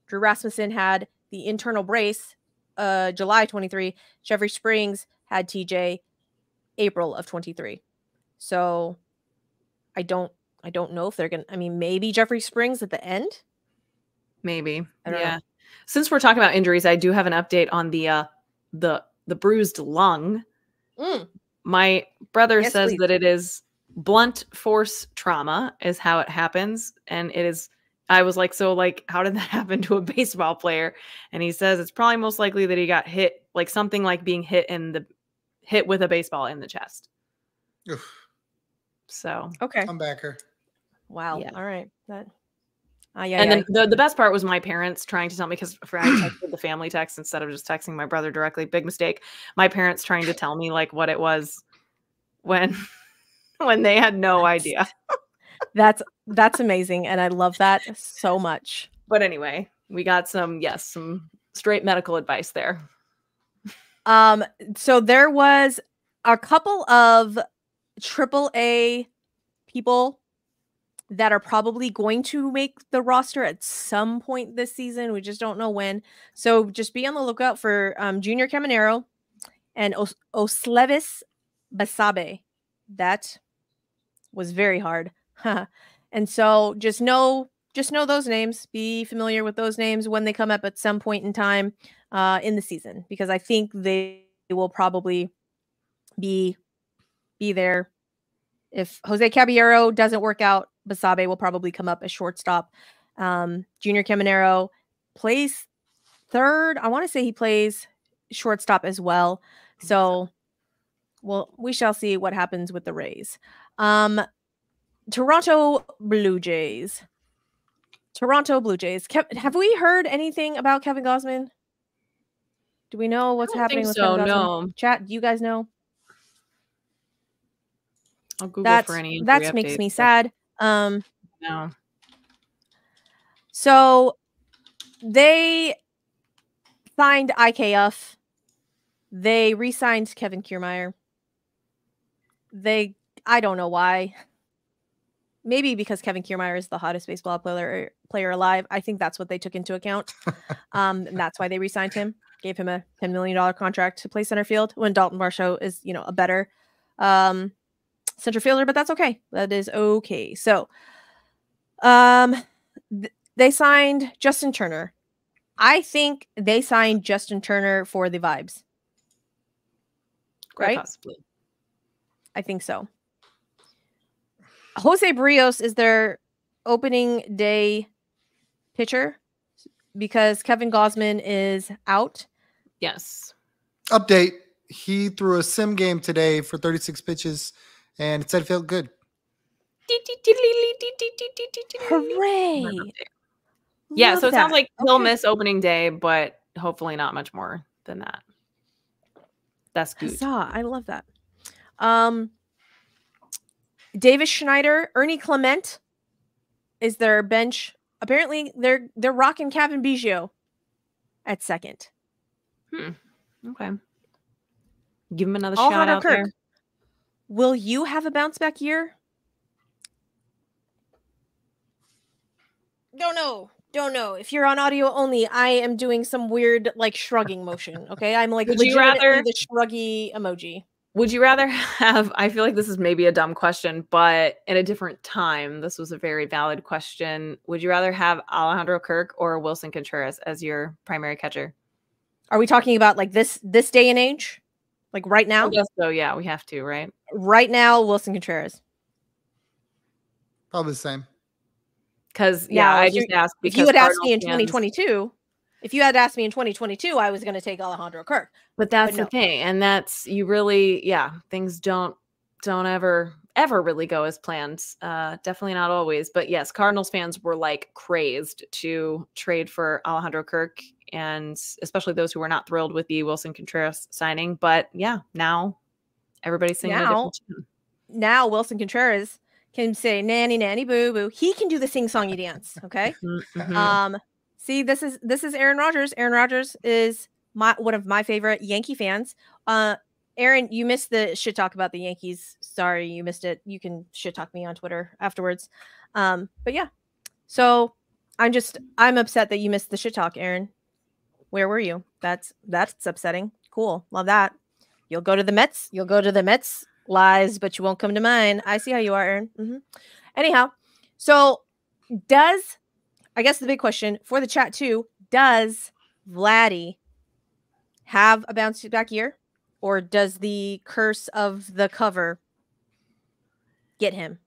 Drew Rasmussen had the internal brace, uh, July 23. Jeffrey Springs had TJ April of 23. So I don't I don't know if they're gonna I mean maybe Jeffrey Springs at the end. Maybe. I don't know. yeah. Since we're talking about injuries, I do have an update on the uh the the bruised lung. Mm, My brother Yes, says please. that it is blunt force trauma is how it happens and it is I was like, so like, how did that happen to a baseball player? And he says it's probably most likely that he got hit, like something like being hit in the hit with a baseball in the chest. Oof, So Okay. I'm back her. Wow. Yeah. All right. That. Uh, yeah. and yeah. then the, the best part was my parents trying to tell me because I texted the family text instead of just texting my brother directly. Big mistake. My parents trying to tell me like what it was when when they had no idea. That's that's amazing, and I love that so much. But anyway, we got some yes, some straight medical advice there. Um, so there was a couple of triple A people that are probably going to make the roster at some point this season. We just don't know when. So just be on the lookout for um, Junior Caminero and Os- Osleivis Basabe. That was very hard. and so just know just know those names. Be familiar with those names when they come up at some point in time uh, in the season because I think they will probably be be there. If Jose Caballero doesn't work out, Basabe will probably come up as shortstop. Um, Junior Caminero plays third. I want to say he plays shortstop as well. So, well, we shall see what happens with the Rays. Um, Toronto Blue Jays. Toronto Blue Jays. Kev- have we heard anything about Kevin Gausman? Do we know what's happening with so, Kevin Gausman? no. Chat, do you guys know? I'll Google That's for any that makes me sad. Um, No. so they signed IKF. They re-signed Kevin Kiermaier. They, I don't know why. Maybe because Kevin Kiermaier is the hottest baseball player player alive. I think that's what they took into account. um, and that's why they re-signed him, gave him a ten million dollar contract to play center field when Dalton Varsho is, you know, a better um, center fielder. But that's okay. That is okay. So, um, th- they signed Justin Turner. I think they signed Justin Turner for the vibes. Quite Right? possibly. I think so. Jose Berrios is their opening day pitcher because Kevin Gausman is out. Yes. Update: He threw a sim game today for 36 pitches, and it said it felt good. Hooray! Yeah, Love so it sounds that. like he'll Okay. miss opening day, but hopefully not much more than that. That's good. Huzzah, I love that. Um, Davis Schneider, Ernie Clement is their bench. Apparently, they're they're rocking Cavan Biggio at second. Hmm. Okay. Give him another shout Alejandro out Kirk. there. Will you have a bounce back year? Don't know. Don't know. If you're on audio only, I am doing some weird like shrugging motion. Okay, I'm like Would you rather- the shruggy emoji. Would you rather have? I feel like this is maybe a dumb question, but in a different time, this was a very valid question. Would you rather have Alejandro Kirk or Willson Contreras as your primary catcher? Are we talking about like this this day and age? Like right I now? guess so. Yeah, we have to, right? Right now, Willson Contreras. Probably the same. Because yeah, Now, I just asked If you had asked me in 2022, if you had asked me in 2022, I was going to take Alejandro Kirk. but that's no. the thing, and that's you really, yeah, things don't don't ever ever really go as planned. Uh, definitely not always, but yes, Cardinals fans were like crazed to trade for Alejandro Kirk, and especially those who were not thrilled with the Willson Contreras signing. But yeah, now everybody's singing Now. Now Willson Contreras can say nanny nanny boo boo. He can do the sing songy dance. Okay. Mhm, mhm. Um, see, this is this is Aaron Rodgers. Aaron Rodgers is my one of my favorite Yankee fans. Uh, Aaron, you missed the shit talk about the Yankees. Sorry, you missed it. You can shit talk me on Twitter afterwards. Um, but yeah, so I'm just I'm upset that you missed the shit talk, Aaron. Where were you? That's that's upsetting. Cool, love that. You'll go to the Mets. You'll go to the Mets lies, but you won't come to mine. I see how you are, Aaron. hmm Anyhow, so does I guess the big question for the chat too: Does Vladdy have a bounce back year, or does the curse of the cover get him?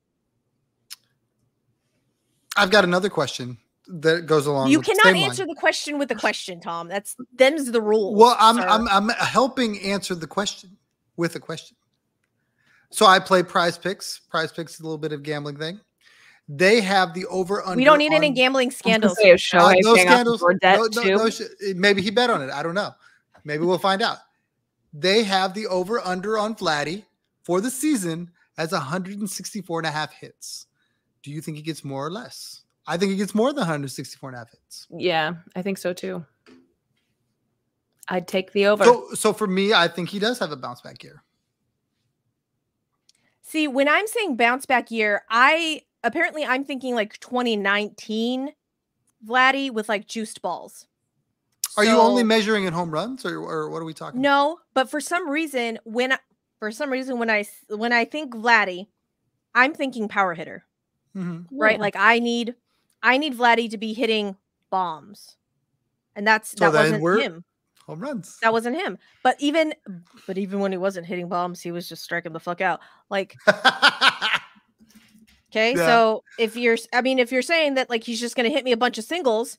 I've got another question. that goes along. You cannot answer line. the question with a question, Tom. That's them's the rules. Well, I'm sir. I'm I'm helping answer the question with a question. So I play Prize Picks. Prize Picks is a little bit of gambling thing. They have the over under. we don't need any gambling scandals. Say, is Uh, no scandals. for no, no, no sh- maybe he bet on it. I don't know. Maybe we'll find out. They have the over under on Vladdy for the season as 164 and a half hits. Do you think he gets more or less? I think he gets more than 164 and a half hits. Yeah, I think so too. I'd take the over. So, so for me, I think he does have a bounce back year. See, when I'm saying bounce back year, I apparently I'm thinking like 2019 Vladdy with like juiced balls. Are you only measuring in home runs, or, or what are we talking? No, but for some reason, when I, for some reason when I when I think Vladdy, I'm thinking power hitter, Mhm. right? Yeah. Like I need I need Vladdy to be hitting bombs, and that's So that then wasn't we're- him. home runs. That wasn't him. But even but even when he wasn't hitting bombs, he was just striking the fuck out. Like Okay, Yeah. so if you're, I mean, if you're saying that like he's just going to hit me a bunch of singles,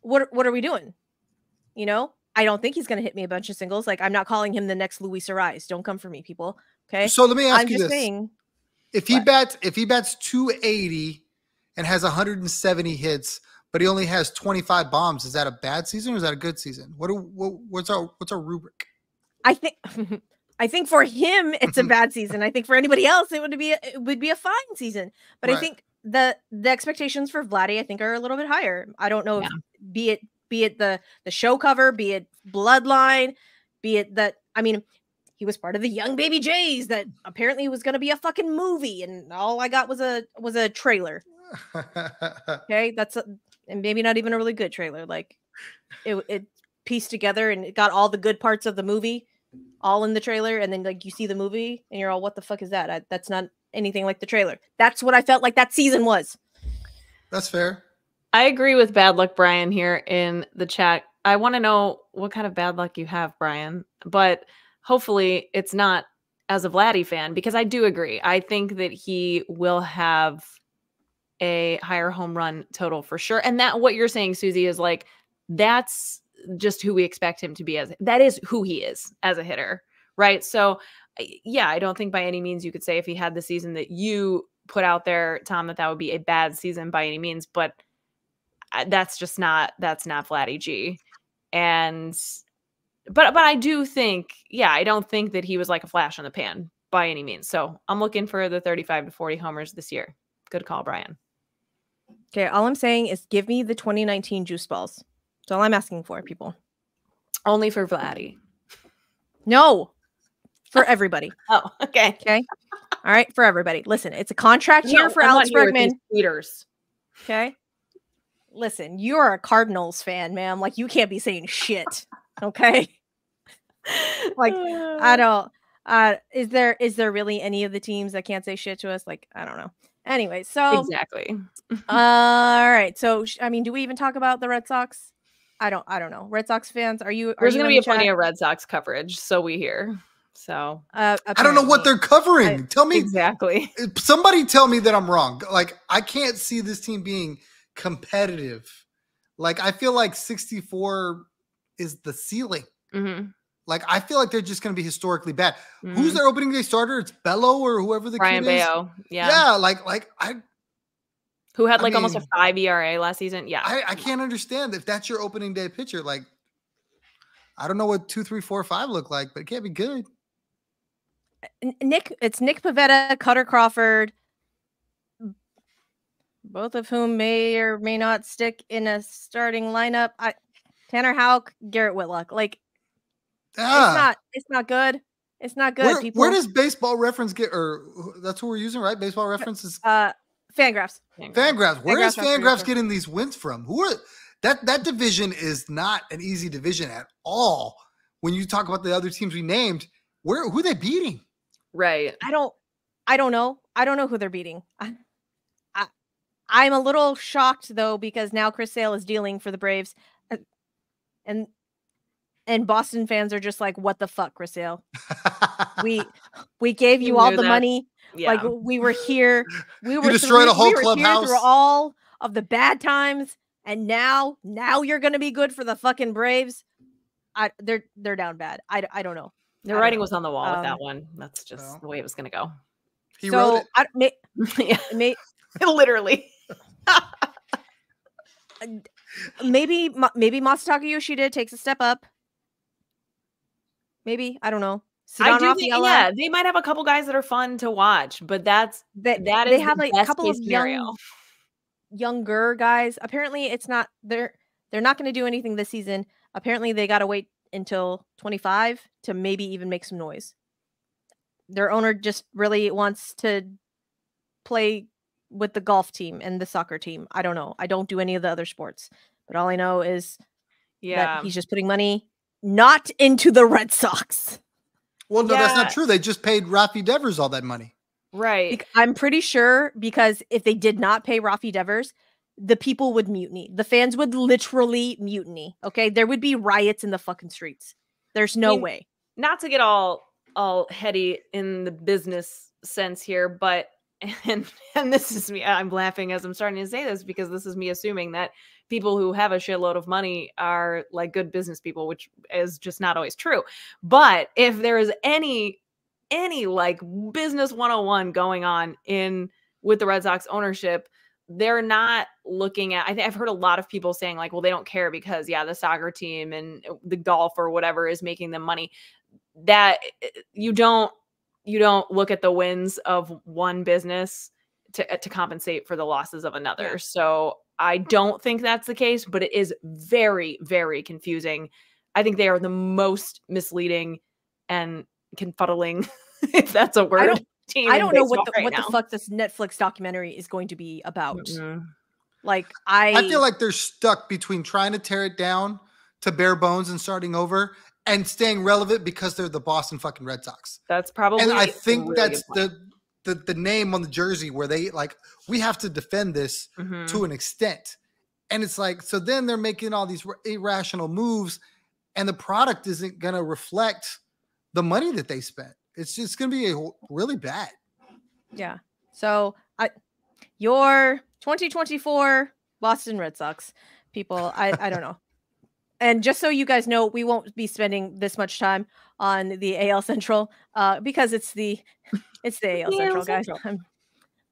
what what are we doing? You know, I don't think he's going to hit me a bunch of singles. Like I'm not calling him the next Luis Arraez. Don't come for me, people. Okay, so let me ask I'm you this: saying. if he what? bats, if he bats 280 and has 170 hits, but he only has 25 bombs, is that a bad season or is that a good season? What, do, what what's our what's our rubric? I think. I think for him it's a mm-hmm. bad season. I think for anybody else it would be a, it would be a fine season. But I think the the expectations for Vladdy I think are a little bit higher. I don't know if be it be it the the show cover, be it bloodline, be it that I mean he was part of the Young Baby Jays that apparently was going to be a fucking movie and all I got was a was a trailer. Okay? That's a, and maybe not even a really good trailer. Like it it pieced together and it got all the good parts of the movie all in the trailer and then like you see the movie and you're all what the fuck is that? I, that's not anything like the trailer. That's what I felt like that season was. That's fair. I agree with bad luck Brian here in the chat. I want to know what kind of bad luck you have, Brian. But hopefully it's not as a Vladdy fan because I do agree. I think that he will have a higher home run total for sure. And that what you're saying, Susie, is like that's just who we expect him to be as that is who he is as a hitter, right? So yeah, I don't think by any means you could say if he had the season that you put out there, Tom, that that would be a bad season by any means. But that's just not that's not Vladdy G. And but but I do think, yeah, I don't think that he was like a flash in the pan by any means. So I'm looking for the 35 to 40 homers this year. Good call, Brian. Okay, all I'm saying is give me the 2019 juice balls. That's all I'm asking for, people. Only for Vladdy. No, for everybody. Oh, okay. Okay. All right, for everybody. Listen, it's a contract year No, for I'm Alex Bregman. these Okay. Listen, you're a Cardinals fan, ma'am. Like you can't be saying shit. Okay. Like, I don't. Uh, is there is there really any of the teams that can't say shit to us? Like, I don't know. Anyway, so exactly. all right. So I mean, do we even talk about the Red Sox? I don't. I don't know. Red Sox fans, are you? Are There's you going to be the plenty chat? of Red Sox coverage, so we hear. So Uh, I don't know what they're covering. tell me, exactly. somebody tell me that I'm wrong. Like I can't see this team being competitive. Like I feel like 64 is the ceiling. hmm Like I feel like they're just going to be historically bad. Mm-hmm. Who's their opening day starter? It's Bello or whoever the Brian kid is. Bayo, yeah. Yeah, like like I who had I like almost a five ERA last season. Yeah, I, I can't understand if that's your opening day pitcher. Like, I don't know what two, three, four, five look like, but it can't be good. Nick, it's Nick Pivetta, Kutter Crawford, both of whom may or may not stick in a starting lineup. I, Tanner Houck, Garrett Whitlock. Like Yeah. it's not, it's not good. It's not good. where, people. where does baseball reference get or that's what we're using, right? Baseball reference is uh Fangraphs? Fangraphs. Where is Fangraphs reference, Fangraphs getting these wins from? Who are that that division is not an easy division at all. When you talk about the other teams we named, where who are they beating? right. I don't, I don't know. I don't know who they're beating. I, I, I'm a little shocked though because now Chris Sale is dealing for the Braves, and and Boston fans are just like, "What the fuck, Chris Sale? We we gave You you all the that. money. Yeah. Like we were here. We were destroyed a through- whole we were here clubhouse. through all of the bad times, and now now you're gonna be good for the fucking Braves. I they're they're down bad. I, I don't know. The I writing know. was on the wall with that Um, one. That's just well. the way it was going to go. He so wrote it. I, may, yeah, may, literally. maybe maybe Masataka Yoshida takes a step up. Maybe I don't know. I do think, yeah, they might have a couple guys that are fun to watch, but that's that that they is have the like a couple of scenario. young, younger guys. Apparently, it's not they're they're not going to do anything this season. Apparently, they got to wait until 25 to maybe even make some noise. Their owner just really wants to play with the golf team and the soccer team. I don't know. I don't do any of the other sports, but all I know is Yeah, that he's just putting money not into the Red Sox. Well, no, that's not true. They just paid Rafi Devers all that money. right. I'm pretty sure because if they did not pay Rafi Devers, the people would mutiny. The fans would literally mutiny. Okay, there would be riots in the fucking streets. There's no mean, way. Not to get all all heady in the business sense here, but and and this is me. I'm laughing as I'm starting to say this because this is me assuming that people who have a shitload of money are like good business people, which is just not always true. But if there is any any like business 101 going on in with the Red Sox ownership, they're not looking at I think I've heard a lot of people saying like, well, they don't care because yeah, the soccer team and uh, the golf or whatever is making them money. That uh, you don't you don't look at the wins of one business to uh, to compensate for the losses of another. So I don't think that's the case, but it is very very confusing. I think they are the most misleading and confuddling, if that's a word. I don't- team I don't know what the right what now. the fuck this Netflix documentary is going to be about. Mm-mm. Like I, I feel like they're stuck between trying to tear it down to bare bones and starting over and staying relevant because they're the Boston fucking Red Sox. That's probably. and I a think really that's the, the the name on the jersey where they like we have to defend this Mhm. to an extent. And it's like so then they're making all these irrational moves and the product isn't going to reflect the money that they spent. It's just going to be a, really bad. yeah. So I, your 2024 Boston Red Sox people. I I don't know. And just so you guys know, we won't be spending this much time on the AL Central uh, because it's the it's the AL Central, guys. I'm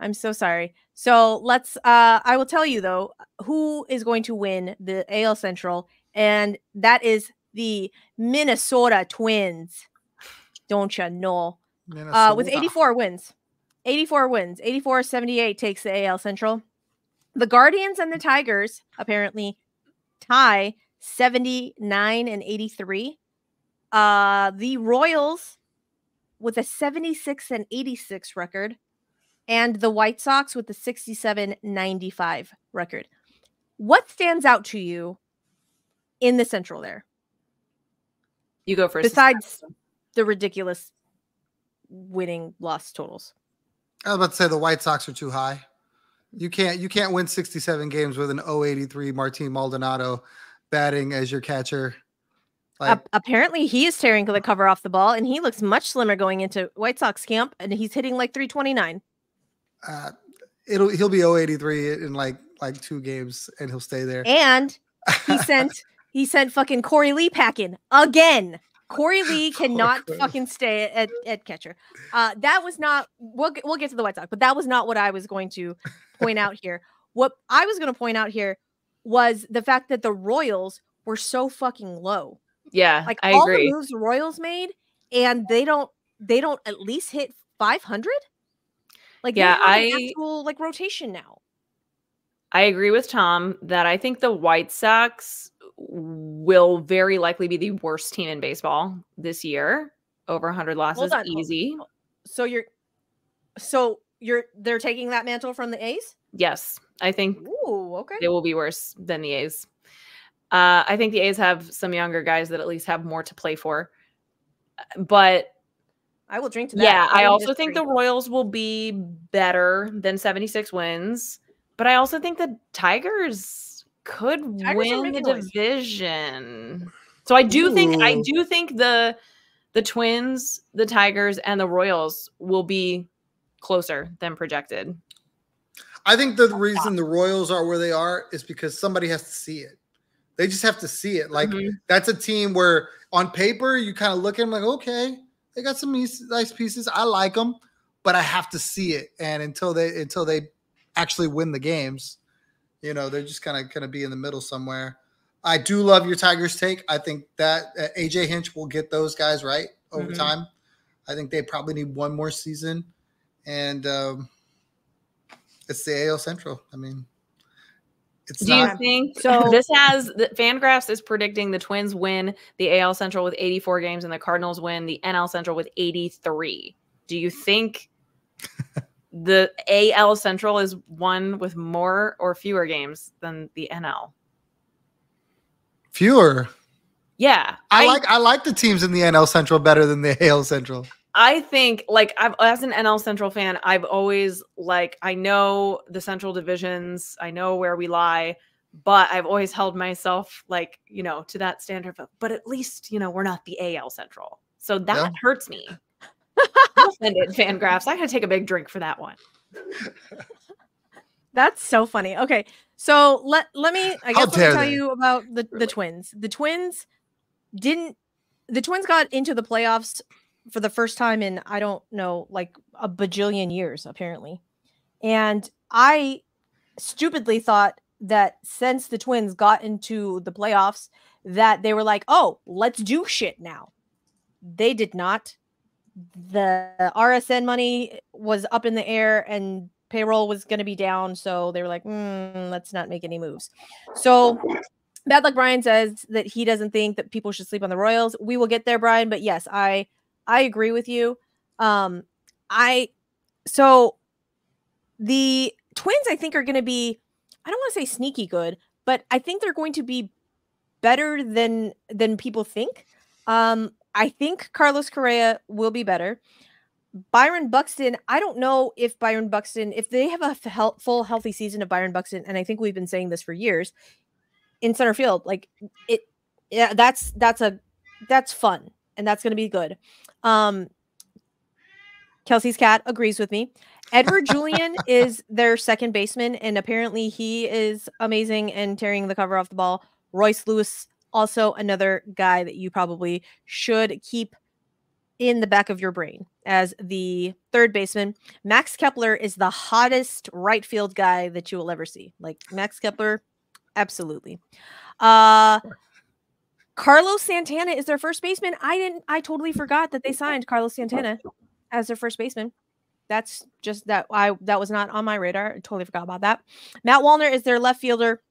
I'm so sorry. So let's. Uh, I will tell you though who is going to win the AL Central, and that is the Minnesota Twins. Don't you know? Uh, with 84 wins. 84 wins. 84 78 takes the AL Central. The Guardians and the Tigers apparently tie 79 and 83. Uh, the Royals with a 76 and 86 record, and the White Sox with the 67 95 record. What stands out to you in the Central there, You go first. besides the ridiculous winning loss totals? I was about to say the White Sox are too high. You can't you can't win 67 games with an 083 Martin Maldonado batting as your catcher. Like Ap- apparently, he is tearing the cover off the ball, and he looks much slimmer going into White Sox camp, and he's hitting like 329. uh, it'll he'll be 083 in like like two games and he'll stay there. And he sent he sent fucking Korey Lee packing again. Korey Lee cannot Korey. fucking stay at, at catcher. Uh, that was not. We'll we'll get to the White Sox, but that was not what I was going to point out here. What I was going to point out here was the fact that the Royals were so fucking low. yeah, Like I all agree. the moves the Royals made, and they don't they don't at least hit 500. Like Yeah, I- actual like rotation now. I agree with Tom that I think the White Sox will very likely be the worst team in baseball this year. Over 100 losses, on, easy. So you're so you're they're taking that mantle from the A's. Yes, I think Ooh, okay. they will be worse than the A's. Uh, I think the A's have some younger guys that at least have more to play for. But I will drink to that. yeah, I don't also think the. Royals will be better than 76 wins. But I also think the Tigers could Tigers win the noise. division. So I do think I do think the the Twins, the Tigers, and the Royals will be closer than projected. I think the reason the Royals are where they are is because somebody has to see it. They just have to see it. Like Mhm. that's a team where on paper you kind of look at them like, okay, they got some nice pieces. I like them, but I have to see it. And until they until they actually win the games, you know, they're just kind of gonna be in the middle somewhere. I do love your Tigers take. I think that uh, AJ Hinch will get those guys right over Mhm. time. I think they probably need one more season, and um, it's the AL Central. I mean, it's Do you think So- this has the Fangraphs is predicting the Twins win the AL Central with 84 games and the Cardinals win the NL Central with 83. Do you think the AL Central is one with more or fewer games than the NL? Fewer. Yeah, I, like I like the teams in the NL Central better than the AL Central. I think like I've as an NL Central fan, I've always like I know the Central divisions, I know where we lie, but I've always held myself like, you know, to that standard of but at least, you know, we're not the AL Central. So that Yeah. hurts me. I'm offended, Fangraphs. I gotta take a big drink for that one. That's so funny. Okay, so let let me. I guess let me tell they. you about the the Twins. The Twins didn't. The Twins got into the playoffs for the first time in I don't know like a bajillion years apparently, and I stupidly thought that since the Twins got into the playoffs that they were like, oh, let's do shit now. They did not. The RSN money was up in the air and payroll was going to be down. So they were like, "Mm, let's not make any moves. So Bad Luck Brian says that he doesn't think that people should sleep on the Royals. We will get there, Brian. But yes, I I agree with you. Um, I so the Twins I think are going to be I don't want to say sneaky good, but I think they're going to be better than than people think. Um, I think Carlos Correa will be better. Byron Buxton, I don't know if Byron Buxton, if they have a full healthy season of Byron Buxton, and I think we've been saying this for years in center field, like it, yeah, that's that's a that's fun and that's going to be good. Um, Kelsey's cat agrees with me. Edward Julian is their second baseman, and apparently he is amazing and tearing the cover off the ball. Royce Lewis, also another guy that you probably should keep in the back of your brain as the third baseman. Max Kepler is the hottest right field guy that you will ever see. Like Max Kepler, absolutely. Uh Carlos Santana is their first baseman. I didn't I totally forgot that they signed Carlos Santana as their first baseman. That's just that I that was not on my radar. I totally forgot about that. Matt Wallner is their left fielder.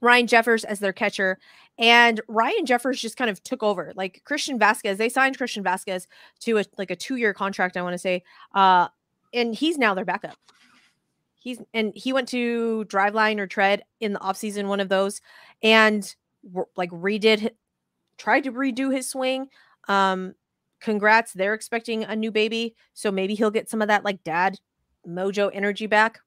Ryan Jeffers as their catcher. And Ryan Jeffers just kind of took over. Like Christian Vázquez, they signed Christian Vázquez to a like a two-year contract, I want to say. Uh and he's now their backup. He's and he went to driveline or tread in the offseason, one of those, and like redid tried to redo his swing. Um congrats. They're expecting a new baby. So maybe he'll get some of that like dad mojo energy back.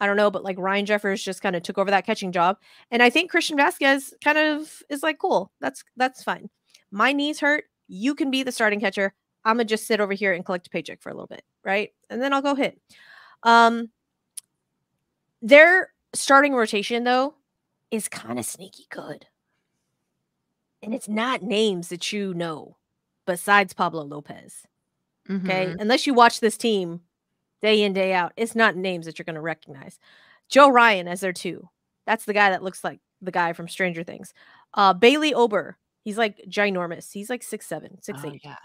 I don't know, but like Ryan Jeffers just kind of took over that catching job. And I think Christian Vázquez kind of is like, cool, that's that's fine. My knees hurt. You can be the starting catcher. I'm gonna just sit over here and collect a paycheck for a little bit, right? And then I'll go hit. Um their starting rotation though is kind of sneaky good. And it's not names that you know besides Pablo Lopez. Okay. Mhm. Unless you watch this team day in, day out, it's not names that you're going to recognize. Joe Ryan as their two. That's the guy that looks like the guy from Stranger Things. Uh, Bailey Ober. He's like ginormous. He's like six seven, six Oh, eight. yeah.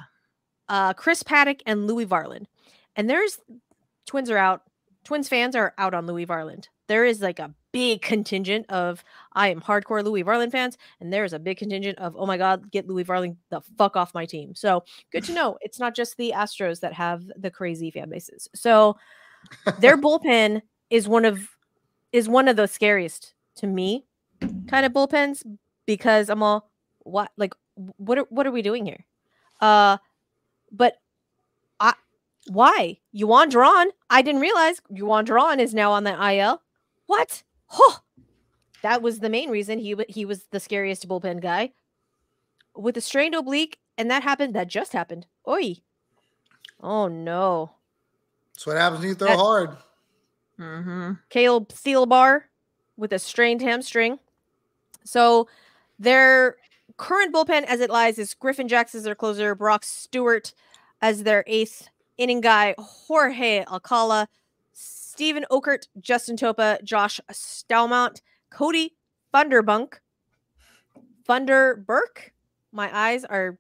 Uh, Chris Paddack and Louie Varland. And there's Twins are out. Twins fans are out on Louie Varland. There is like a big contingent of I am hardcore Louie Varland fans, and there is a big contingent of oh my god, get Louie Varland the fuck off my team. So good to know it's not just the Astros that have the crazy fan bases. So their bullpen is one of is one of the scariest to me kind of bullpens because I'm all what like what are, what are we doing here? Uh but why? Jhoan Duran? I didn't realize Jhoan Duran is now on the IL. What? Huh. That was the main reason he he was the scariest bullpen guy with a strained oblique, and that happened. That just happened. Oi! Oh no! That's what happens when you throw That- hard. Mm-hmm. Caleb Thielbar with a strained hamstring. So their current bullpen as it lies is Griffin Jackson as their closer, Brock Stewart as their eighth inning guy, Jorge Alcala, Steven Okert, Justin Topa, Josh Staumont, Cody Thunderbunk, Thunder Burke. My eyes are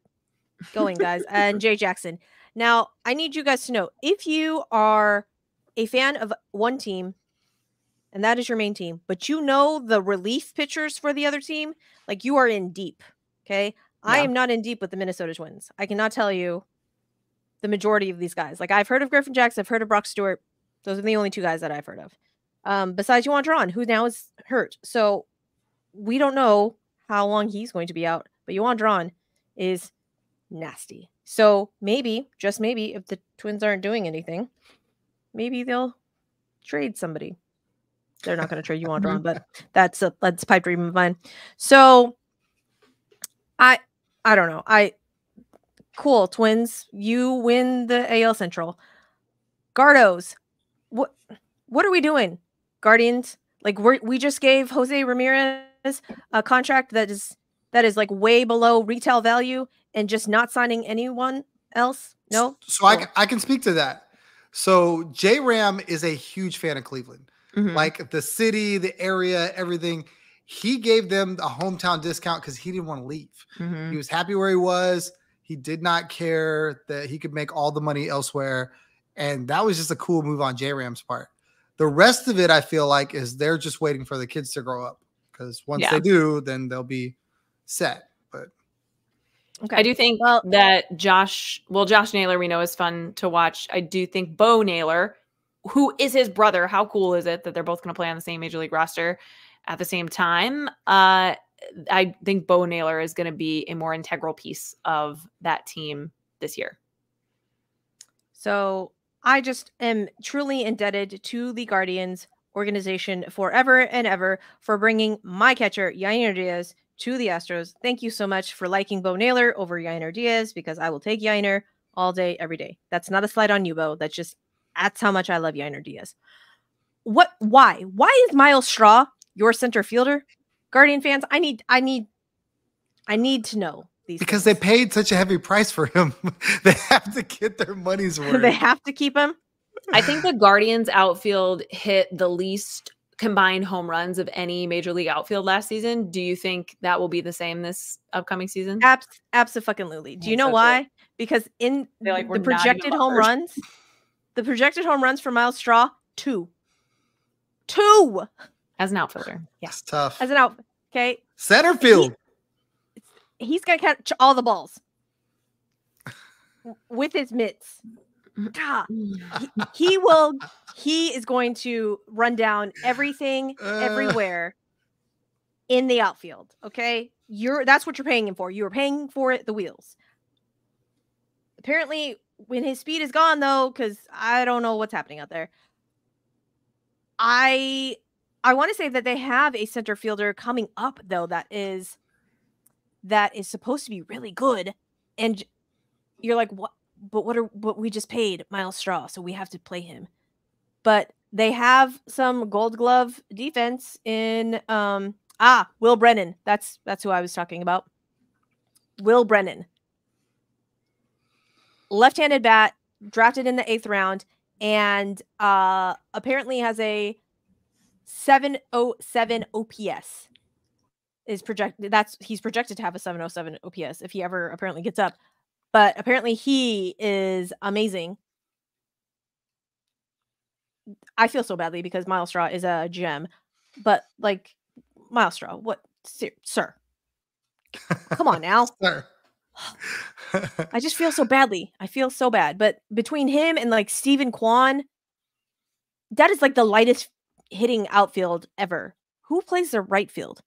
going, guys, and Jay Jackson. Now, I need you guys to know if you are a fan of one team and that is your main team, but you know the relief pitchers for the other team, like you are in deep. Okay. I am not in deep with the Minnesota Twins. I cannot tell you the majority of these guys. Like I've heard of Griffin Jax, I've heard of Brock Stewart. Those are the only two guys that I've heard of. Um, besides Jhoan Duran, who now is hurt. So we don't know how long he's going to be out, but Jhoan Duran is nasty. So maybe, just maybe, if the Twins aren't doing anything, maybe they'll trade somebody. They're not going to trade you on Duran, but that's a that's a pipe dream of mine. So I I don't know. I cool Twins. You win the AL Central. Gardos, what what are we doing? Guardians, like we we just gave Jose Ramirez a contract that is that is like way below retail value and just not signing anyone else. No, So I, Cool. c- I can speak to that. So J Ram is a huge fan of Cleveland. Mhm. Like the city, the area, everything. He gave them a hometown discount because he didn't want to leave. Mhm. He was happy where he was. He did not care that he could make all the money elsewhere. And that was just a cool move on J Ram's part. The rest of it, I feel like, is they're just waiting for the kids to grow up. Because once Yeah. they do, then they'll be set. But okay. I do think Well- that Josh, well, Josh Naylor, we know is fun to watch. I do think Bo Naylor, who is his brother, how cool is it that they're both going to play on the same major league roster at the same time? Uh, I think Bo Naylor is going to be a more integral piece of that team this year. So I just am truly indebted to the Guardians organization forever and ever for bringing my catcher, Yainer Diaz, to the Astros. Thank you so much for liking Bo Naylor over Yainer Diaz because I will take Yainer all day, every day. That's not a slight on you, Bo. That's just that's how much I love Yainer Diaz. What why? Why is Myles Straw your center fielder? Guardian fans, I need I need I need to know these because they paid such a heavy price for him, they have to get their money's worth. they have to keep him. I think the Guardians outfield hit the least combined home runs of any major league outfield last season. Do you think that will be the same this upcoming season? Abs- absolutely. Do you know so true. why? Because in like, the "We're not even projected home buffers." runs, the projected home runs for Myles Straw, two. Two As an outfielder. Yeah. Tough. as an out. Okay. Center field. He's gonna catch all the balls with his mitts. Ah, he will he is going to run down everything Uh. everywhere in the outfield. Okay. You're that's what you're paying him for. You are paying for it, the wheels. Apparently, when his speed is gone, though, because I don't know what's happening out there. I I want to say that they have a center fielder coming up though that is that is supposed to be really good, and you're like, what? But what are? But we just paid Myles Straw, so we have to play him. But they have some Gold Glove defense in um ah Will Brennan. That's that's who I was talking about. Will Brennan, left-handed bat, drafted in the eighth round, and uh apparently has a 707 OPS. Is projected that's he's projected to have a 707 OPS if he ever apparently gets up. But apparently he is amazing. I feel so badly because Myles Straw is a gem, but like Myles Straw, what, sir? sir come on now. Sir. I just feel so badly. I feel so bad. But between him and like Steven Kwan, that is like the lightest hitting outfield ever. Who plays the right field?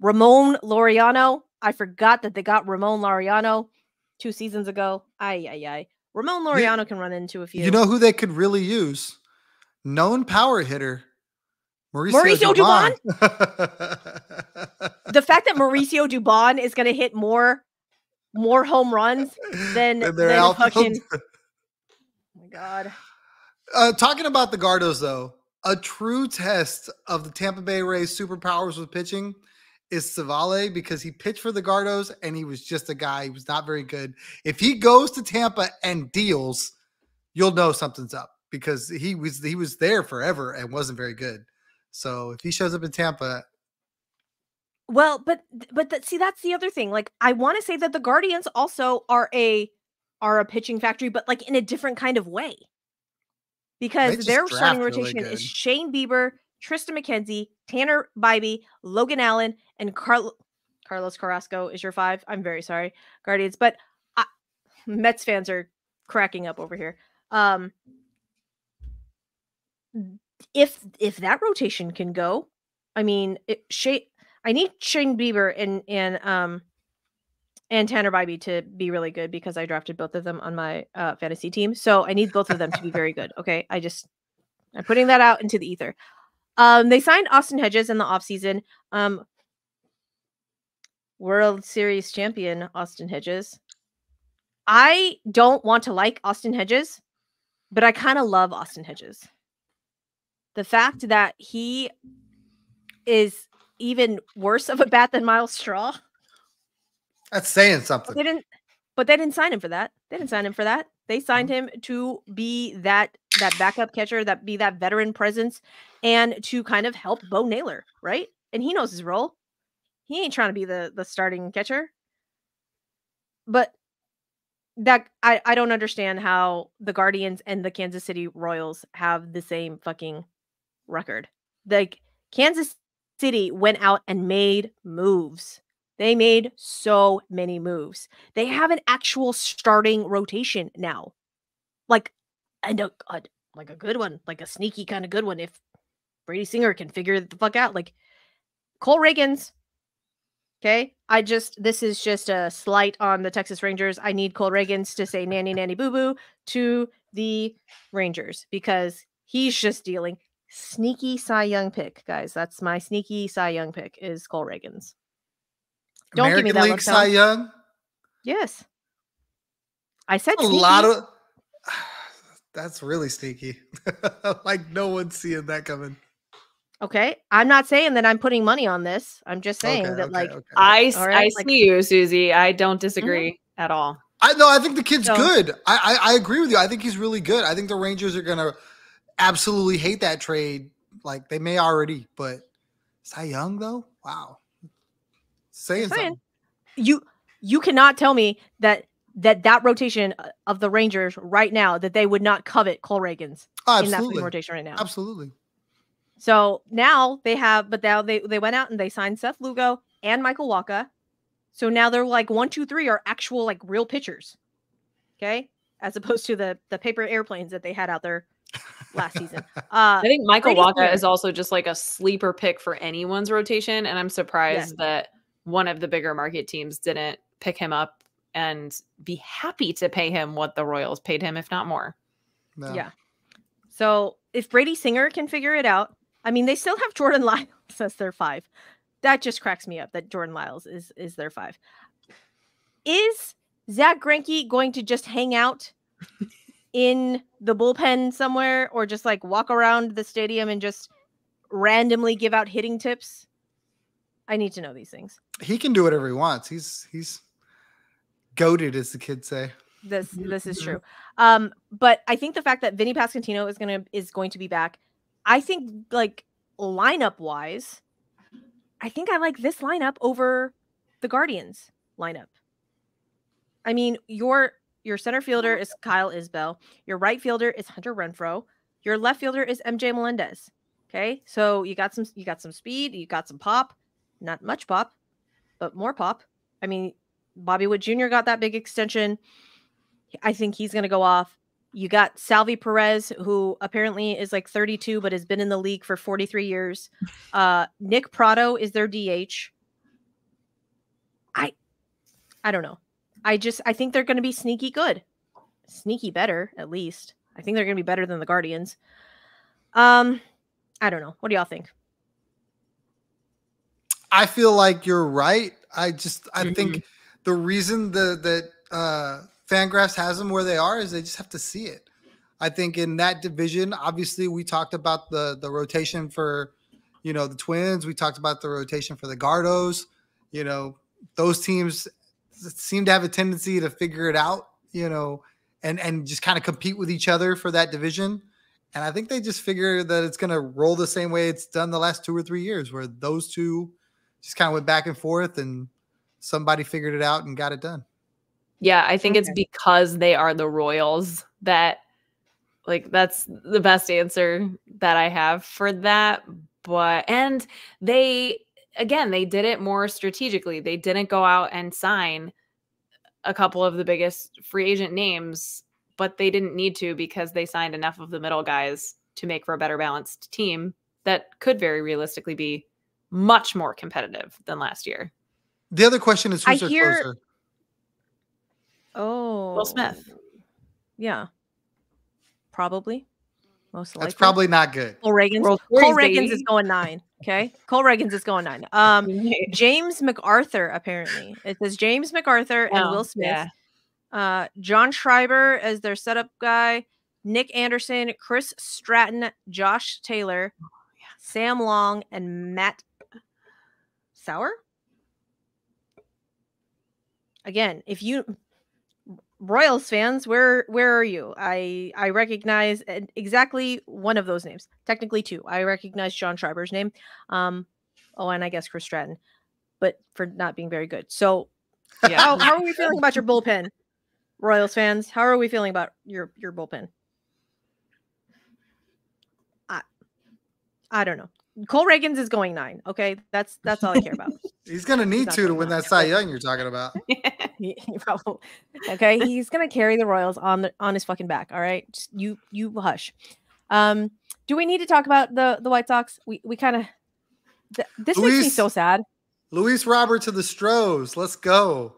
Ramon Laureano. I forgot that they got Ramon Laureano two seasons ago. Ay, ay, ay. Ramon Laureano can run into a few. you know who they could really use? Known power hitter. Mauricio, Mauricio Dubon. the fact that Mauricio Dubon is going to hit more more home runs than, Than their than fucking. Oh my god. Uh, talking about the Gardos, though, a true test of the Tampa Bay Rays superpowers with pitching is Civale because he pitched for the Gardos and he was just a guy. He was not very good. If he goes to Tampa and deals, you'll know something's up because he was he was there forever and wasn't very good. So if he shows up in Tampa, Well, but but that see that's the other thing. Like I want to say that the Guardians also are a are a pitching factory, but like in a different kind of way. Because their starting draft really rotation is Shane Bieber, Triston McKenzie, Tanner Bibee, Logan Allen, and Carl- Carlos Carrasco is your five. I'm very sorry, Guardians, but I, Mets fans are cracking up over here. Um, if if that rotation can go, I mean, it, Shane, I need Shane Bieber and and um and Tanner Bibee to be really good because I drafted both of them on my uh, fantasy team. So I need both of them to be very good. Okay, I just I'm putting that out into the ether. Um, they signed Austin Hedges in the offseason. Um, World Series champion Austin Hedges. I don't want to like Austin Hedges, but I kind of love Austin Hedges. The fact that he is even worse of a bat than Myles Straw. That's saying something. they didn't but they didn't sign him for that. They didn't sign him for that. They signed mm-hmm. him to be that that backup catcher, that be that veteran presence, and to kind of help Bo Naylor, right? And he knows his role. He ain't trying to be the the starting catcher. But that I, I don't understand how the Guardians and the Kansas City Royals have the same fucking record. Like Kansas City went out and made moves. They made so many moves. They have an actual starting rotation now. Like and a, a like a good one, like a sneaky kind of good one if Brady Singer can figure the fuck out. Like Cole Ragans. Okay. I just this is just a slight on the Texas Rangers. I need Cole Ragans to say nanny nanny boo boo to the Rangers because he's just dealing sneaky Cy Young pick, guys. That's my sneaky Cy Young pick is Cole Ragans. Don't give me American that League look, Cy Tom. Young. Yes. I said A sneaky. lot of that's really sneaky. like no one's seeing that coming. Okay. I'm not saying that I'm putting money on this. I'm just saying Okay, that okay, like okay. I, s- All I like- see you, Susie. I don't disagree mm-hmm. at all. I no, I think the kid's So- good. I, I I agree with you. I think he's really good. I think the Rangers are gonna absolutely hate that trade. Like they may already, but Cy Young though, wow, saying saying. something. you you cannot tell me that that that rotation uh, of the Rangers right now that they would not covet Cole Ragans Oh, in that absolutely, rotation right now. absolutely. So now they have, but now they they went out and they signed Seth Lugo and Michael Wacha. So now they're like one, two, three are actual like real pitchers. Okay, as opposed to the the paper airplanes that they had out there last season. Uh, I think Michael Brady Wacha is also just like a sleeper pick for anyone's rotation, and I'm surprised that one of the bigger market teams didn't pick him up and be happy to pay him what the Royals paid him, if not more. No. Yeah. So if Brady Singer can figure it out, I mean, they still have Jordan Lyles as their five. That just cracks me up that Jordan Lyles is is their five. Is Zack Greinke going to just hang out in the bullpen somewhere, or just like walk around the stadium and just randomly give out hitting tips? I need to know these things. he can do whatever he wants. He's he's goaded, as the kids say. This this is true. Um, but I think the fact that Vinnie Pasquantino is gonna is going to be back, I think like lineup wise, I think I like this lineup over the Guardians lineup. I mean, your your center fielder is Kyle Isbel, your right fielder is Hunter Renfroe, your left fielder is MJ Melendez. Okay, so you got some you got some speed, you got some pop, not much pop, but more pop. I mean, Bobby Witt Jr. got that big extension. I think he's going to go off. You got Salvy Perez, who apparently is like 32, but has been in the league for 43 years. Uh, Nick Pratto is their DH. I, I don't know. I just I think they're going to be sneaky good, sneaky better at least. I think they're going to be better than the Guardians. Um, I don't know. What do y'all think? I feel like you're right. I just I Mm-hmm. think the reason the that uh Fangraphs has them where they are is they just have to see it. I think in that division, obviously, we talked about the the rotation for, you know, the Twins. We talked about the rotation for the Gardos. You know, those teams seem to have a tendency to figure it out. You know, and and just kind of compete with each other for that division. And I think they just figure that it's going to roll the same way it's done the last two or three years, where those two just kind of went back and forth, and somebody figured it out and got it done. Yeah, I think okay. it's because they are the Royals that like that's the best answer that I have for that. But and they again, they did it more strategically. They didn't go out and sign a couple of the biggest free agent names, but they didn't need to because they signed enough of the middle guys to make for a better balanced team that could very realistically be much more competitive than last year. The other question is who's I their hear, closer? Oh, Will Smith. Yeah, probably. Most likely. That's probably not good. Cole Ragans. Cole Ragans is going nine. Okay, Cole Ragans is going nine. Um, James McArthur apparently. It says James McArthur and oh, Will Smith. Yeah. Uh, John Schreiber as their setup guy. Nick Anderson, Chris Stratton, Josh Taylor, oh, Sam Long, and Matt Sauer again, if you Royals fans, where where are you? I I recognize exactly one of those names. Technically two. I recognize John Schreiber's name. Um oh and I guess Chris Stratton, but for not being very good. So yeah. how, how are we feeling about your bullpen? Royals fans, how are we feeling about your your bullpen? I I don't know. Cole Ragans is going nine. Okay, that's that's all I care about. he's gonna need he's to to win that Cy Young you're talking about. he, he probably, okay, he's gonna carry the Royals on the on his fucking back. All right, Just you you hush. Um, do we need to talk about the the White Sox? We we kind of th- this Luis, makes me so sad. Luis Robert to the Stros. Let's go.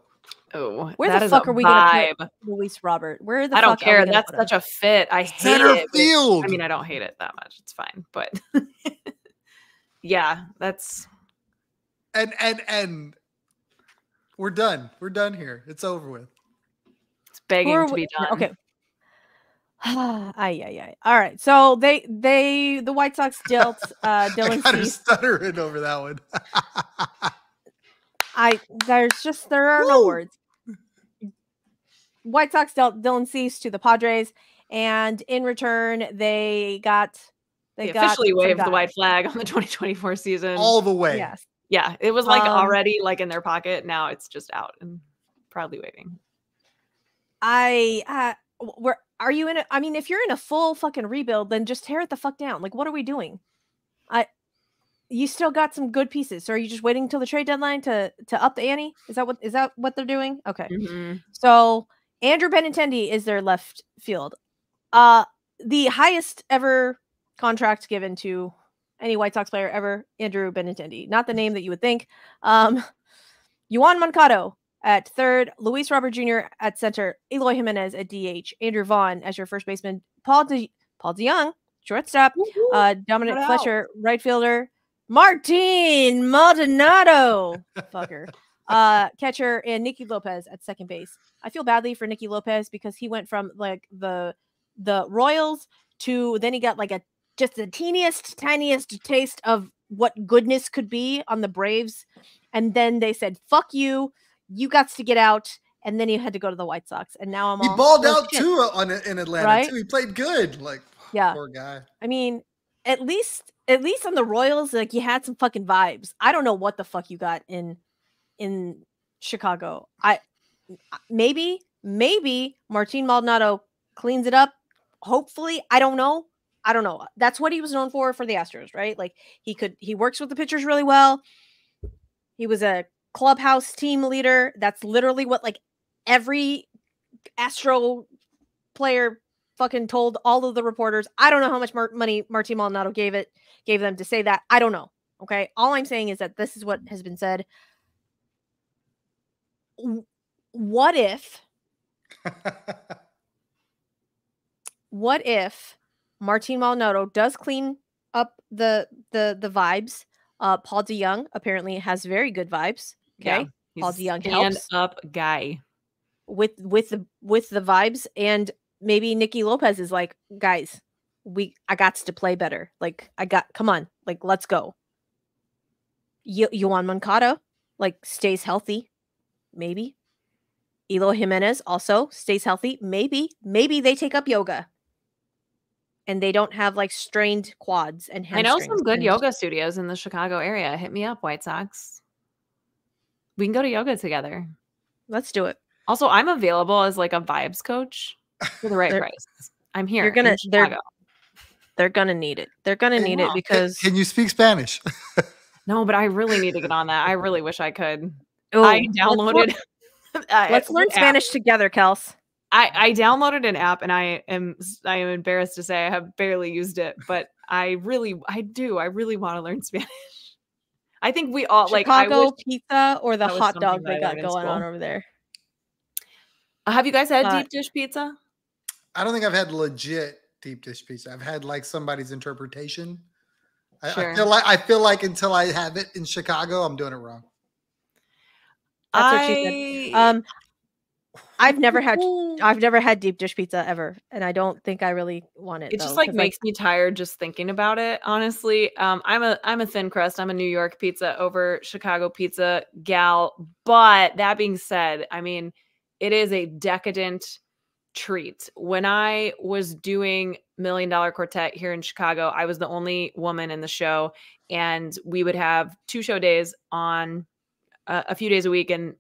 Oh, where the fuck are we vibe. gonna put Luis Robert? Where the I don't care. That's such him? a fit. I hate Center it. Field. I mean, I don't hate it that much. It's fine, but yeah, that's and and and we're done. We're done here. It's over with. It's begging to be done. Okay. Ay, ay, ay. All right. So they they the White Sox dealt uh Dylan I Cease. stuttering over that one. I there's just there are Woo! no words. White Sox dealt Dylan Cease to the Padres, and in return they got they, they officially waved the white flag on the 2024 season. All the way. Yes. Yeah. It was like um, already like in their pocket. Now it's just out and proudly waving. I uh where are you in a I mean, if you're in a full fucking rebuild, then just tear it the fuck down. Like, what are we doing? I you still got some good pieces. So are you just waiting until the trade deadline to to up the ante? Is that what is that what they're doing? Okay. Mm-hmm. So Andrew Benintendi is their left field. Uh the highest ever contract given to any White Sox player ever, Andrew Benintendi. Not the name that you would think. Um, Yoan Moncada at third, Luis Robert Jr. at center, Eloy Jimenez at DH, Andrew Vaughn as your first baseman, Paul De Paul DeJong, shortstop, uh, Dominic Fletcher, right fielder, Martin Maldonado, fucker, uh, catcher, and Nicky Lopez at second base. I feel badly for Nicky Lopez because he went from like the the Royals to then he got like a just the teeniest, tiniest taste of what goodness could be on the Braves. And then they said, fuck you. You got to get out. And then he had to go to the White Sox. And now I'm He all, balled oh, out shit. too uh, on in Atlanta right? too. He played good. Like yeah. poor guy. I mean, at least at least on the Royals, like you had some fucking vibes. I don't know what the fuck you got in in Chicago. I maybe, maybe Martin Maldonado cleans it up. Hopefully, I don't know. I don't know. That's what he was known for for the Astros, right? Like he could he works with the pitchers really well. He was a clubhouse team leader. That's literally what like every Astro player fucking told all of the reporters. I don't know how much mar- money Martin Maldonado gave it gave them to say that. I don't know. Okay? All I'm saying is that this is what has been said. What if What if Martin Maldonado does clean up the the the vibes. Uh, Paul DeYoung apparently has very good vibes. Okay, yeah, Paul DeJong helps up guy with with the with the vibes, and maybe Nicky Lopez is like, guys, we I got to play better. Like I got come on, like let's go. Yo- Yoan Moncada like stays healthy, maybe. Eloy Jimenez also stays healthy, maybe. Maybe they take up yoga, and they don't have like strained quads and I know some good yoga studios in the Chicago area. Hit me up, White Sox. We can go to yoga together. Let's do it. Also, I'm available as like a vibes coach for the right price. I'm here. You're gonna- they're- They're gonna need it. They're gonna need it because can you speak Spanish? No, but I really need to get on that. I really wish I could. Ooh, I let's downloaded. I- Let's learn. Spanish together, Kels. I, I downloaded an app and I am I am embarrassed to say I have barely used it, but I really I do. I really want to learn Spanish. I think we all like I Chicago pizza or the hot dog that they got learned in going on over there. have you guys had Uh, deep dish pizza? I don't think I've had legit deep dish pizza. I've had like somebody's interpretation. I, I Sure. feel like I feel like until I have it in Chicago, I'm doing it wrong. That's what she said. Um, I've never had I've never had deep dish pizza ever, and I don't think I really want it. it just like makes me tired just thinking about it honestly um i'm a i'm a thin crust i'm a new york pizza over chicago pizza gal but that being said i mean it is a decadent treat when i was doing million dollar quartet here in chicago i was the only woman in the show and we would have two show days on uh, a few days a week and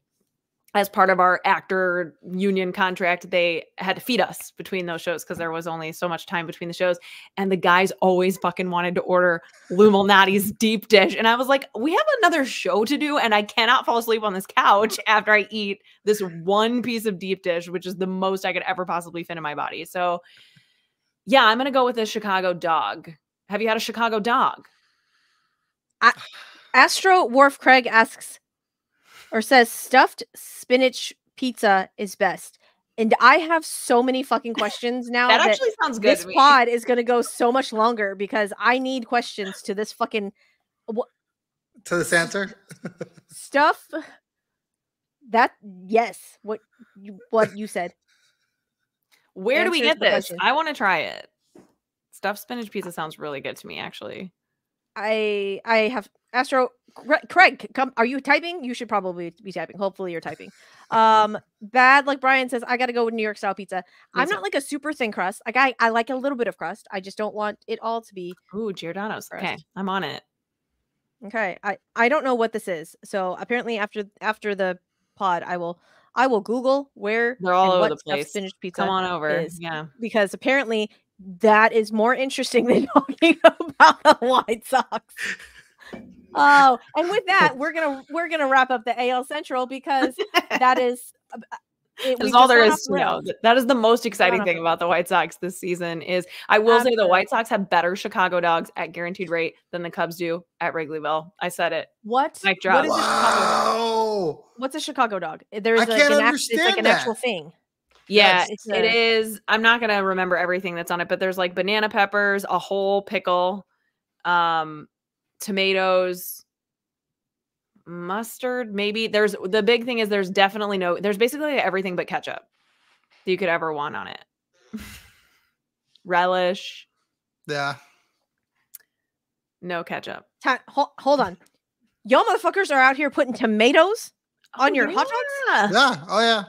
as part of our actor union contract, they had to feed us between those shows because there was only so much time between the shows. And the guys always fucking wanted to order Lou Malnati's deep dish. And I was like, we have another show to do, and I cannot fall asleep on this couch after I eat this one piece of deep dish, which is the most I could ever possibly fit in my body. So, yeah, I'm going to go with a Chicago dog. Have you had a Chicago dog? Astro Wharf Craig asks or says stuffed spinach pizza is best. And I have so many fucking questions now That that, actually sounds good this to me. pod is going to go so much longer because I need questions to this fucking To this answer, stuff. That yes, what you what you said. Where do we get this? question. I want to try it. Stuffed spinach pizza sounds really good to me, actually. I I have Astro Cra- Craig. Come, are you typing? You should probably be typing. Hopefully, you're typing. Um, bad like Brian says. I got to go with New York style pizza. I'm not like a super thin crust. Like I I like a little bit of crust. I just don't want it all to be Ooh, Giordano's. Okay, I'm on it. okay. I I don't know what this is. So apparently after after the pod, I will I will Google where They're all over the place. spinach pizza Come on over. is. Yeah. because apparently that is more interesting than talking about the White Sox. Oh, and with that, we're gonna we're gonna wrap up the AL Central because that is uh, it, That's all just there gone is off to the know. That is the most exciting thing about the White Sox this season is I will say the White Sox have better Chicago dogs at guaranteed rate than the Cubs do at Wrigleyville. I said it. What? Mic What drop. is a Chicago dog? What's a Chicago dog? There's I a, like can't an act- it's like understand an that. actual thing. Yeah, Yes, it's a- is. I'm not gonna remember everything that's on it, but there's like banana peppers, a whole pickle, um, tomatoes, mustard. Maybe there's the big thing is there's definitely no. There's basically everything but ketchup that you could ever want on it. Relish, Yeah. no ketchup. Ti- hol- hold on, y'all motherfuckers are out here putting tomatoes on Oh, your hot dogs. yeah. Yeah. Oh yeah.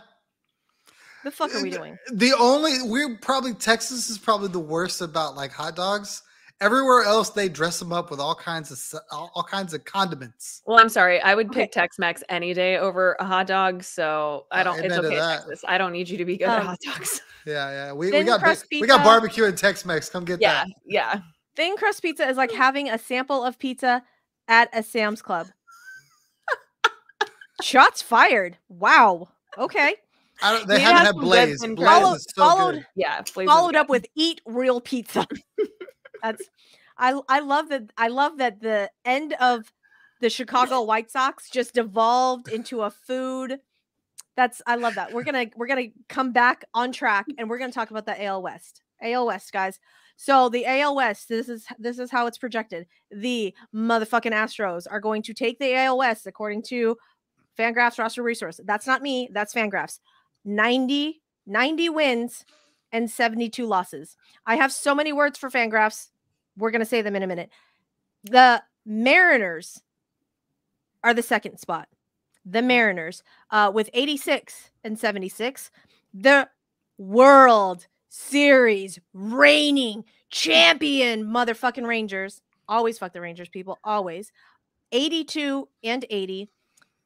The fuck are we doing? The only we're probably Texas is probably the worst about like hot dogs. Everywhere else they dress them up with all kinds of all, all kinds of condiments. Well, I'm sorry. I would Okay. pick Tex-Mex any day over a hot dog. So I Uh, don't. It's okay, that. Texas. I don't need you to be good at Um, hot dogs. Yeah, yeah. We, we got crust we got barbecue and Tex-Mex. Come get Yeah, that. yeah. Thin crust pizza is like having a sample of pizza at a Sam's Club. Shots fired. Wow. Okay. I don't, they We haven't had had Blaze. Blaze crust. is so Followed- good. Yeah, Blaze Followed up with eat real pizza. That's I I love that I love that the end of the Chicago White Sox just devolved into a food. That's I love that. We're gonna we're gonna come back on track and we're gonna talk about the AL West. AL West, guys. So the AL West, this is this is how it's projected. The motherfucking Astros are going to take the AL West according to Fangraphs roster resource. That's not me, that's Fangraphs. 90 90 wins and 72 losses. I have so many words for Fangraphs. We're going to say them in a minute. The Mariners are the second spot. The Mariners uh, with 86 and 76. The World Series reigning champion motherfucking Rangers. Always fuck the Rangers, people. Always. 82 and 80.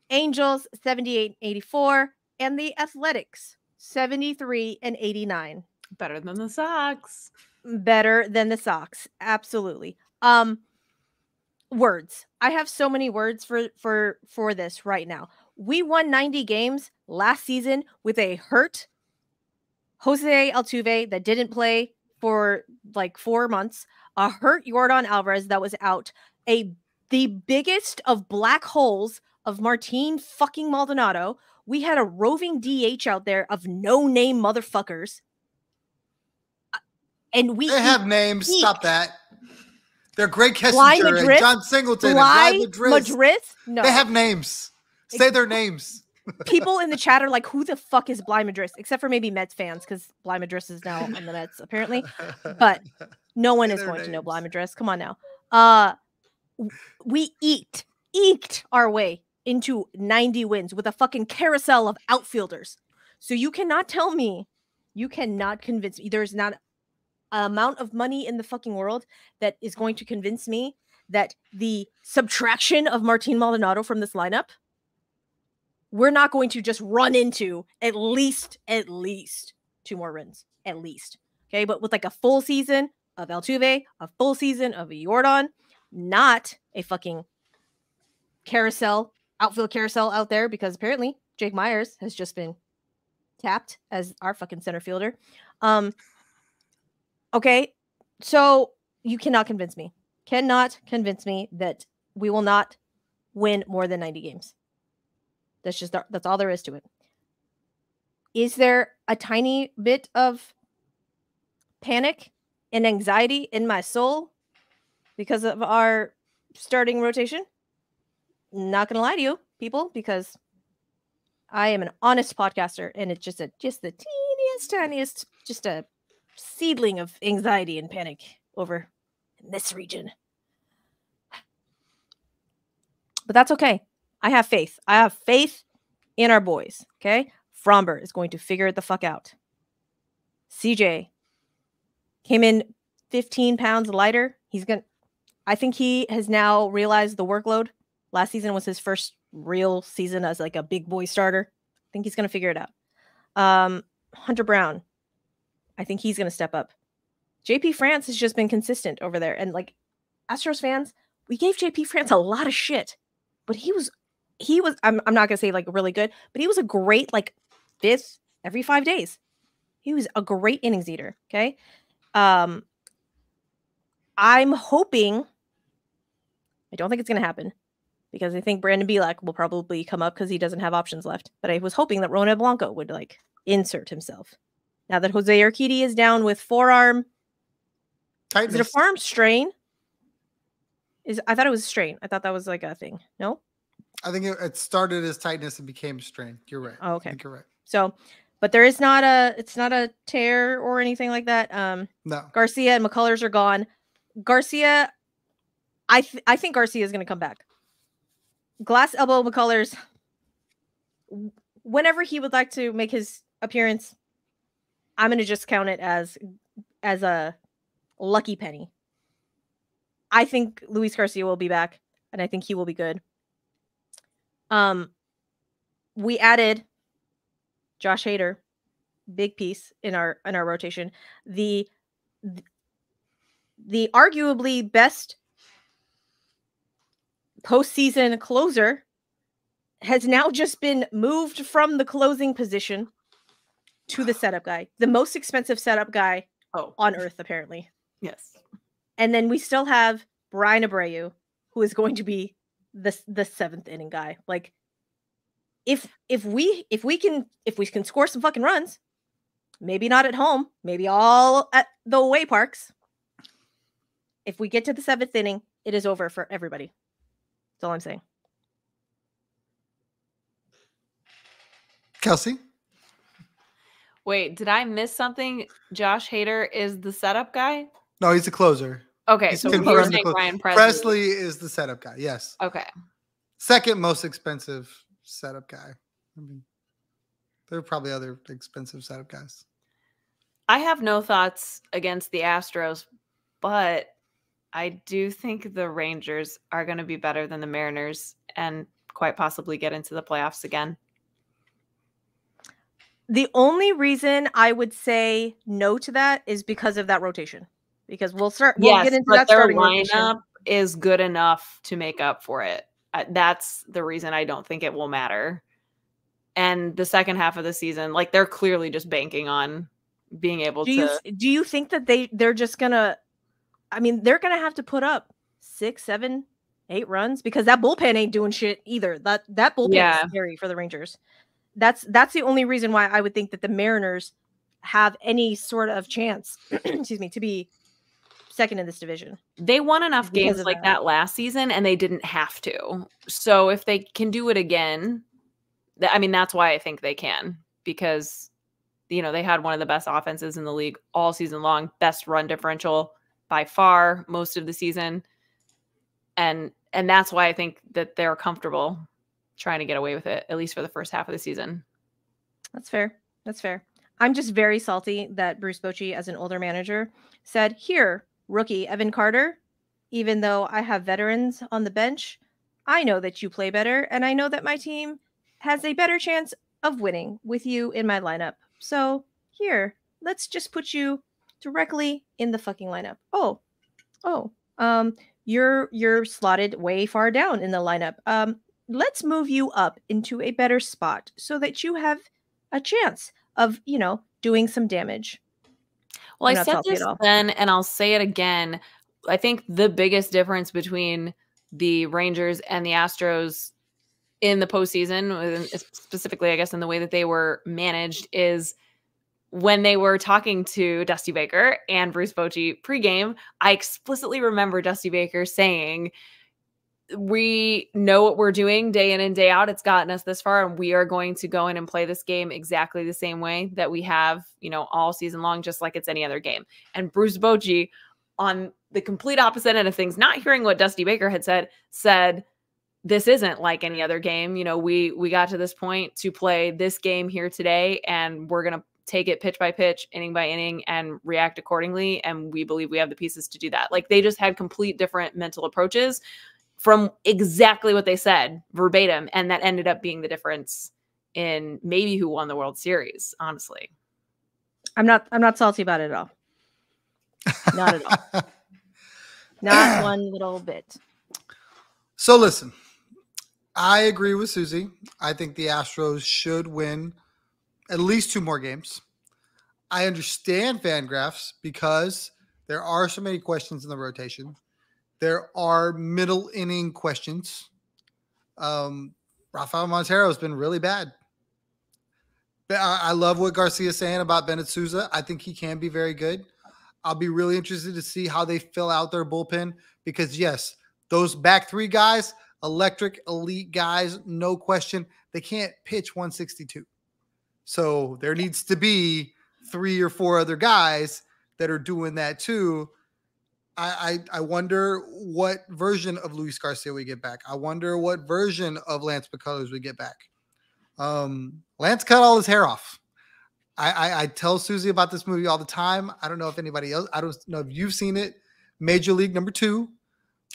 Angels 78 and 84. And the Athletics 73 and 89. Better than the socks Better than the socks Absolutely. Um words. I have so many words for for for this right now. We won 90 games last season with a hurt Jose Altuve that didn't play for like 4 months, a hurt Yordan Alvarez that was out, a the biggest of black holes of Martin fucking Maldonado. We had a roving DH out there of no name motherfuckers. And we They have names. eat. Stop that. They're Greg Kessinger and Jon Singleton Bly and Bligh Madris. Madrid? No. They have names. Say their names. people in the chat are like, who the fuck is Bligh Madris? Except for maybe Mets fans, because Bly Madrid is now on the Mets, apparently. But No one Say is going to know Bly names. Madrid. Come on now. Uh we eked, eked our way into 90 wins with a fucking carousel of outfielders. So you cannot tell me, you cannot convince me. There's not amount of money in the fucking world that is going to convince me that the subtraction of Martin Maldonado from this lineup, we're not going to just run into at least, at least two more runs, at least. Okay, but with like a full season of Altuve, a full season of a Yordan, not a fucking carousel, outfield carousel out there because apparently Jake Meyers has just been tapped as our fucking center fielder. Um okay, so you cannot convince me. Cannot convince me that we will not win more than 90 games. That's just that's all there is to it. Is there a tiny bit of panic and anxiety in my soul because of our starting rotation? Not gonna lie to you, people, because I am an honest podcaster, and it's just a just the teeniest, tiniest, just a seedling of anxiety and panic over in this region. But that's okay. I have faith. I have faith in our boys. Okay. Framber is going to figure it the fuck out. CJ came in 15 pounds lighter. He's going to, I think he has now realized the workload. Last season was his first real season as like a big boy starter. I think he's going to figure it out. Um, Hunter Brown, I think he's going to step up. JP France has just been consistent over there. And like Astros fans, we gave JP France a lot of shit, but he was, he was, I'm, I'm not going to say like really good, but he was a great like fifth every five days. He was a great innings eater. Okay. Um, I'm hoping, I don't think it's going to happen because I think Brandon Bielak will probably come up because he doesn't have options left. But I was hoping that Ronel Blanco would like insert himself. Now that Jose Urquidy is down with forearm, is it a forearm strain? Is I thought it was a strain. I thought that was like a thing. No. I think it, it started as tightness and became strain. You're right. Oh, okay. think you're right. So, but there is not a. It's not a tear or anything like that. Um, No. Garcia and McCullers are gone. Garcia, I th- I think Garcia is going to come back. Glass elbow McCullers. Whenever he would like to make his appearance, I'm going to just count it as as a lucky penny. I think Luis Garcia will be back, and I think he will be good. Um, we added Josh Hader, big piece in our in our rotation. The th- the arguably best postseason closer has now just been moved from the closing position to the setup guy, the most expensive setup guy Oh, on earth, apparently. yes. And then we still have Bryan Abreu, who is going to be the the seventh inning guy. Like, if if we if we can if we can score some fucking runs, maybe not at home, maybe all at the away parks. If we get to the seventh inning, it is over for everybody. That's all I'm saying. Kelsey? Wait, did I miss something? Josh Hader is the setup guy. No, he's a closer. Okay, He's so we were saying Ryan Pressly. Pressly is the setup guy. Yes, Okay. second most expensive setup guy. I mean, there are probably other expensive setup guys. I have no thoughts against the Astros, but I do think the Rangers are going to be better than the Mariners and quite possibly get into the playoffs again. The only reason I would say no to that is because of that rotation. Because we'll start we'll yes, get into but that their starting rotation. lineup is good enough to make up for it. Uh, That's the reason I don't think it will matter. And the second half of the season, like they're clearly just banking on being able Do to. you do you think that they they're just gonna I mean, they're gonna have to put up six, seven, eight runs because that bullpen ain't doing shit either. That that bullpen Yeah. is scary for the Rangers. That's that's the only reason why I would think that the Mariners have any sort of chance, excuse me, to be second in this division. they won enough games like that. that last season and they didn't have to. So if they can do it again, I mean that's why I think they can because you know, they had one of the best offenses in the league all season long, best run differential by far most of the season. And and that's why I think that they're comfortable trying to get away with it at least for the first half of the season. That's fair. That's fair. I'm just very salty that Bruce Bochy, as an older manager, said, Here, rookie Evan Carter, even though I have veterans on the bench, I know that you play better, and I know that my team has a better chance of winning with you in my lineup. So here, let's just put you directly in the fucking lineup. Oh, oh, um, you're you're slotted way far down in the lineup. Um, let's move you up into a better spot so that you have a chance of, you know, doing some damage. Well, I said this then, and I'll say it again. I think the biggest difference between the Rangers and the Astros in the postseason, specifically, I guess, in the way that they were managed, is when they were talking to Dusty Baker and Bruce Bochy pregame. I explicitly remember Dusty Baker saying, we know what we're doing day in and day out. It's gotten us this far, and we are going to go in and play this game exactly the same way that we have, you know, all season long, just like it's any other game. And Bruce Bochy, on the complete opposite end of things, not hearing what Dusty Baker had said, said, "This isn't like any other game. You know, we we got to this point to play this game here today, and we're gonna." take it pitch by pitch, inning by inning, and react accordingly. And we believe we have the pieces to do that. Like they just had complete different mental approaches from exactly what they said verbatim. And that ended up being the difference in maybe who won the World Series, honestly. I'm not I'm not salty about it at all. Not at all. Not one little bit. So listen, I agree with Suzy. I think the Astros should win at least two more games. I understand Fangraphs because there are so many questions in the rotation. There are middle inning questions. Um, Rafael Montero has been really bad. I, love what Garcia's saying about Bennett Sousa. I think he can be very good. I'll be really interested to see how they fill out their bullpen because, yes, those back three guys, electric, elite guys, no question, they can't pitch 162. So there needs to be three or four other guys that are doing that too. I, I, I wonder what version of Luis Garcia we get back. I wonder what version of Lance McCullers we get back. Um, Lance cut all his hair off. I, I, I tell Suzy about this movie all the time. I don't know if anybody else. I don't know if you've seen it. Major League Number Two,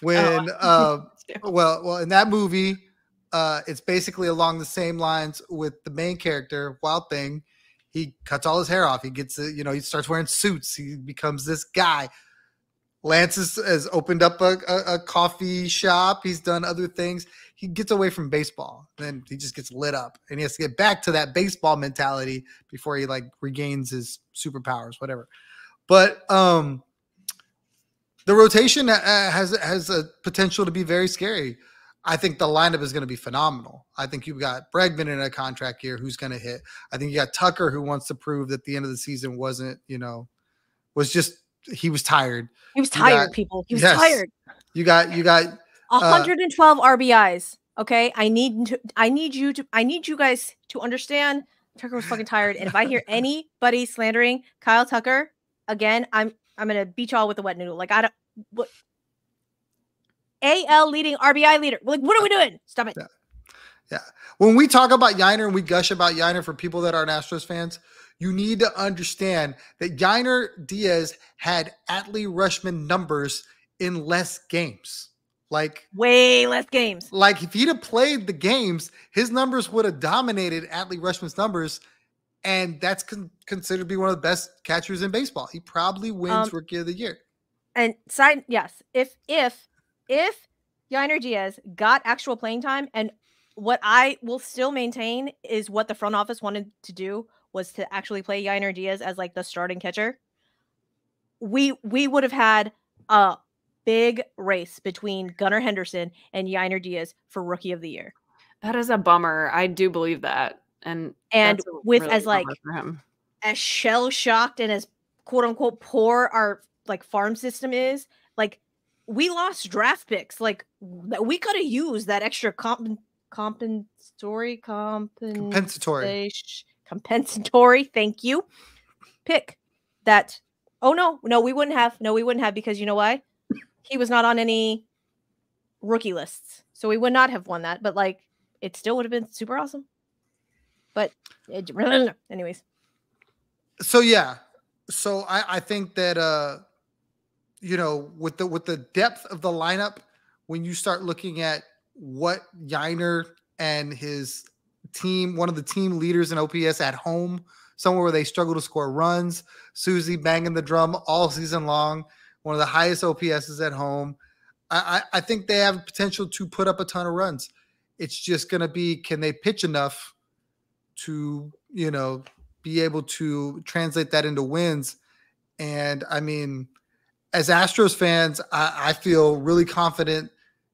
when uh, well, well, in that movie, uh, it's basically along the same lines with the main character, Wild Thing. He cuts all his hair off. He gets, a, you know, he starts wearing suits. He becomes this guy. Lance has, has opened up a, a, a coffee shop. He's done other things. He gets away from baseball. Then he just gets lit up, and he has to get back to that baseball mentality before he like regains his superpowers, whatever. But um, the rotation uh, has has a potential to be very scary. I think the lineup is going to be phenomenal. I think you've got Bregman in a contract year who's going to hit. I think you got Tucker who wants to prove that the end of the season wasn't, you know, was just he was tired. He was tired, got- people. He was yes. tired. You got you got uh, 112 RBIs. Okay, I need to. I need you to. I need you guys to understand Tucker was fucking tired. And if I hear anybody slandering Kyle Tucker again, I'm I'm gonna beat y'all with a wet noodle. Like I don't what AL leading RBI leader. Like, what are we doing? Stop it. Yeah. Yeah. When we talk about Yainer and we gush about Yainer for people that aren't Astros fans, you need to understand that Yainer Diaz had Adley Rutschman numbers in less games. Like way less games. Like if he'd have played the games, his numbers would have dominated Adley Rutschman's numbers, and that's con- considered to be one of the best catchers in baseball. He probably wins um, Rookie of the Year. And side, yes, if if if Yainer Diaz got actual playing time, and what I will still maintain is what the front office wanted to do was to actually play Yainer Diaz as like the starting catcher. We we would have had a big race between Gunnar Henderson and Yainer Diaz for Rookie of the Year. That is a bummer. I do believe that, and and with really as like as shell shocked and as quote unquote poor our like farm system is, like we lost draft picks. Like we could have used that extra comp- compensatory compensatory compensatory. Thank you. Pick that. Oh no, no, we wouldn't have. No, we wouldn't have because you know why? He was not on any rookie lists, so we would not have won that. But like, it still would have been super awesome. But it, anyways. So yeah, so I I think that uh you know, with the with the depth of the lineup, when you start looking at what Yainer and his team, one of the team leaders in OPS at home, somewhere where they struggle to score runs, Suzy banging the drum all season long, one of the highest OPSs at home. I, I, think they have potential to put up a ton of runs. It's just going to be can they pitch enough to, you know, be able to translate that into wins? And I mean, as Astros fans, I, I feel really confident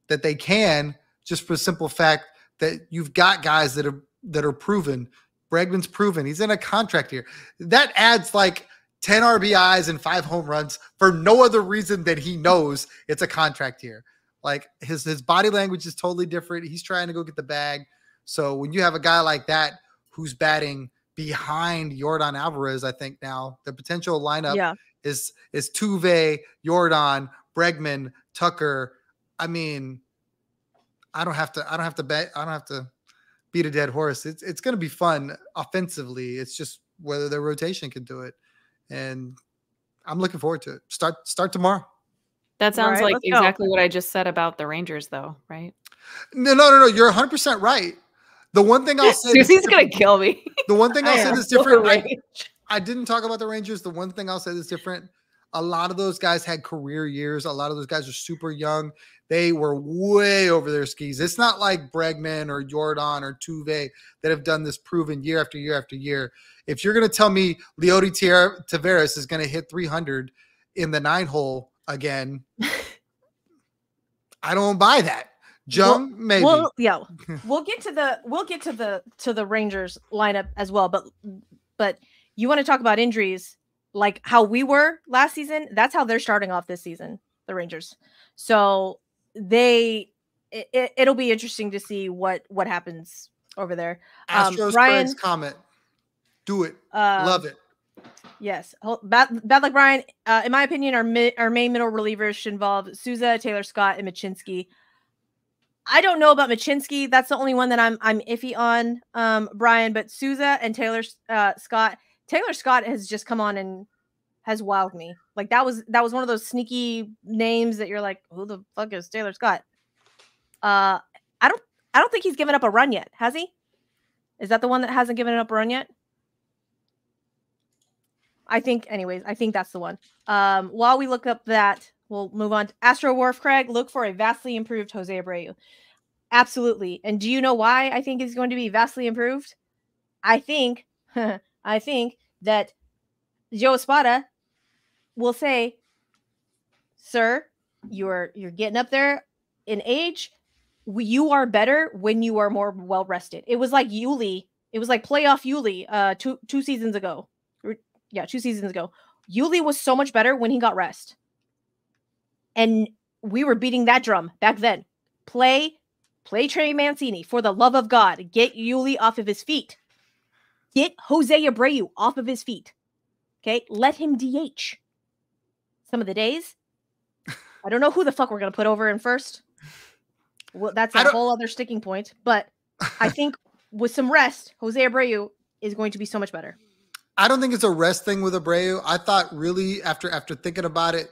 that they can, just for the simple fact that you've got guys that are that are proven. Bregman's proven. He's in a contract here. That adds like 10 RBIs and five home runs for no other reason than he knows it's a contract here. Like his his body language is totally different. He's trying to go get the bag. So when you have a guy like that who's batting behind Yordan Alvarez, I think now the potential lineup yeah is is Tuve, Yordan, Bregman, Tucker. I mean, I don't have to. I don't have to bet. I don't have to beat a dead horse. It's it's going to be fun offensively. It's just whether their rotation can do it, and I'm looking forward to it. Start start tomorrow. That sounds right, like exactly go. what I just said about the Rangers, though, right? No, no, no, no. You're 100 percent right. The one thing I'll say, Suzy's gonna kill me. The one thing I'll say is different. I, I didn't talk about the Rangers. The one thing I'll say is different. A lot of those guys had career years. A lot of those guys are super young. They were way over their skis. It's not like Bregman or Yordan or Tuve that have done this proven year after year after year. If you're going to tell me Leody Taveras is going to hit 300 in the nine hole again, I don't buy that. Jung, well, maybe. Well, yeah, we'll get to the we'll get to the to the Rangers lineup as well, but but you want to talk about injuries like how we were last season that's how they're starting off this season the rangers so they it, will be interesting to see what what happens over there. Um, Astros Brian, comment. Do it. Uh, love it. yes. Bad, bad luck brian uh, in my opinion our, mi- our main middle relievers should involve Sousa Tayler Scott and Mushinski. I don't know about Mushinski. That's the only one that I'm I'm iffy on, um, Brian. But Sousa and Tayler uh, Scott, Tayler Scott has just come on and has wowed me. Like that was that was one of those sneaky names that you're like, who the fuck is Tayler Scott? Uh, I don't I don't think he's given up a run yet, has he? Is that the one that hasn't given up a run yet? I think, anyways, I think that's the one. Um, while we look up that, we'll move on to Astro Wharf Craig. Look for a vastly improved Jose Abreu. Absolutely. And do you know why I think he's going to be vastly improved? I think I think that Joe Espada will say, "Sir, you're you're getting up there in age. You are better when you are more well rested." It was like Yuli. It was like playoff Yuli uh two two seasons ago. Yeah, two seasons ago. Yuli was so much better when he got rest. And we were beating that drum back then. Play play Trey Mancini for the love of God. Get Yuli off of his feet. Get Jose Abreu off of his feet. Okay. Let him DH some of the days. I don't know who the fuck we're going to put over in first. Well, that's a whole other sticking point. But I think with some rest, Jose Abreu is going to be so much better. I don't think it's a rest thing with Abreu. I thought really after after thinking about it,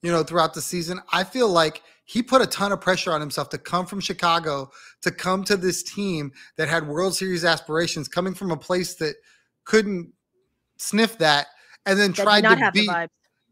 you know, throughout the season, I feel like he put a ton of pressure on himself to come from Chicago to come to this team that had World Series aspirations, coming from a place that couldn't sniff that, and then that tried to be.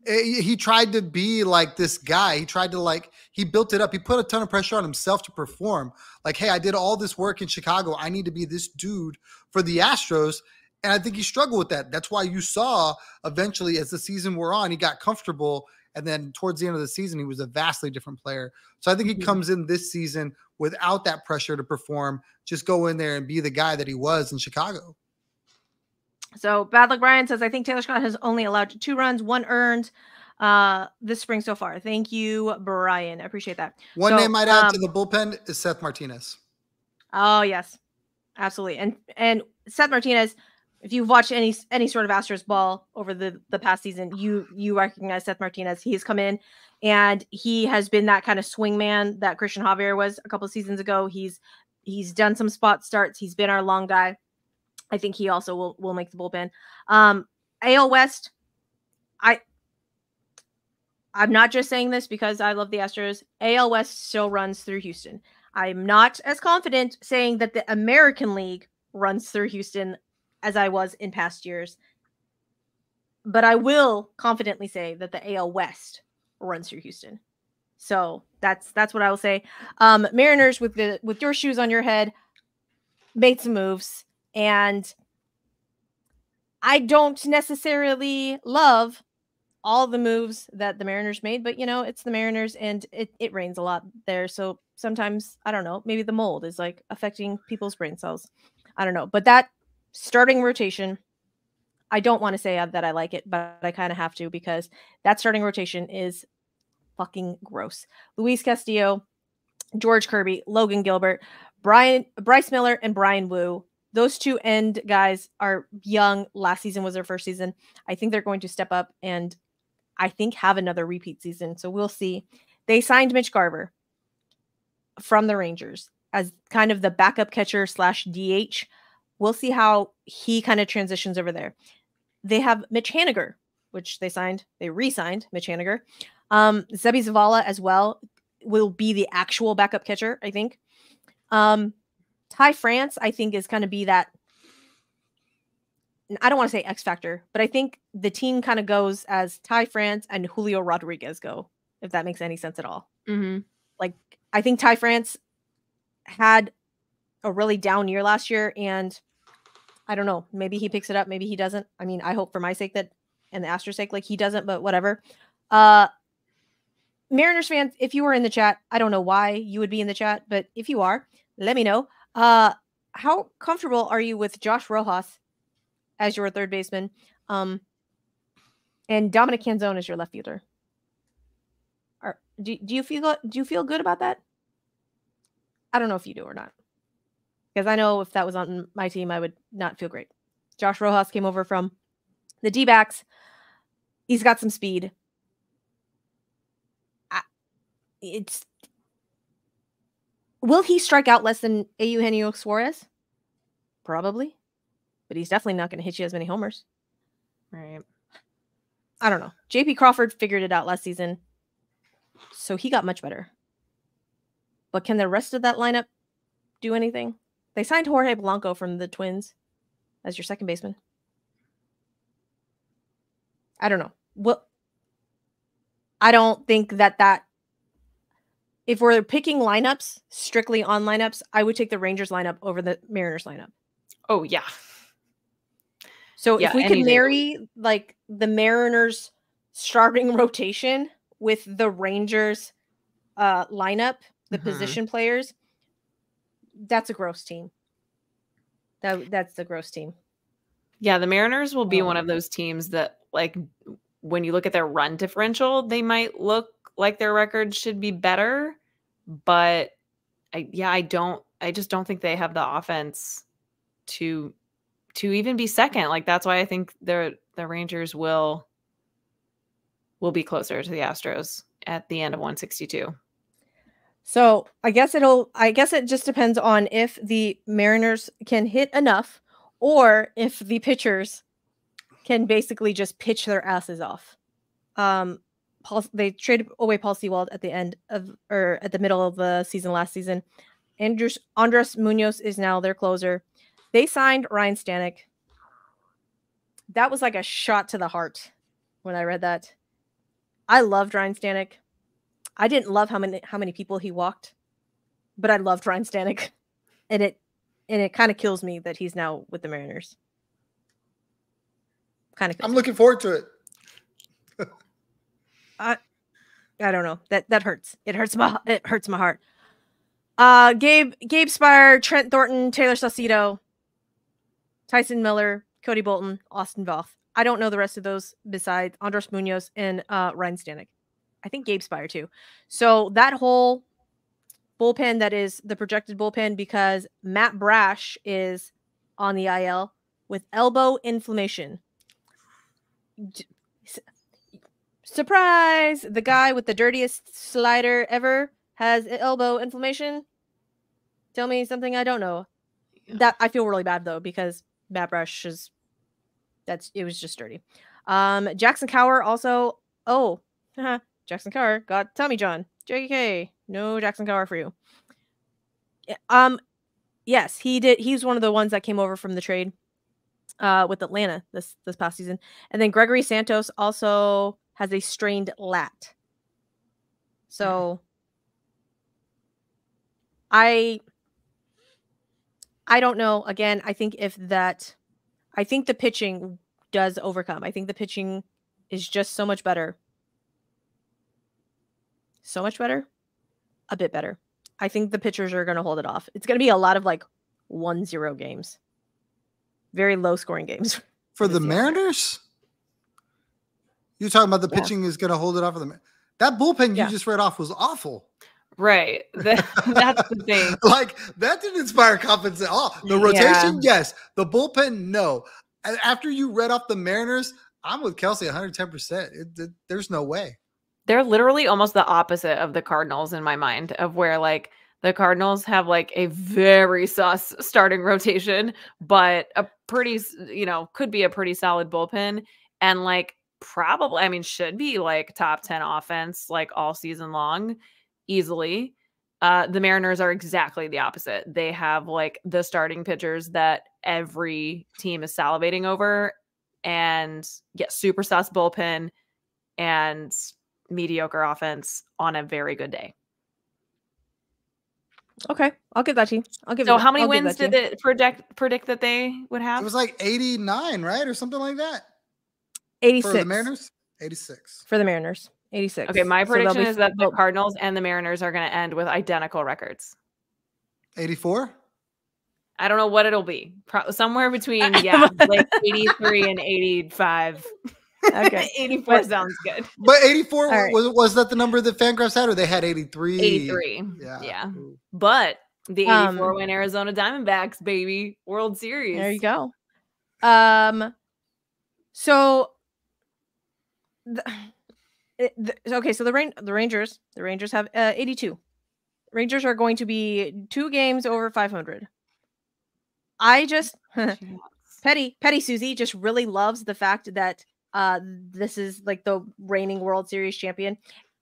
Eh, he tried to be like this guy. He tried to like he built it up. He put a ton of pressure on himself to perform. Like, hey, I did all this work in Chicago. I need to be this dude for the Astros. And I think he struggled with that. That's why you saw eventually as the season wore on, he got comfortable. And then towards the end of the season, he was a vastly different player. So I think he mm-hmm. comes in this season without that pressure to perform, just go in there and be the guy that he was in Chicago. So Bad Luck Brian says, I think Tayler Scott has only allowed two runs, one earned uh this spring so far. Thank you, Brian. I appreciate that. One so, name I'd add um, to the bullpen is Seth Martinez. Oh yes. Absolutely. And and Seth Martinez, if you've watched any any sort of Astros ball over the the past season, you you recognize Seth Martinez. He's come in and he has been that kind of swing man that Cristian Javier was a couple seasons ago. He's he's done some spot starts. He's been our long guy. I think he also will will make the bullpen. Um, AL West, I I'm not just saying this because I love the Astros. AL West still runs through Houston. I'm not as confident saying that the American League runs through Houston as I was in past years. But I will confidently say that the AL West runs through Houston. So that's that's what I will say. Um, Mariners with the with your shoes on your head made some moves. And I don't necessarily love all the moves that the Mariners made, but you know, it's the Mariners and it, it rains a lot there. So sometimes, I don't know, maybe the mold is like affecting people's brain cells. I don't know. But that starting rotation, I don't want to say uh, that I like it, but I kind of have to because that starting rotation is fucking gross. Luis Castillo, George Kirby, Logan Gilbert, Brian Bryce Miller, and Bryan Woo those two end guys are young. Last season was their first season. I think they're going to step up and I think have another repeat season. So we'll see. They signed Mitch Garver from the Rangers as kind of the backup catcher slash DH. We'll see how he kind of transitions over there. They have Mitch Haniger, which they signed, they re-signed Mitch Haniger. Um, Seby Zavala as well will be the actual backup catcher, I think. Um, Ty France, I think, is going to be that. I don't want to say X factor, but I think the team kind of goes as Ty France and Julio Rodriguez go, if that makes any sense at all. Mm-hmm. Like, I think Ty France had a really down year last year, and I don't know. Maybe he picks it up, maybe he doesn't. I mean, I hope for my sake that and the Astros sake, like he doesn't, but whatever. Uh Mariners fans, if you were in the chat, I don't know why you would be in the chat, but if you are, let me know. Uh, how comfortable are you with Josh Rojas as your third baseman? Um, and Dominic Canzone as your left fielder. Are, do, do you feel do you feel good about that? I don't know if you do or not. Because I know if that was on my team, I would not feel great. Josh Rojas came over from the D backs. He's got some speed. I, it's Will he strike out less than Eugenio Suarez? Probably. But he's definitely not going to hit you as many homers. Right. I don't know. JP Crawford figured it out last season. So he got much better. But can the rest of that lineup do anything? They signed Jorge Polanco from the Twins as your second baseman. I don't know. Well, I don't think that that if we're picking lineups strictly on lineups, I would take the Rangers lineup over the Mariners lineup. Oh yeah. So yeah, if we can marry like the Mariners starting rotation with the Rangers uh lineup, the mm-hmm. position players, that's a gross team. That that's the gross team. Yeah, the Mariners will be oh. one of those teams that like when you look at their run differential, they might look like their record should be better, but I yeah, I don't I just don't think they have the offense to to even be second. Like that's why I think the the Rangers will will be closer to the Astros at the end of 162. So I guess it'll I guess it just depends on if the Mariners can hit enough or if the pitchers can basically just pitch their asses off. Um Paul they traded away Paul Sewald at the end of or at the middle of the season last season. Andres Andres Munoz is now their closer. They signed Ryan Stanek. That was like a shot to the heart when I read that. I loved Ryan Stanek. I didn't love how many how many people he walked, but I loved Ryan Stanek, and it and it kind of kills me that he's now with the Mariners. Kind of. I'm looking forward to it. I don't know that that hurts. It hurts my it hurts my heart. Uh, Gabe Gabe Speier, Trent Thornton, Tayler Saucedo, Tyson Miller, Cody Bolton, Austin Voth. I don't know the rest of those besides Andres Munoz and uh, Ryan Stanek. I think Gabe Speier too. So that whole bullpen that is the projected bullpen because Matt Brash is on the IL with elbow inflammation. Surprise! The guy with the dirtiest slider ever has elbow inflammation. Tell me something I don't know. Yeah. That I feel really bad though because Matt Brash is that's it was just dirty. Um Jackson Kowar also oh Jackson Kowar got Tommy John. JK. No Jackson Kowar for you. Um yes, he did he's one of the ones that came over from the trade uh with Atlanta this this past season. And then Gregory Santos also has a strained lat. So I I don't know. Again, I think if that I think the pitching does overcome. I think the pitching is just so much better. So much better? A bit better. I think the pitchers are going to hold it off. It's going to be a lot of like 1-0 games. Very low scoring games. For the Mariners? You're talking about the pitching is going to hold it off for them. That bullpen yeah. you just read off was awful. Right. That, that's the thing. like that didn't inspire confidence at all. The rotation, yeah. yes. The bullpen, no. And after you read off the Mariners, I'm with Kelsey 110%. It, it, there's no way. They're literally almost the opposite of the Cardinals in my mind, of where like the Cardinals have like a very sus starting rotation, but a pretty, you know, could be a pretty solid bullpen. And like probably, I mean, should be like top 10 offense like all season long easily. Uh, the Mariners are exactly the opposite. They have like the starting pitchers that every team is salivating over and get super sus bullpen and mediocre offense on a very good day. Okay, I'll give that to you. I'll give. So, how many I'll wins did it predict predict that they would have? It was like eighty nine, right, or something like that. Eighty six. For the Mariners, eighty six. For the Mariners. 86. Okay, my prediction so is that the Cardinals and the Mariners are going to end with identical records. 84? I don't know what it'll be. Pro- somewhere between yeah, like 83 and 85. Okay. 84 but, sounds good. But 84 right. was was that the number that Fangraphs had or they had 83? 83. Yeah. Yeah. But the 84 um, win Arizona Diamondbacks baby World Series. There you go. Um so the, the, okay, so the rain the Rangers the Rangers have uh, 82. Rangers are going to be two games over 500. I just petty petty Suzy just really loves the fact that uh this is like the reigning World Series champion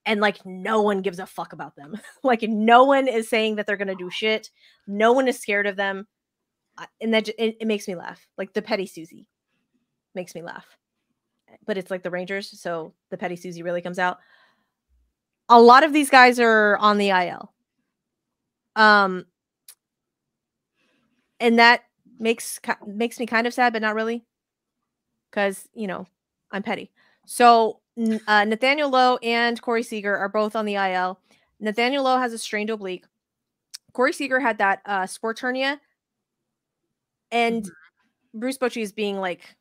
and like no one gives a fuck about them. like no one is saying that they're going to do shit. No one is scared of them. And that it, it makes me laugh. Like the petty Suzy makes me laugh but it's like the Rangers, so the Petty Suzy really comes out. A lot of these guys are on the IL. Um and that makes makes me kind of sad but not really cuz you know, I'm petty. So uh, Nathaniel Lowe and Corey Seager are both on the IL. Nathaniel Lowe has a strained oblique. Corey Seager had that uh, sports hernia, and mm-hmm. Bruce Bochy is being like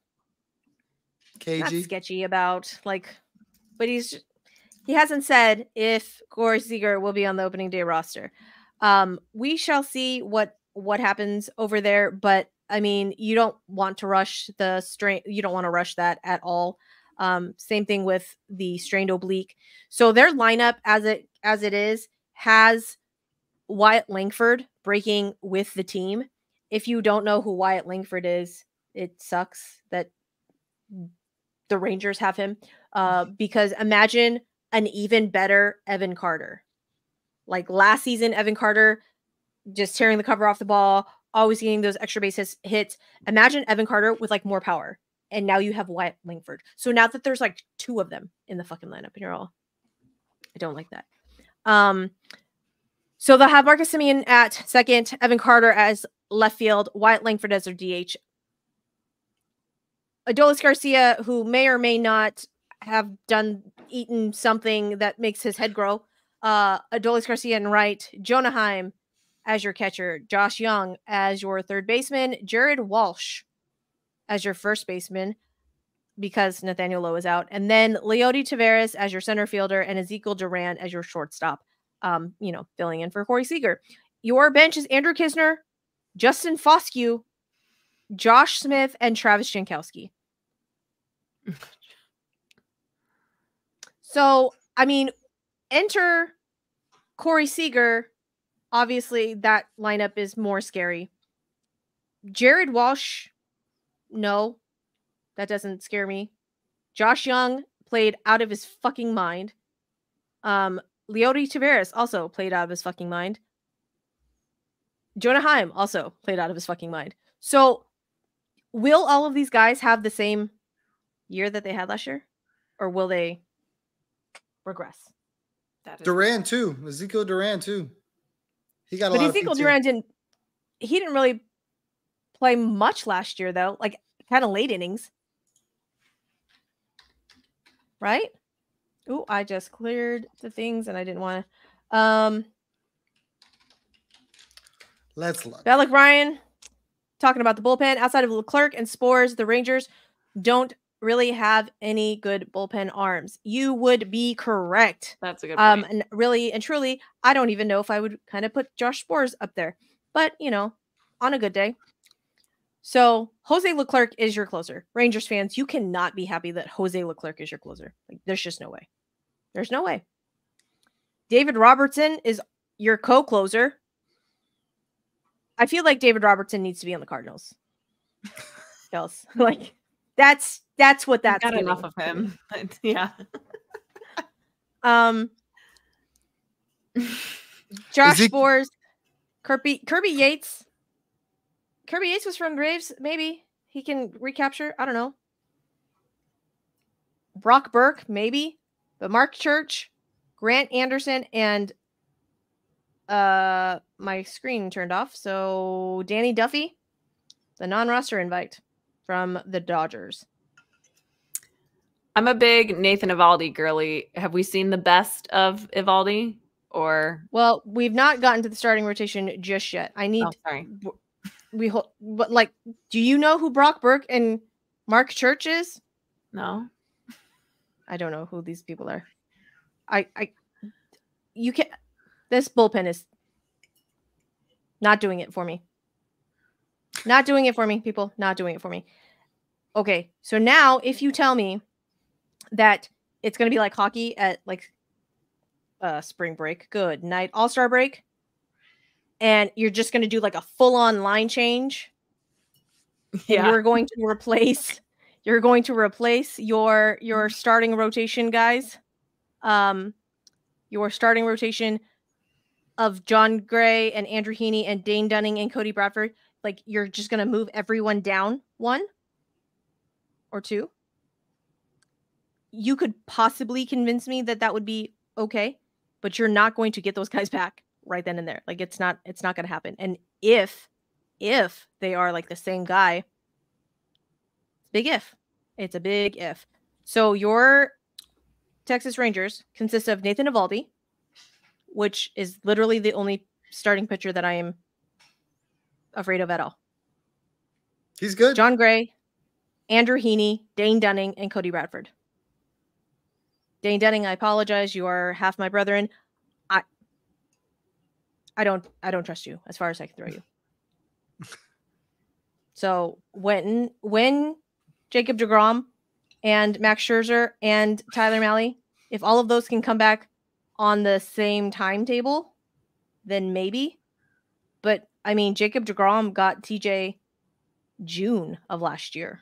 cagey, sketchy about like, but he's he hasn't said if Corey Seager will be on the opening day roster. Um, we shall see what what happens over there, but I mean, you don't want to rush the strain. You don't want to rush that at all. Um, same thing with the strained oblique. So their lineup, as it as it is, has Wyatt Langford breaking with the team. If you don't know who Wyatt Langford is, it sucks that the Rangers have him. Uh, because imagine an even better Evan Carter. Like last season, Evan Carter just tearing the cover off the ball, always getting those extra bases hits. Imagine Evan Carter with like more power. And now you have Wyatt Langford. So now that there's like two of them in the fucking lineup, and you're all, I don't like that. Um, so they'll have Marcus Semien at second, Evan Carter as left field, Wyatt Langford as their DH. Adolis Garcia, who may or may not have done eaten something that makes his head grow. Uh, Adolis Garcia and right, Jonah Heim as your catcher, Josh Jung as your third baseman, Jared Walsh as your first baseman because Nathaniel Lowe is out, and then Leody Taveras as your center fielder and Ezekiel Duran as your shortstop. Um, you know, filling in for Corey Seager. Your bench is Andrew Knizner, Justin Foscue, Josh Smith, and Travis Jankowski. so, I mean, enter Corey Seager obviously that lineup is more scary. Jared Walsh, no, that doesn't scare me. Josh Jung played out of his fucking mind. Um, Leody Taveras also played out of his fucking mind. Jonah Heim also played out of his fucking mind. So, will all of these guys have the same year that they had last year, or will they regress? That Duran too, Ezekiel Duran too. He got a but lot Ezekiel Duran didn't. He didn't really play much last year though, like kind of late innings, right? Oh, I just cleared the things and I didn't want to. Um, let's look. Alec Ryan talking about the bullpen outside of Leclerc and Sborz. The Rangers don't really have any good bullpen arms. You would be correct. That's a good um, point. Um, and really and truly, I don't even know if I would kind of put Josh Sborz up there, but you know, on a good day. So Jose Leclerc is your closer. Rangers fans, you cannot be happy that Jose Leclerc is your closer. Like, there's just no way. There's no way. David Robertson is your co-closer. I feel like David Robertson needs to be on the Cardinals. else, like that's that's what that's got enough of him. yeah. um Josh he- Sborz, Kirby Kirby Yates. Kirby Yates was from Graves, maybe. He can recapture. I don't know. Brock Burke, maybe. But Marc Church, Grant Anderson, and uh my screen turned off. So Danny Duffy, the non-roster invite from the Dodgers. I'm a big Nathan Eovaldi girly. Have we seen the best of Eovaldi? Or well, we've not gotten to the starting rotation just yet. I need. Oh, sorry. We hold, but like, do you know who Brock Burke and Marc Church is? No, I don't know who these people are. I, I, you can. This bullpen is not doing it for me. Not doing it for me, people. Not doing it for me. Okay, so now if you tell me that it's going to be like hockey at like uh spring break, good night, all star break, and you're just going to do like a full on line change. Yeah. you're going to replace you're going to replace your your starting rotation guys. Um your starting rotation of Jon Gray and Andrew Heaney and Dane Dunning and Cody Bradford like you're just going to move everyone down one or two? You could possibly convince me that that would be okay but you're not going to get those guys back right then and there. Like it's not it's not going to happen. And if if they are like the same guy big if. It's a big if. So your texas rangers consist of nathan Eovaldi, which is literally the only starting pitcher that i am afraid of at all. He's good. Jon Gray, Andrew Heaney, Dane Dunning, and Cody Bradford. Dane Dunning, I apologize. You are half my brethren. I I don't I don't trust you as far as I can throw you. So when when Jacob Degrom and Max Scherzer and Tyler Mahle, if all of those can come back on the same timetable, then maybe. But I mean, Jacob Degrom got TJ June of last year.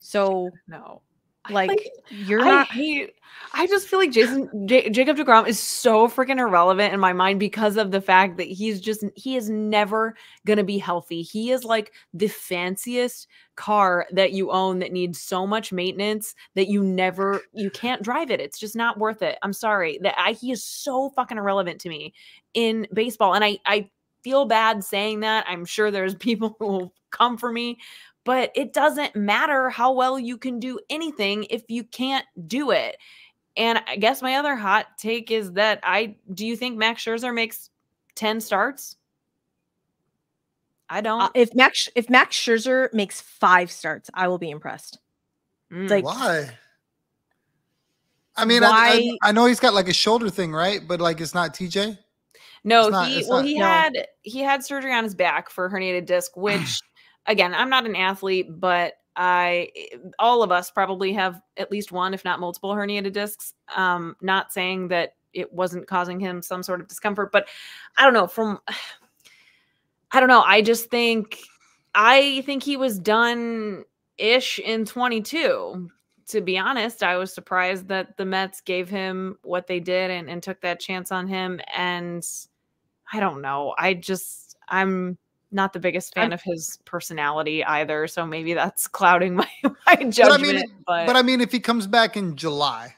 So No. Like, like, you're I not hate. I just feel like Jason J- Jacob Degrom is so freaking irrelevant in my mind because of the fact that he's just he is never gonna be healthy. He is like the fanciest car that you own that needs so much maintenance that you never you can't drive it. It's just not worth it. I'm sorry that I he is so fucking irrelevant to me in baseball, and I I feel bad saying that. I'm sure there's people who will come for me, but it doesn't matter how well you can do anything if you can't do it. And I guess my other hot take is that I do you think Max Scherzer makes 10 starts? I don't. uh, if Max if Max Scherzer makes five starts, I will be impressed. Mm. like- Why? I mean, I, I, I know he's got like a shoulder thing, right? But like, it's not TJ. No, not- he well not- he No. had he had surgery on his back for herniated disc, which again, I'm not an athlete, but I all of us probably have at least one, if not multiple herniated discs. Um, not saying that it wasn't causing him some sort of discomfort, but I don't know, from I don't know. I just think I think he was done ish in 22. To be honest, I was surprised that the Mets gave him what they did and, and took that chance on him. And I don't know. I just I'm not the biggest fan I'm- of his personality either. So maybe that's clouding my, my judgment. But, But I mean, if he comes back in July,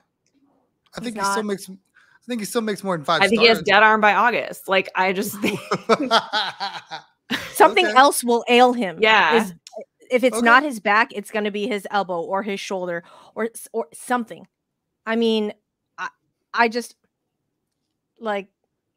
I He's think he still makes. I think he still makes more than five. I think he has dead arm by August. Like I just think Something Okay. else will ail him. Yeah. is- if it's Okay. not his back, it's going to be his elbow or his shoulder or or something. I mean, I I just like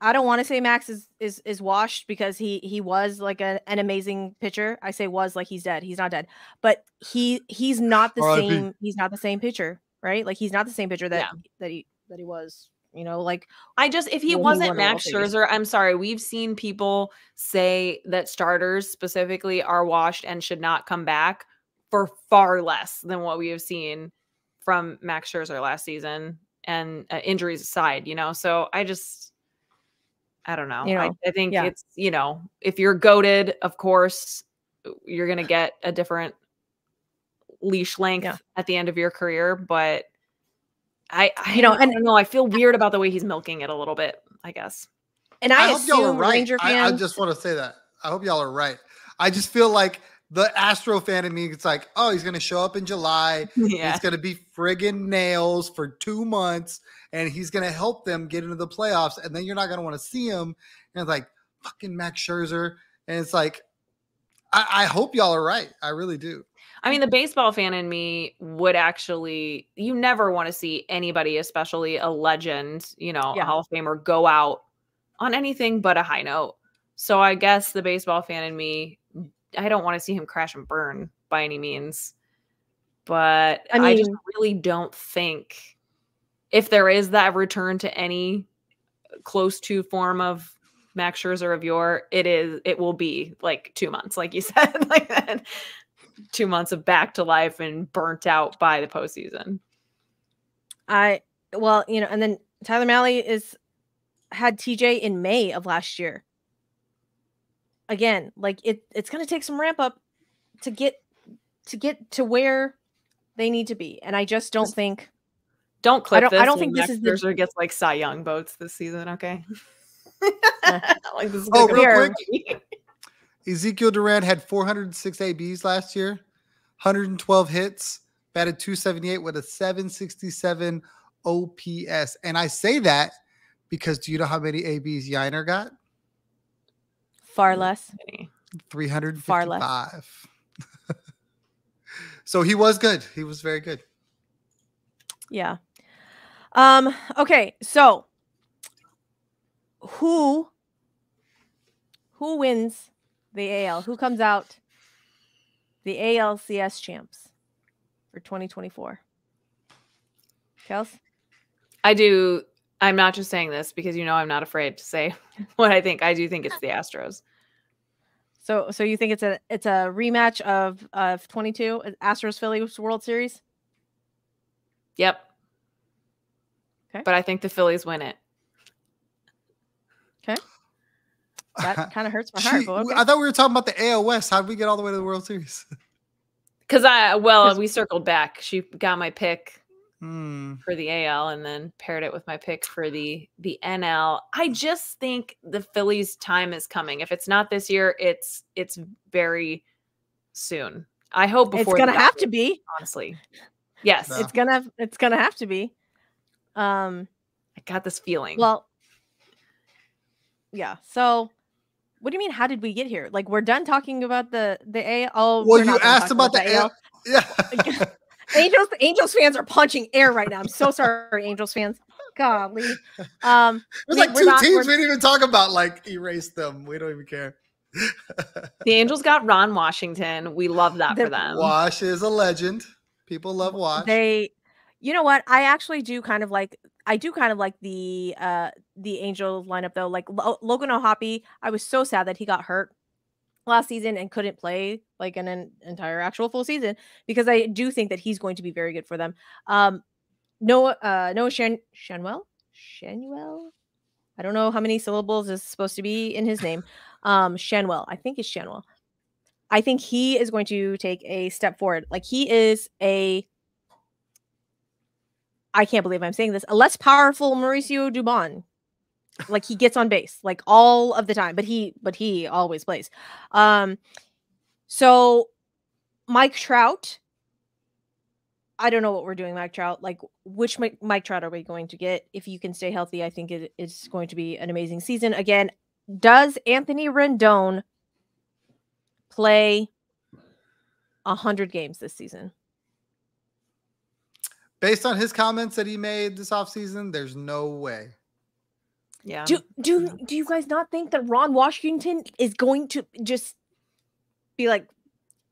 I don't want to say Max is is is washed because he he was like a, an amazing pitcher. I say was like he's dead. He's not dead, but he he's not the R.I.P.. same. He's not the same pitcher, right? Like he's not the same pitcher that Yeah. that he that he was. You know, like I just if he wasn't won the World Max Scherzer, I'm sorry. We've seen people say that starters specifically are washed and should not come back for far less than what we have seen from Max Scherzer last season. And uh, injuries aside, you know, so I just, I don't know. You I, know, I think yeah. it's you know, if you're goaded, of course, you're gonna get a different leash length Yeah. at the end of your career, but. I, I You know, don't- and- I don't know. I feel weird about the way he's milking it a little bit. I guess. and I, I, hope y'all are right. Ranger I. I just want to say that. I hope y'all are right. I just feel like the Astro fan in me, it's like, oh, he's going to show up in July. Yeah. It's going to be friggin' nails for two months, and he's going to help them get into the playoffs. And then you're not going to want to see him. And it's like, fucking Max Scherzer. And it's like, I, I hope y'all are right. I really do. I mean, the baseball fan in me would actually, you never want to see anybody, especially a legend, you know, Yeah. a Hall of Famer, go out on anything but a high note. So I guess the baseball fan in me, I don't want to see him crash and burn by any means. But I I, just really don't think if there is that return to any close to form of Max Scherzer of your, it is, it will be like two months, like you said, like that. Two months of back to life and burnt out by the postseason. I well, you know, and then Tyler Mahle is had TJ in May of last year. Again, like it it's going to take some ramp up to get to get to where they need to be. And I just don't think Don't clip don't- I don't think this is the- Scherzer gets like Cy Young votes this season. Okay. like this is Oh, gonna real go- quick, Ezekiel Duran had 406 ABs last year, 112 hits, batted 278 with a 767 OPS. And I say that because do you know how many ABs Yiner got? Far less. 355. Far less. so he was good. He was very good. Yeah. Um okay, so who who wins the AL? Who comes out the ALCS champs for 2024? Kels? I do. I'm not just saying this because you know I'm not afraid to say what I think. I do think it's the Astros. So so you think it's a it's a rematch of of 22 uh, Astros Phillies World Series? Yep. Okay. But I think the Phillies win it. Okay. That kind of hurts my heart. She- okay. I thought we were talking about the AL West. How did we get all the way to the World Series? Because I well, 'Cause- we circled back. She got my pick Hmm. for the AL and then paired it with my pick for the the NL. I just think the Phillies time is coming. If it's not this year, it's it's very soon. I hope before it's gonna the have to be. honestly. Yes, Yeah. It's gonna it's gonna have to be. Um. I got this feeling. Well. Yeah. So. What do you mean? How did we get here? Like we're done talking about the the A. Oh, Well, you asked talking about the AL. Yeah. Angels Angels fans are punching air right now. I'm so sorry, Angels fans. Golly. Um There's we- like two not- teams we're- we didn't even talk about. Like erase them. We don't even care. the Angels got Ron Washington. We love that The- for them. Wash is a legend. People love Wash. they you know what? I actually do kind of like I do kind of like the uh the Angels lineup though. Like Lo- Logan O'Hoppe, I was so sad that he got hurt last season and couldn't play like an, en- entire actual full season because I do think that he's going to be very good for them. Um Noah uh Noah Shan Schanuel? I don't know how many syllables is supposed to be in his name. Um Schanuel. I think it's Schanuel. I think he is going to take a step forward. Like he is a I can't believe I'm saying this, a less powerful Mauricio Dubon. Like he gets on base like all of the time, but he but he always plays. Um so Mike Trout I don't know what we're doing, Mike Trout. Like, which Mike, Mike Trout are we going to get? If you can stay healthy, I think it is going to be an amazing season. Again, does Anthony Rendon play a hundred games this season? Based on his comments that he made this offseason, there's no way. Yeah. Do do do you guys not think that Ron Washington is going to just be like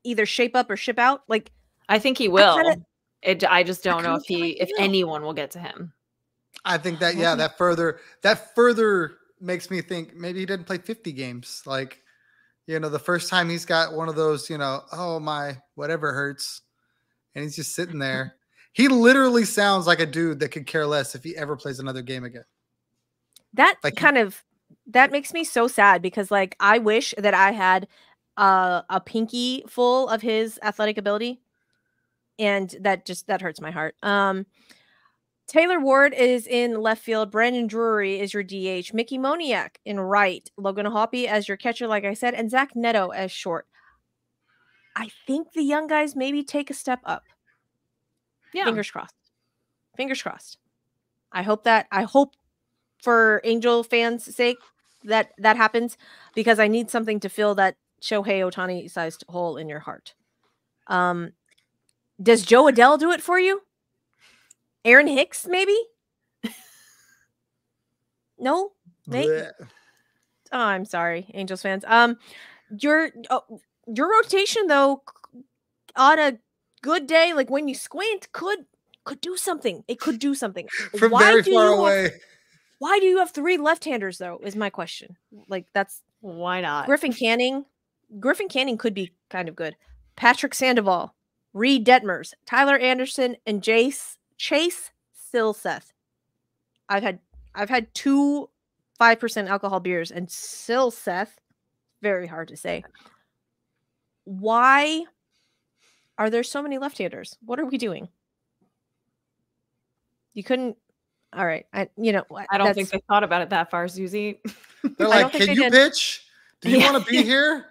either shape up or ship out? Like I think he will. kinda- it, I just don't know if he, if anyone will get to him. I think that yeah, that further that further makes me think maybe he didn't play 50 games. Like, you know, the first time he's got one of those, you know, oh my whatever hurts, and he's just sitting there. He literally sounds like a dude that could care less if he ever plays another game again. That Like- kind of that makes me so sad because like I wish that I had uh, a pinky full of his athletic ability, and that just that hurts my heart. Um, Taylor Ward is in left field. Brandon Drury is your DH. Mickey Moniak in right. Logan Hoppy as your catcher, like I said, and Zach Neto as short. I think the young guys maybe take a step up. Yeah. Fingers crossed. Fingers crossed. I hope that I hope for Angel fans' sake that that happens because I need something to fill that Shohei Ohtani sized hole in your heart. Um, does Jo Adell do it for you? Aaron Hicks, maybe? no. Blech. Oh, I'm sorry, Angels fans. Um, your oh, your rotation though, on a good day, like when you squint, could could do something. It could do something. From Why very do far away. Why do you have three left-handers though? Is my question. Mm. Like that's Why not? Griffin Canning. Griffin Canning could be kind of good. Patrick Sandoval, Reid Detmers, Tyler Anderson, and Jace Chase Silseth. I've had I've had two five percent alcohol beers, and Silseth, very hard to say. Why are there so many left-handers? What are we doing? You couldn't. All right, I you know I don't think they thought about it that far, Susie. They're like, can they you did." pitch? Do you Yeah. want to be here?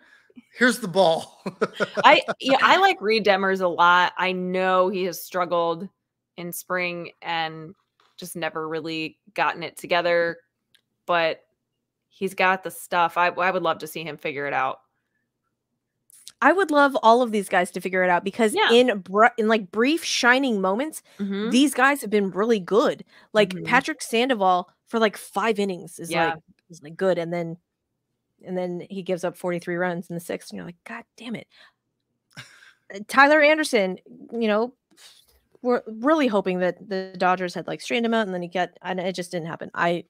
Here's the ball. I yeah, I like Reid Detmers a lot. I know he has struggled in spring and just never really gotten it together, but he's got the stuff. I I would love to see him figure it out. I would love all of these guys to figure it out because Yeah. in br- in like brief shining moments, Mhm. these guys have been really good. Like Mhm. Patrick Sandoval for like five innings is Yeah. like is like good, and then and then he gives up forty three runs in the sixth, and you're like, God damn it. Uh, Tyler Anderson, you know, we're really hoping that the Dodgers had like straightened him out, and then he got, and it just didn't happen. I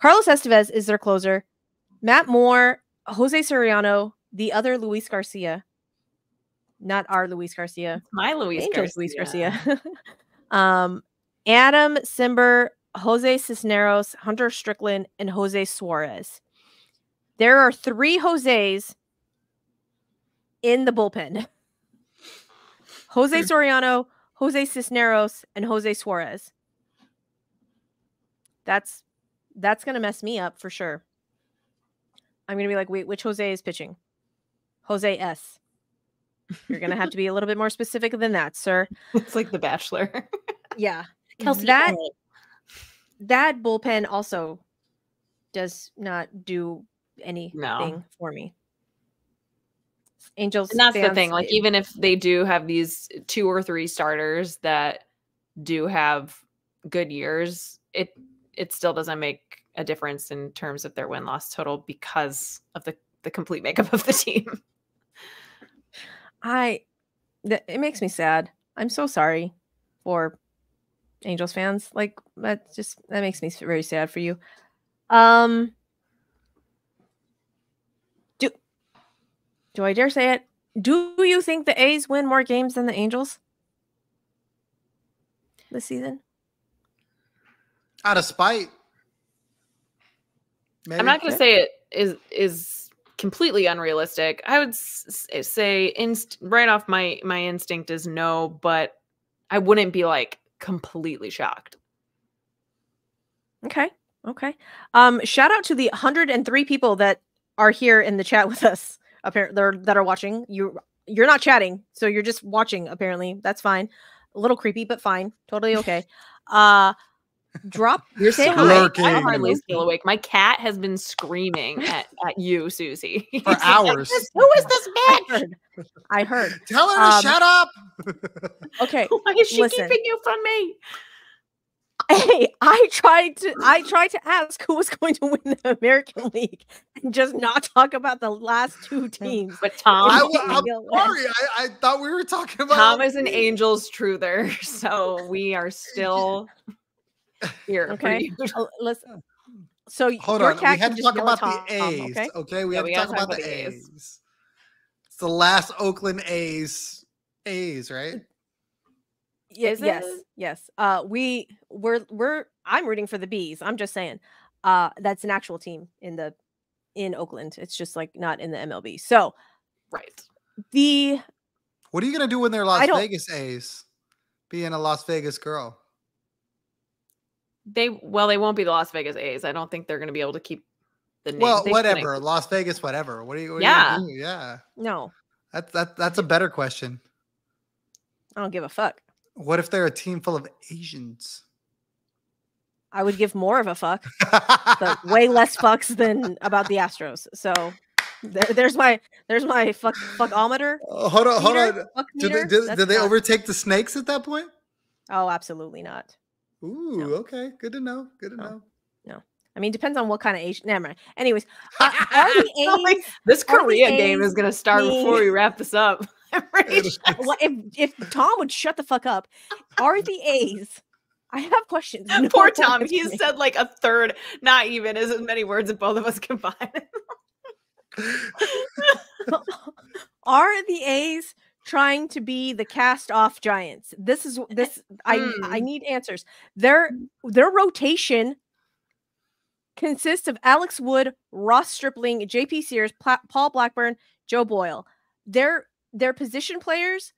Carlos Estevez is their closer. Matt Moore, Jose Soriano, the other Luis Garcia, not our Luis Garcia, My Luis Garcia. Luis Garcia. um, Adam Cimber, Jose Cisneros, Hunter Strickland, and Jose Suarez. There are three Jose's in the bullpen. Jose. Soriano, Jose Cisneros, and Jose Suarez. That's that's gonna mess me up for sure. I'm gonna be like, wait, which Jose is pitching? Jose S. You're gonna have to be a little bit more specific than that, sir. It's like The Bachelor. Yeah. Kelsey that that bullpen also does not do anything for me. Angels. And that's the thing. Like, even if they do have these two or three starters that do have good years, it it still doesn't make a difference in terms of their win loss total because of the the complete makeup of the team. I, that it makes me sad. I'm so sorry for Angels fans. Like that just that makes me s- very sad for you. Um, do do I dare say it? Do you think the A's win more games than the Angels this season? Out of spite. Maybe. I'm not going to say it is is completely unrealistic. I would s- s- say inst- right off my my instinct is no, but I wouldn't be like completely shocked. Okay. Okay. Um, shout out to the 103 people that are here in the chat with us. Apparently, that are watching. You you're not chatting, so you're just watching. Apparently, that's fine. A little creepy, but fine. Totally okay. Uh, drop. You're Say so hi. awake. Lurking. I'm hardly still awake. My cat has been screaming at, at you, Susie. He's For like, hours. Who is this I bitch? heard. I heard. Tell her Um, to shut up. Okay. Why is she Listen. keeping you from me? Hey, I tried to. I tried to ask who was going to win the American League, and just not talk about the last two teams. But Tom, I, I w- I'm sorry. I, I thought we were talking about Tom is an Angels truther, so we are still here. Okay. Oh, listen. So Hold on. We had to talk about the Tom, A's. okay? Okay. We Yeah, have to talk talk about, about the the A's. A's. It's the last Oakland A's. A's, right? Yes. Yes, yes. Uh, we we're we're I'm rooting for the bees. I'm just saying. Uh, that's an actual team in the in Oakland. It's just like not in the MLB. So Right. the What are you gonna do when they're Las Vegas A's? Being a Las Vegas girl. They well, they won't be the Las Vegas A's. I don't think they're going to be able to keep the name. Well, They shouldn't. whatever. Las Vegas, whatever. What are you? What are Yeah. You gonna do? Yeah. no, That's that. That's a better question. I don't give a fuck. What if they're a team full of Asians? I would give more of a fuck, but way less fucks than about the Astros. So there's my there's my fuck fuckometer. Oh, uh, hold on, hold on. fuck Do they, meter. do, do they overtake the snakes at that point? Oh, absolutely not. Ooh, okay. Good to know. Good to No. know. No. I mean, depends on what kind of Asian. Never mind. Anyways, uh, are the Like, A's this Korea game is going to start before we wrap this up. I'm pretty It sure. Well, if if Tom would shut the fuck up, are the A's? I have questions. No Poor Tom. answer He's said like a third, not even as many words as both of us combined. are the A's trying to be the cast off Giants? This is this. I I Hmm. need answers. Their their rotation consists of Alex Wood, Ross Stripling, J.P. Sears, Pla- Paul Blackburn, Joe Boyle. Their their position players: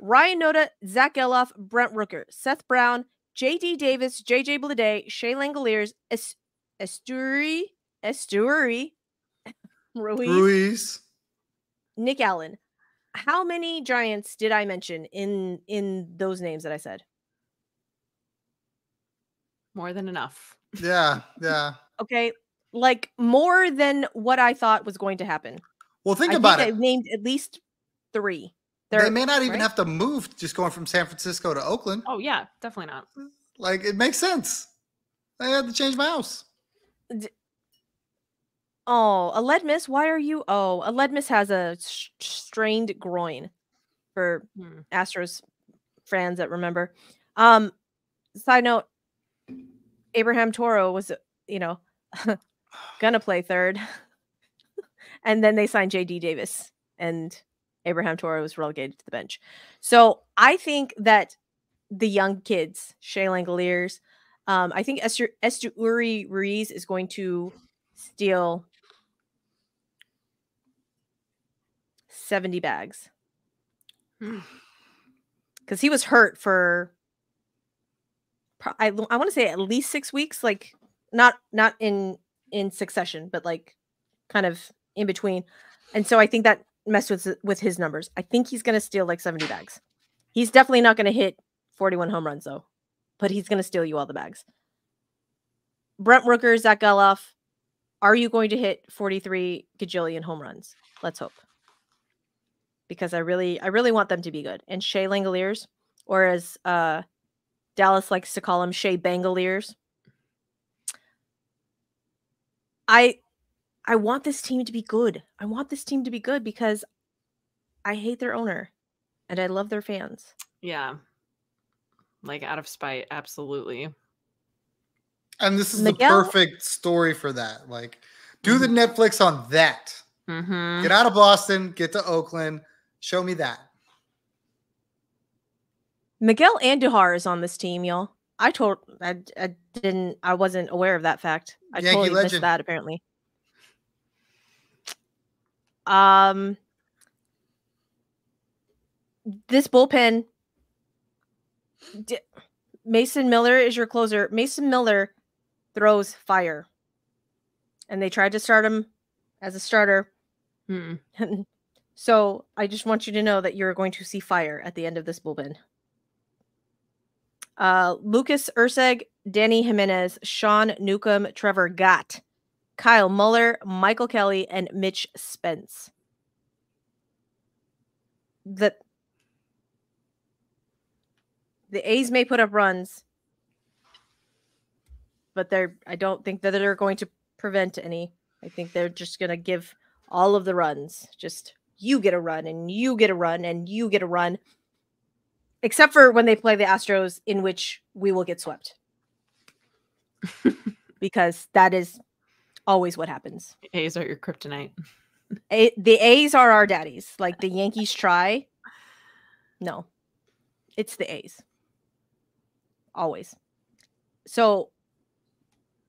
Ryan Noda, Zack Gelof, Brent Rooker, Seth Brown, J.D. Davis, J.J. Bleday, Shea Langeliers, es- Esteury, Esteury, Ruiz, Ruiz. Nick Allen. How many Giants did I mention in in those names that I said? More than enough. Yeah, yeah. Okay, like more than what I thought was going to happen. Well, think I about think it. I've named at least three. They They're- may not even right? have to move just going from San Francisco to Oakland. Oh yeah, definitely not. Like it makes sense. I had to change my house. Oh, Aledmys. Why are you? Oh, Aledmys has a s- strained groin. For Hmm. Astros fans that remember. Um, side note: Abraham Toro was, you know, gonna play third, and then they signed JD Davis and Abraham Toro was relegated to the bench. So I think that the young kids, Shea Langeliers, um, I think Esther Esther Uri Ruiz is going to steal 70 bags. Hmm. Because he was hurt for I, I want to say at least six weeks, like not not in in succession, but like kind of in between. And so I think that messed with with his numbers. I think he's gonna steal like 70 bags. He's definitely not gonna hit 41 home runs though, but he's gonna steal you all the bags. Brent Rooker, Zack Gelof, are you going to hit 43 gajillion home runs? Let's hope. Because I really, I really want them to be good. And Shea Langeliers, or as uh Dallas likes to call them, Shea Bangaliers. I I want this team to be good. I want this team to be good because I hate their owner and I love their fans. Yeah. Like out of spite, absolutely. And this is Miguel- the perfect story for that. Like, do the Netflix on that. Mm-hmm. Get out of Boston, get to Oakland, show me that. Miguel Andujar is on this team, y'all. I told I, I didn't I wasn't aware of that fact. I Yankee totally missed that apparently. Um this bullpen D- Mason Miller is your closer. Mason Miller throws fire. And they tried to start him as a starter. Mm. so I just want you to know that you're going to see fire at the end of this bullpen. Uh, Lucas Erceg, Dany Jimenez, Sean Newcomb, Trevor Gott, Kyle Muller, Michael Kelly, and Mitch Spence. The the A's may put up runs, but they're I don't think that they're going to prevent any. I think they're just gonna give all of the runs. Just you get a run and you get a run and you get a run. Except for when they play the Astros, in which we will get swept. because that is always what happens. A's are your kryptonite. A- the A's are our daddies. Like the Yankees try. No, it's the A's. Always. So,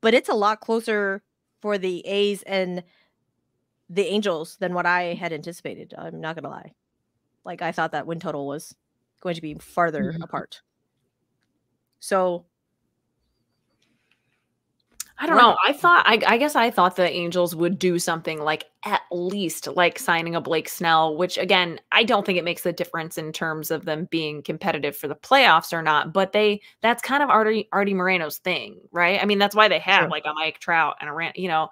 but it's a lot closer for the A's and the Angels than what I had anticipated. I'm not going to lie. Like, I thought that win total was going to be farther Mhm. apart. So, I don't know. I thought I, I guess I thought the Angels would do something like at least like signing a Blake Snell, which again, I don't think it makes a difference in terms of them being competitive for the playoffs or not, but they that's kind of Artie Artie Moreno's thing, right? I mean, that's why they have Sure. like a Mike Trout and a Rand, you know,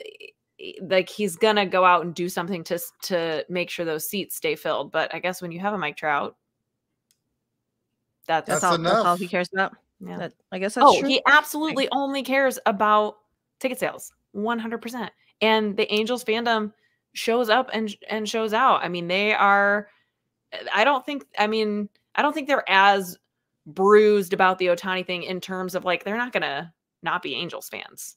eh, like he's gonna go out and do something to to make sure those seats stay filled. But I guess when you have a Mike Trout, that's, that's, That's all, that's all he cares about. yeah. That, I guess that's oh, true. he absolutely only cares about ticket sales, one hundred percent. And the Angels fandom shows up and and shows out. I mean, they are. I don't think. I mean, I don't think they're as bruised about the Ohtani thing in terms of like they're not gonna not be Angels fans.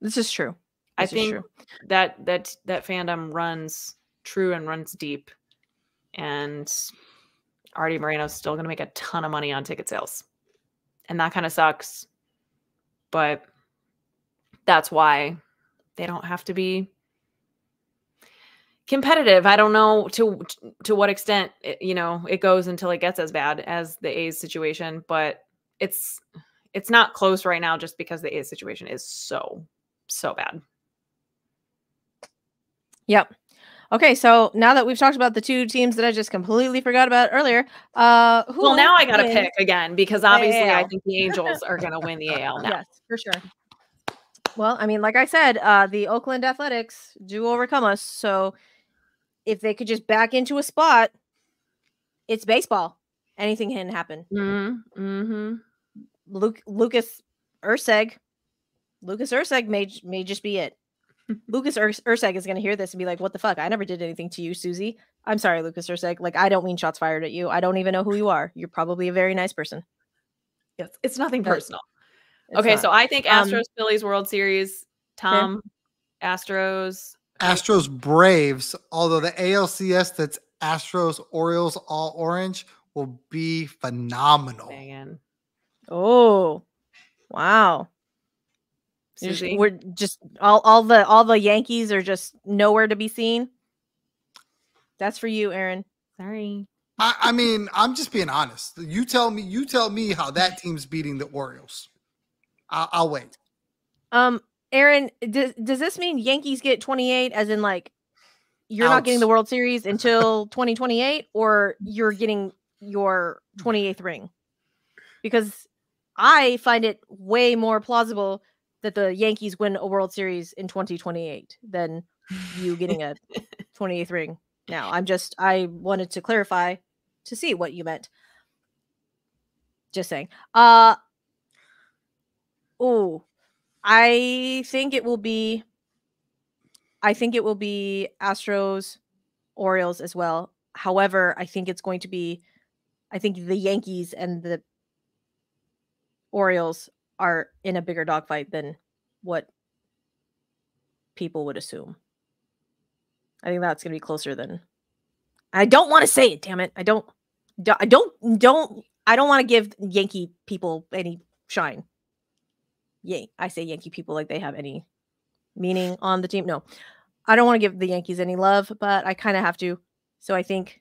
This is true. I This is think that that that fandom runs true and runs deep, and Artie Moreno's still going to make a ton of money on ticket sales, and that kind of sucks. But that's why they don't have to be competitive. I don't know to to what extent it, you know it goes until it gets as bad as the A's situation, but it's it's not close right now just because the A's situation is so so bad. Yep. Okay, so now that we've talked about the two teams that I just completely forgot about earlier, uh, who Well, now I got to pick again because obviously I think the Angels are going to win the AL now. Yes, for sure. Well, I mean, like I said, uh, the Oakland Athletics do overcome us. So if they could just back into a spot, it's baseball. Anything can happen. Mm-hmm. mm-hmm. Luke Lucas Erceg, Lucas Erceg may may just be it. Lucas Urs- Erceg is going to hear this and be like, "What the fuck? I never did anything to you, Susie. I'm sorry, Lucas Erceg. Like, I don't mean shots fired at you. I don't even know who you are. You're probably a very nice person. Yes, it's nothing But personal. It's okay, not. so I think Um, Astros Phillies World Series. Tom, Astros. Astros Braves, although the ALCS that's Astros Orioles all orange will be phenomenal. Megan. Oh, wow. You're just- Susie? we're just all all the all the Yankees are just nowhere to be seen. That's for you, Aaron. Sorry. I, I mean, I'm just being honest. You tell me, you tell me how that team's beating the Orioles. I'll, I'll wait. Um, Aaron, does does this mean Yankees get 28 as in like you're not getting the World Series until 2028 or you're getting your 28th ring? Because I find it way more plausible that the Yankees win a World Series in 2028 than you getting a 28th ring. Now, I'm just I wanted to clarify to see what you meant. Just saying. Uh Oh, I think it will be. I think it will be Astros, Orioles as well. However, I think it's going to be. I think the Yankees and the Orioles are in a bigger dogfight than what people would assume. I think that's going to be closer than. I don't want to say it. Damn it! I don't. do- I don't. Don't. I don't want to give Yankee people any shine. Yan- I say Yankee people like they have any meaning on the team. No, I don't want to give the Yankees any love, but I kind of have to. So I think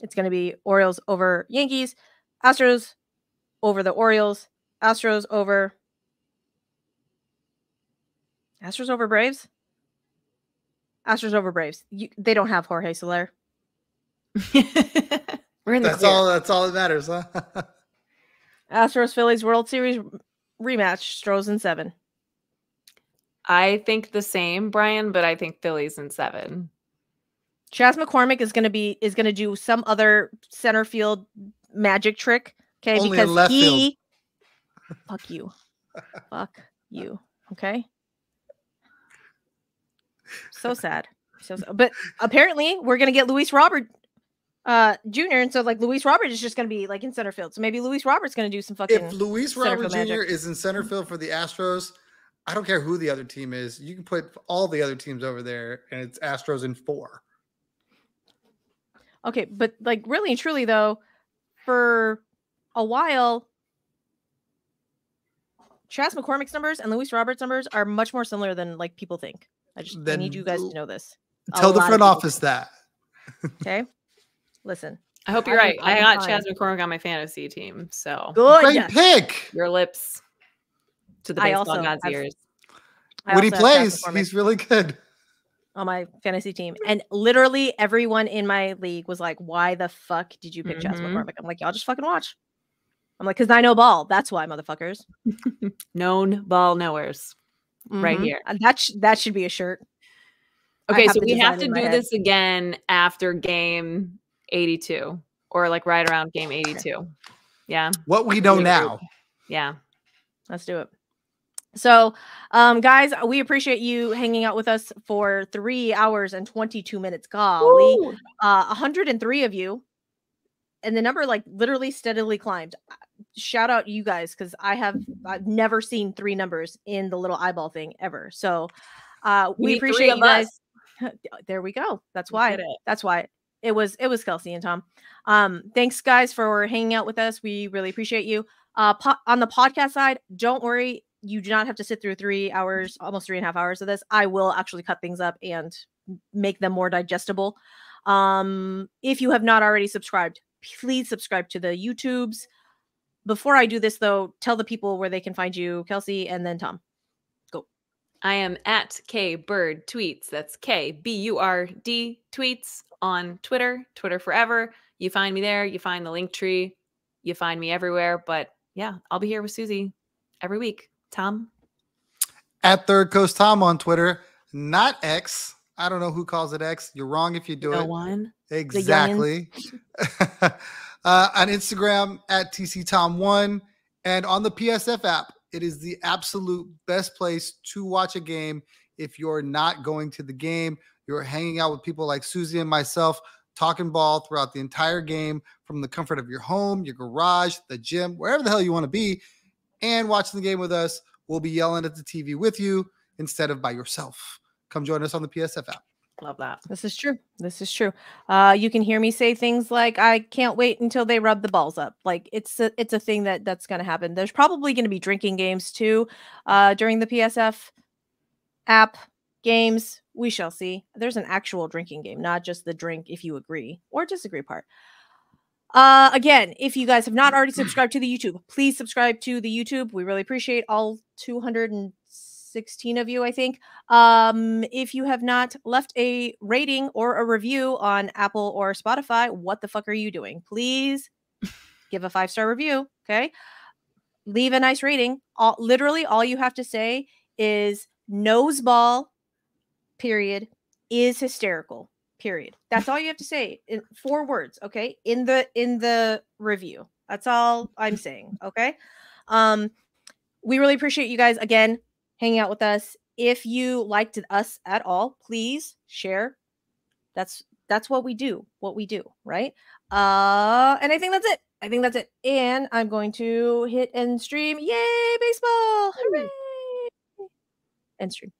it's going to be Orioles over Yankees, Astros over the Orioles, Astros over Astros over Braves. Astros over Braves. You, they don't have Jorge Soler. We're in the That's clear. all. That's all that matters, huh? Astros Phillies World Series rematch. Stros in seven. I think the same, Brian, but I think Phillies in seven. Chas McCormick is going to be is going to do some other center field magic trick. Okay, Only in because left field. he. Fuck you. Fuck you. Okay. So sad. So, sad. but apparently we're gonna get Luis Robert, uh, Jr. And so like Luis Robert is just gonna be like in center field. So maybe Luis Robert's gonna do some fucking. if Luis Robert Jr. magic. is in center field for the Astros, I don't care who the other team is. You can put all the other teams over there, and it's Astros in four. Okay, but like really and truly though, for a while, Chas McCormick's numbers and Luis Roberts' numbers are much more similar than like people think. I just I need you guys to know this. Tell the lot of front office think. that. Okay, listen. I hope you're I've right. I got been Chas McCormick on my fantasy team. So Good. Great pick. your lips to the I baseball also god's have- ears. I when he also have Chas plays, he's really good. on my fantasy team, and literally everyone in my league was like, "Why the fuck did you pick Chas Mhm. McCormick?" I'm like, "Y'all just fucking watch." I'm like, "Cause I know ball. That's why, motherfuckers." Known ball knowers right Mhm. here. And that sh- that should be a shirt. Okay, so we have to do head. this again after game 82 or like right around game 82. Yeah. What we know now. Yeah. Let's do it. So, um, guys, we appreciate you hanging out with us for three hours and 22 minutes. Golly, Woo! uh, 103 of you, and the number like literally steadily climbed. Shout out you guys because I have I've never seen three numbers in the little eyeball thing ever. So, uh, We we, appreciate you guys. us. there we go. That's why. That's why it was it was Kelsey and Tom. Um, thanks guys for hanging out with us. We really appreciate you. Uh, po- on the podcast side, don't worry, you do not have to sit through three hours, almost three and a half hours of this. I will actually cut things up and make them more digestible. Um, if you have not already subscribed, please subscribe to the YouTubes. Before I do this, though, tell the people where they can find you, Kelsey, and then Tom. Go. I am at K Bird Tweets. That's K B U R D Tweets on Twitter, Twitter forever. You find me there. You find the link tree. You find me everywhere. But yeah, I'll be here with Susie every week. Tom, At Third Coast Tom on Twitter, not X. I don't know who calls it X. You're wrong if you do no it. one. Exactly. uh, on Instagram at TC Tom one and on the PSF app, it is the absolute best place to watch a game. If you're not going to the game, you're hanging out with people like Susie and myself, talking ball throughout the entire game from the comfort of your home, your garage, the gym, wherever the hell you want to be, and watching the game with us. We'll be yelling at the TV with you instead of by yourself. come join us on the PSF app. Love that. This is true. This is true. Uh, you can hear me say things like, "I can't wait until they rub the balls up." Like it's a, it's a thing that that's going to happen. There's probably going to be drinking games too uh, during the PSF app games. We shall see. There's an actual drinking game, not just the drink if you agree or disagree part. Uh, again, if you guys have not already subscribed to the YouTube, please subscribe to the YouTube. We really appreciate all 216 of you, I think. Um, if you have not left a rating or a review on Apple or Spotify, what the fuck are you doing? Please give a five star review. Okay. Leave a nice rating. All, literally, all you have to say is noseball, period, is hysterical period that's all you have to say in four words okay in the in the review that's all i'm saying okay um we really appreciate you guys again hanging out with us. If you liked us at all please share. That's that's what we do what we do right? Uh and i think that's it. I think that's it. And i'm going to hit end stream. Yay baseball! Hooray! End stream